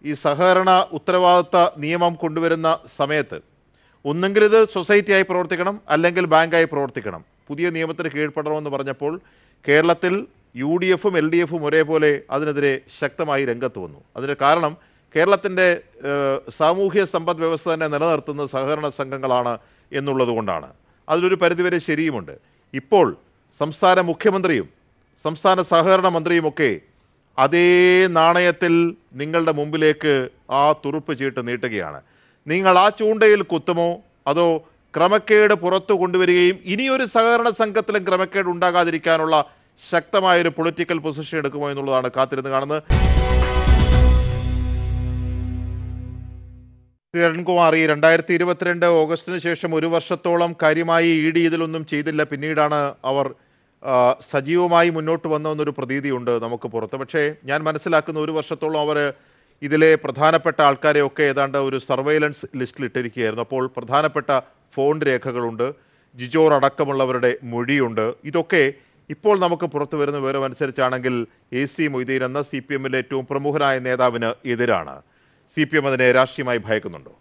ഈ സഹകരണ ഉത്തരവാദിത്ത നിയമം കൊണ്ടുവരുന്ന സമയത്ത് ഒന്നെങ്കിൽ ഇത് സൊസൈറ്റിയായി പ്രവർത്തിക്കണം അല്ലെങ്കിൽ ബാങ്കായി പ്രവർത്തിക്കണം. പുതിയ നിയമത്തിന് കീഴ്പ്പെടണമെന്ന് പറഞ്ഞപ്പോൾ കേരളത്തിൽ യു ഡി എഫും എൽ ഡി എഫും ഒരേപോലെ അതിനെതിരെ ശക്തമായി രംഗത്ത് വന്നു. അതിന് കാരണം കേരളത്തിന്റെ സാമൂഹ്യ സമ്പദ് വ്യവസ്ഥ തന്നെ നിലനിർത്തുന്ന സഹകരണ സംഘങ്ങളാണ് എന്നുള്ളത് കൊണ്ടാണ്. അതിലൊരു പരിധിവരെ ശരിയുമുണ്ട്. ഇപ്പോൾ സംസ്ഥാന മുഖ്യമന്ത്രിയും സംസ്ഥാന സഹകരണ മന്ത്രിയുമൊക്കെ അതേ നാണയത്തിൽ നിങ്ങളുടെ മുമ്പിലേക്ക് ആ തുറുപ്പ് ചീട്ട് നീട്ടുകയാണ്. നിങ്ങൾ ആ ചൂണ്ടയിൽ കുത്തുമോ? അതോ ക്രമക്കേട് പുറത്തു കൊണ്ടുവരികയും ഇനിയൊരു സഹകരണ സംഘത്തിലും ക്രമക്കേട് ഉണ്ടാകാതിരിക്കാനുള്ള ശക്തമായൊരു പൊളിറ്റിക്കൽ പൊസിഷൻ എടുക്കുമോ എന്നുള്ളതാണ് കാത്തിരുന്ന് കാണുന്നത്. കിരൺകുമാർ ഈ രണ്ടായിരത്തി ഇരുപത്തിരണ്ട് ഓഗസ്റ്റിന് ശേഷം ഒരു വർഷത്തോളം കാര്യമായി ഇ ഡി ഇതിലൊന്നും ചെയ്തില്ല. പിന്നീടാണ് അവർ സജീവമായി മുന്നോട്ട് വന്നതെന്നൊരു പ്രതീതിയുണ്ട് നമുക്ക് പുറത്ത്. പക്ഷേ ഞാൻ മനസ്സിലാക്കുന്ന ഒരു വർഷത്തോളം അവർ ഇതിലെ പ്രധാനപ്പെട്ട ആൾക്കാരെയൊക്കെ ഏതാണ്ട് ഒരു സർവൈലൻസ് ലിസ്റ്റിൽ ഇട്ടിരിക്കുകയായിരുന്നു അപ്പോൾ പ്രധാനപ്പെട്ട ഫോൺ രേഖകളുണ്ട് ജിജോർ അടക്കമുള്ളവരുടെ മൊഴിയുണ്ട്. ഇതൊക്കെ ഇപ്പോൾ നമുക്ക് പുറത്തു വരുന്ന വിവരം അനുസരിച്ചാണെങ്കിൽ എ സി മൊയ്തീൻ എന്ന സി പി എമ്മിലെ ഏറ്റവും പ്രമുഖനായ നേതാവിന് എതിരാണ്. സി പി എം അതിനെ രാഷ്ട്രീയമായി ഭയക്കുന്നുണ്ടോ?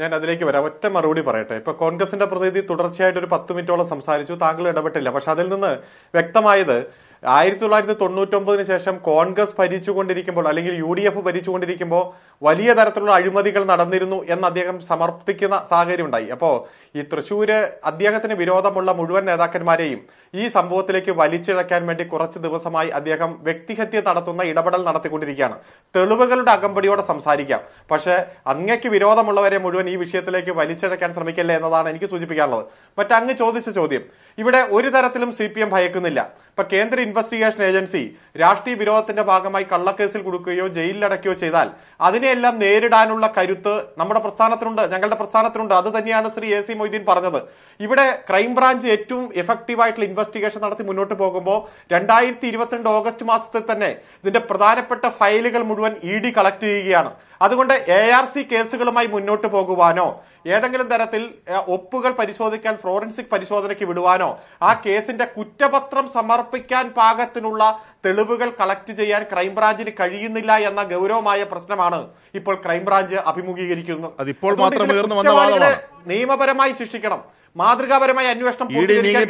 ഞാൻ അതിലേക്ക് വരാം. ഒറ്റ മറുപടി പറയട്ടെ. ഇപ്പൊ കോൺഗ്രസിന്റെ പ്രതിനിധി തുടർച്ചയായിട്ട് ഒരു പത്ത് മിനിറ്റോളം സംസാരിച്ചു. താങ്കൾ ഇടപെട്ടില്ല. പക്ഷെ അതിൽ നിന്ന് വ്യക്തമായത് ആയിരത്തി തൊള്ളായിരത്തി തൊണ്ണൂറ്റൊമ്പതിന് ശേഷം കോൺഗ്രസ് ഭരിച്ചുകൊണ്ടിരിക്കുമ്പോൾ അല്ലെങ്കിൽ യു ഡി എഫ് ഭരിച്ചുകൊണ്ടിരിക്കുമ്പോൾ വലിയ തരത്തിലുള്ള അഴിമതികൾ നടന്നിരുന്നു എന്ന് അദ്ദേഹം സമർപ്പിക്കുന്ന സാഹചര്യം ഉണ്ടായി അപ്പോൾ ഈ തൃശ്ശൂര് അദ്ദേഹത്തിന് വിരോധമുള്ള മുഴുവൻ നേതാക്കന്മാരെയും ഈ സംഭവത്തിലേക്ക് വലിച്ചിഴക്കാൻ വേണ്ടി കുറച്ച് ദിവസമായി അദ്ദേഹം വ്യക്തിഹത്യ നടത്തുന്ന ഇടപെടൽ നടത്തിക്കൊണ്ടിരിക്കുകയാണ്. തെളിവുകളുടെ അകമ്പടിയോടെ സംസാരിക്കാം. പക്ഷേ അങ്ങയ്ക്ക് വിരോധമുള്ളവരെ മുഴുവൻ ഈ വിഷയത്തിലേക്ക് വലിച്ചിഴക്കാൻ ശ്രമിക്കല്ലേ എന്നതാണ് എനിക്ക് സൂചിപ്പിക്കാനുള്ളത്. മറ്റങ്ങ് ചോദിച്ച ചോദ്യം. ഇവിടെ ഒരു തരത്തിലും സി പി എം ഭയക്കുന്നില്ല. ഇപ്പൊ കേന്ദ്ര ഇൻവെസ്റ്റിഗേഷൻ ഏജൻസി രാഷ്ട്രീയ വിരോധത്തിന്റെ ഭാഗമായി കള്ളക്കേസിൽ കൊടുക്കുകയോ ജയിലിലടക്കുകയോ ചെയ്താൽ അതിനെയെല്ലാം നേരിടാനുള്ള കരുത്ത് നമ്മുടെ പ്രസ്ഥാനത്തിനുണ്ട് ഞങ്ങളുടെ പ്രസ്ഥാനത്തിനുണ്ട്. അത് തന്നെയാണ് ശ്രീ എ സി മൊയ്തീൻ പറഞ്ഞത്. ഇവിടെ ക്രൈംബ്രാഞ്ച് ഏറ്റവും എഫക്റ്റീവ് ആയിട്ടുള്ള ഇൻവെസ്റ്റിഗേഷൻ നടത്തി മുന്നോട്ട് പോകുമ്പോൾ രണ്ടായിരത്തി ഇരുപത്തിരണ്ട് ഓഗസ്റ്റ് മാസത്തിൽ തന്നെ ഇതിന്റെ പ്രധാനപ്പെട്ട ഫയലുകൾ മുഴുവൻ ഇ ഡി കളക്ട് ചെയ്യുകയാണ്. അതുകൊണ്ട് എ ആർ സി കേസുകളുമായി മുന്നോട്ട് പോകുവാനോ ഏതെങ്കിലും തരത്തിൽ ഒപ്പുകൾ പരിശോധിക്കാൻ ഫോറൻസിക് പരിശോധനയ്ക്ക് വിടുവാനോ ആ കേസിന്റെ കുറ്റപത്രം സമർപ്പിക്കാൻ പാകത്തിനുള്ള തെളിവുകൾ കളക്ട് ചെയ്യാൻ ക്രൈംബ്രാഞ്ചിന് കഴിയുന്നില്ല എന്ന ഗൗരവമായ പ്രശ്നമാണ് ഇപ്പോൾ ക്രൈംബ്രാഞ്ച് അഭിമുഖീകരിക്കുന്നു അതിപ്പോൾ മാത്രം ഇതിലെ ഉയർന്നു വന്ന വാദമാണ്. നിയമപരമായി ശിക്ഷിക്കണം മാതൃകാപരമായ അന്വേഷണം.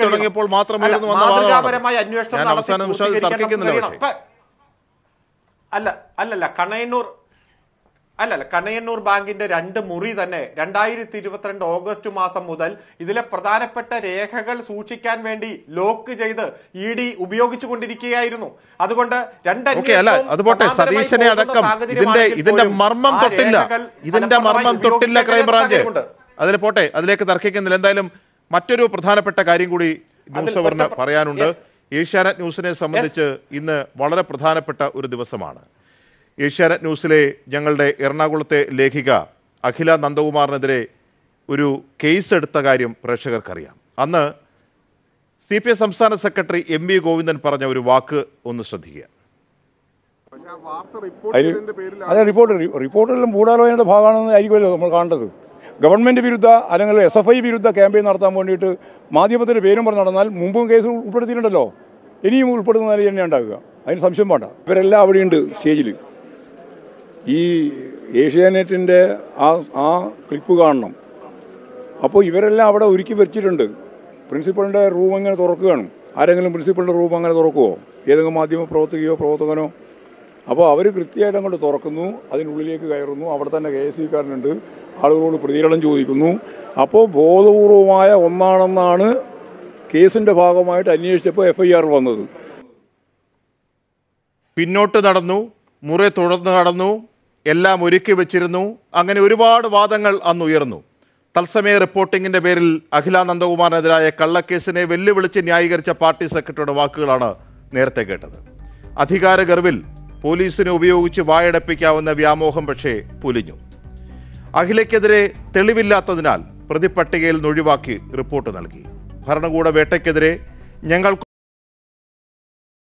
തുടങ്ങിയപ്പോൾ മാത്രം മാതൃകാപരമായ അന്വേഷണം. ഇപ്പൊ- അല്ല അല്ലല്ല കണയന്നൂർ അല്ലല്ല കണയന്നൂർ ബാങ്കിന്റെ രണ്ട് മുറി തന്നെ രണ്ടായിരത്തി ഇരുപത്തിരണ്ട് ഓഗസ്റ്റ് മാസം മുതൽ ഇതിലെ പ്രധാനപ്പെട്ട രേഖകൾ സൂക്ഷിക്കാൻ വേണ്ടി ലോക്ക് ചെയ്ത് ഇ ഡി ഉപയോഗിച്ചു കൊണ്ടിരിക്കുകയായിരുന്നു. അതുകൊണ്ട് രണ്ട് ഓക്കെ അല്ല അത് പോട്ടെ സതീശനെ അടക്കം ഇതിന്റെ ഇതിന്റെ മർമ്മം തൊട്ടില്ല. ഇതിന്റെ മർമ്മം തൊട്ടില്ല ക്രൈംബ്രാഞ്ച്. അതിൽ പോട്ടെ അതിലേക്ക് തർക്കിക്കുന്നില്ല. എന്തായാലും മറ്റൊരു പ്രധാനപ്പെട്ട കാര്യം കൂടി ന്യൂസ് അവറിന് പറയാനുണ്ട്. ഏഷ്യാനെറ്റ് ന്യൂസിനെ സംബന്ധിച്ച് ഇന്ന് വളരെ പ്രധാനപ്പെട്ട ഒരു ദിവസമാണ്. ഏഷ്യാനെറ്റ് ന്യൂസിലെ ഞങ്ങളുടെ എറണാകുളത്തെ ലേഖിക അഖില നന്ദകുമാറിനെതിരെ ഒരു കേസ് എടുത്ത കാര്യം പ്രേക്ഷകർക്കറിയാം. അന്ന് സി പി എം സംസ്ഥാന സെക്രട്ടറി എം വി ഗോവിന്ദൻ പറഞ്ഞ ഒരു വാക്ക് ഒന്ന് ശ്രദ്ധിക്കുക. അതെ റിപ്പോർട്ട് റിപ്പോർട്ടെല്ലാം ഗൂഢാലോചനയുടെ ഭാഗമാണെന്ന് ആയിരിക്കുമല്ലോ നമ്മൾ കാണേണ്ടത്. ഗവൺമെന്റ് വിരുദ്ധ അല്ലെങ്കിൽ എസ് എഫ് ഐ വിരുദ്ധ ക്യാമ്പയിൻ നടത്താൻ വേണ്ടിയിട്ട് മാധ്യമത്തിന്റെ പേരും പറഞ്ഞ് നടന്നാൽ മുമ്പും കേസ് ഉൾപ്പെടുത്തിയിട്ടുണ്ടല്ലോ. ഇനിയും ഉൾപ്പെടുന്ന നില തന്നെ അതിന് സംശയം വേണ്ട. ഇവരെല്ലാം അവിടെയുണ്ട് സ്റ്റേജിൽ ഈ ഏഷ്യാനെറ്റിന്റെ ആ ആ ക്ലിപ്പ് കാണണം. അപ്പോൾ ഇവരെല്ലാം അവിടെ ഒരുക്കി വെച്ചിട്ടുണ്ട്. പ്രിൻസിപ്പളിന്റെ റൂം അങ്ങനെ തുറക്കുകയാണ്? ആരെങ്കിലും പ്രിൻസിപ്പളിന്റെ റൂം അങ്ങനെ തുറക്കുമോ ഏതെങ്കിലും മാധ്യമ പ്രവർത്തകയോ പ്രവർത്തകനോ? അപ്പോൾ അവർ കൃത്യമായിട്ട് അങ്ങോട്ട് തുറക്കുന്നു അതിനുള്ളിലേക്ക് കയറുന്നു. അവിടെ തന്നെ കെ എസ് സിക്കാരനുണ്ട് ആളുകളോട് പ്രതികരണം ചോദിക്കുന്നു. അപ്പോൾ ബോധപൂർവമായ ഒന്നാണെന്നാണ് കേസിന്റെ ഭാഗമായിട്ട് അന്വേഷിച്ചപ്പോൾ എഫ് ഐ ആർ വന്നത്. പിന്നോട്ട് നടന്നു മുറി തുടർന്ന് നടന്നു. എല്ലാം ഒരുക്കി വെച്ചിരുന്നു. അങ്ങനെ ഒരുപാട് വാദങ്ങൾ അന്നുയർന്നു തത്സമയ റിപ്പോർട്ടിങ്ങിന്റെ പേരിൽ അഖില നന്ദകുമാറിനെതിരായ കള്ളക്കേസിനെ വെല്ലുവിളിച്ച് ന്യായീകരിച്ച പാർട്ടി സെക്രട്ടറിയുടെ വാക്കുകളാണ് നേരത്തെ കേട്ടത്. അധികാര ഗർവിൽ പോലീസിനെ ഉപയോഗിച്ച് വായടപ്പിക്കാവുന്ന വ്യാമോഹം പക്ഷേ പുലിഞ്ഞു. അഖിലയ്ക്കെതിരെ തെളിവില്ലാത്തതിനാൽ പ്രതിപട്ടികയിൽ നിന്ന് ഒഴിവാക്കി റിപ്പോർട്ട് നൽകി. ഭരണകൂട വേട്ടയ്ക്കെതിരെ ഞങ്ങൾ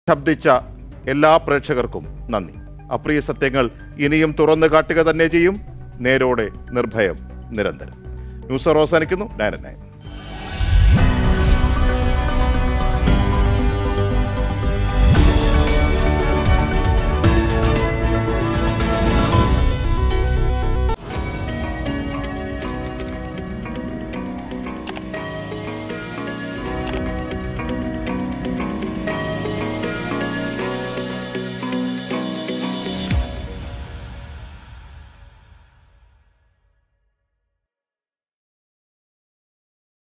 ശബ്ദിച്ച എല്ലാ പ്രേക്ഷകർക്കും നന്ദി. അപ്രിയ സത്യങ്ങൾ ഇനിയും തുറന്നു കാട്ടുക തന്നെ ചെയ്യും. നേരോടെ നിർഭയം നിരന്തരം. ന്യൂസ് അവസാനിക്കുന്നു. Nine nine.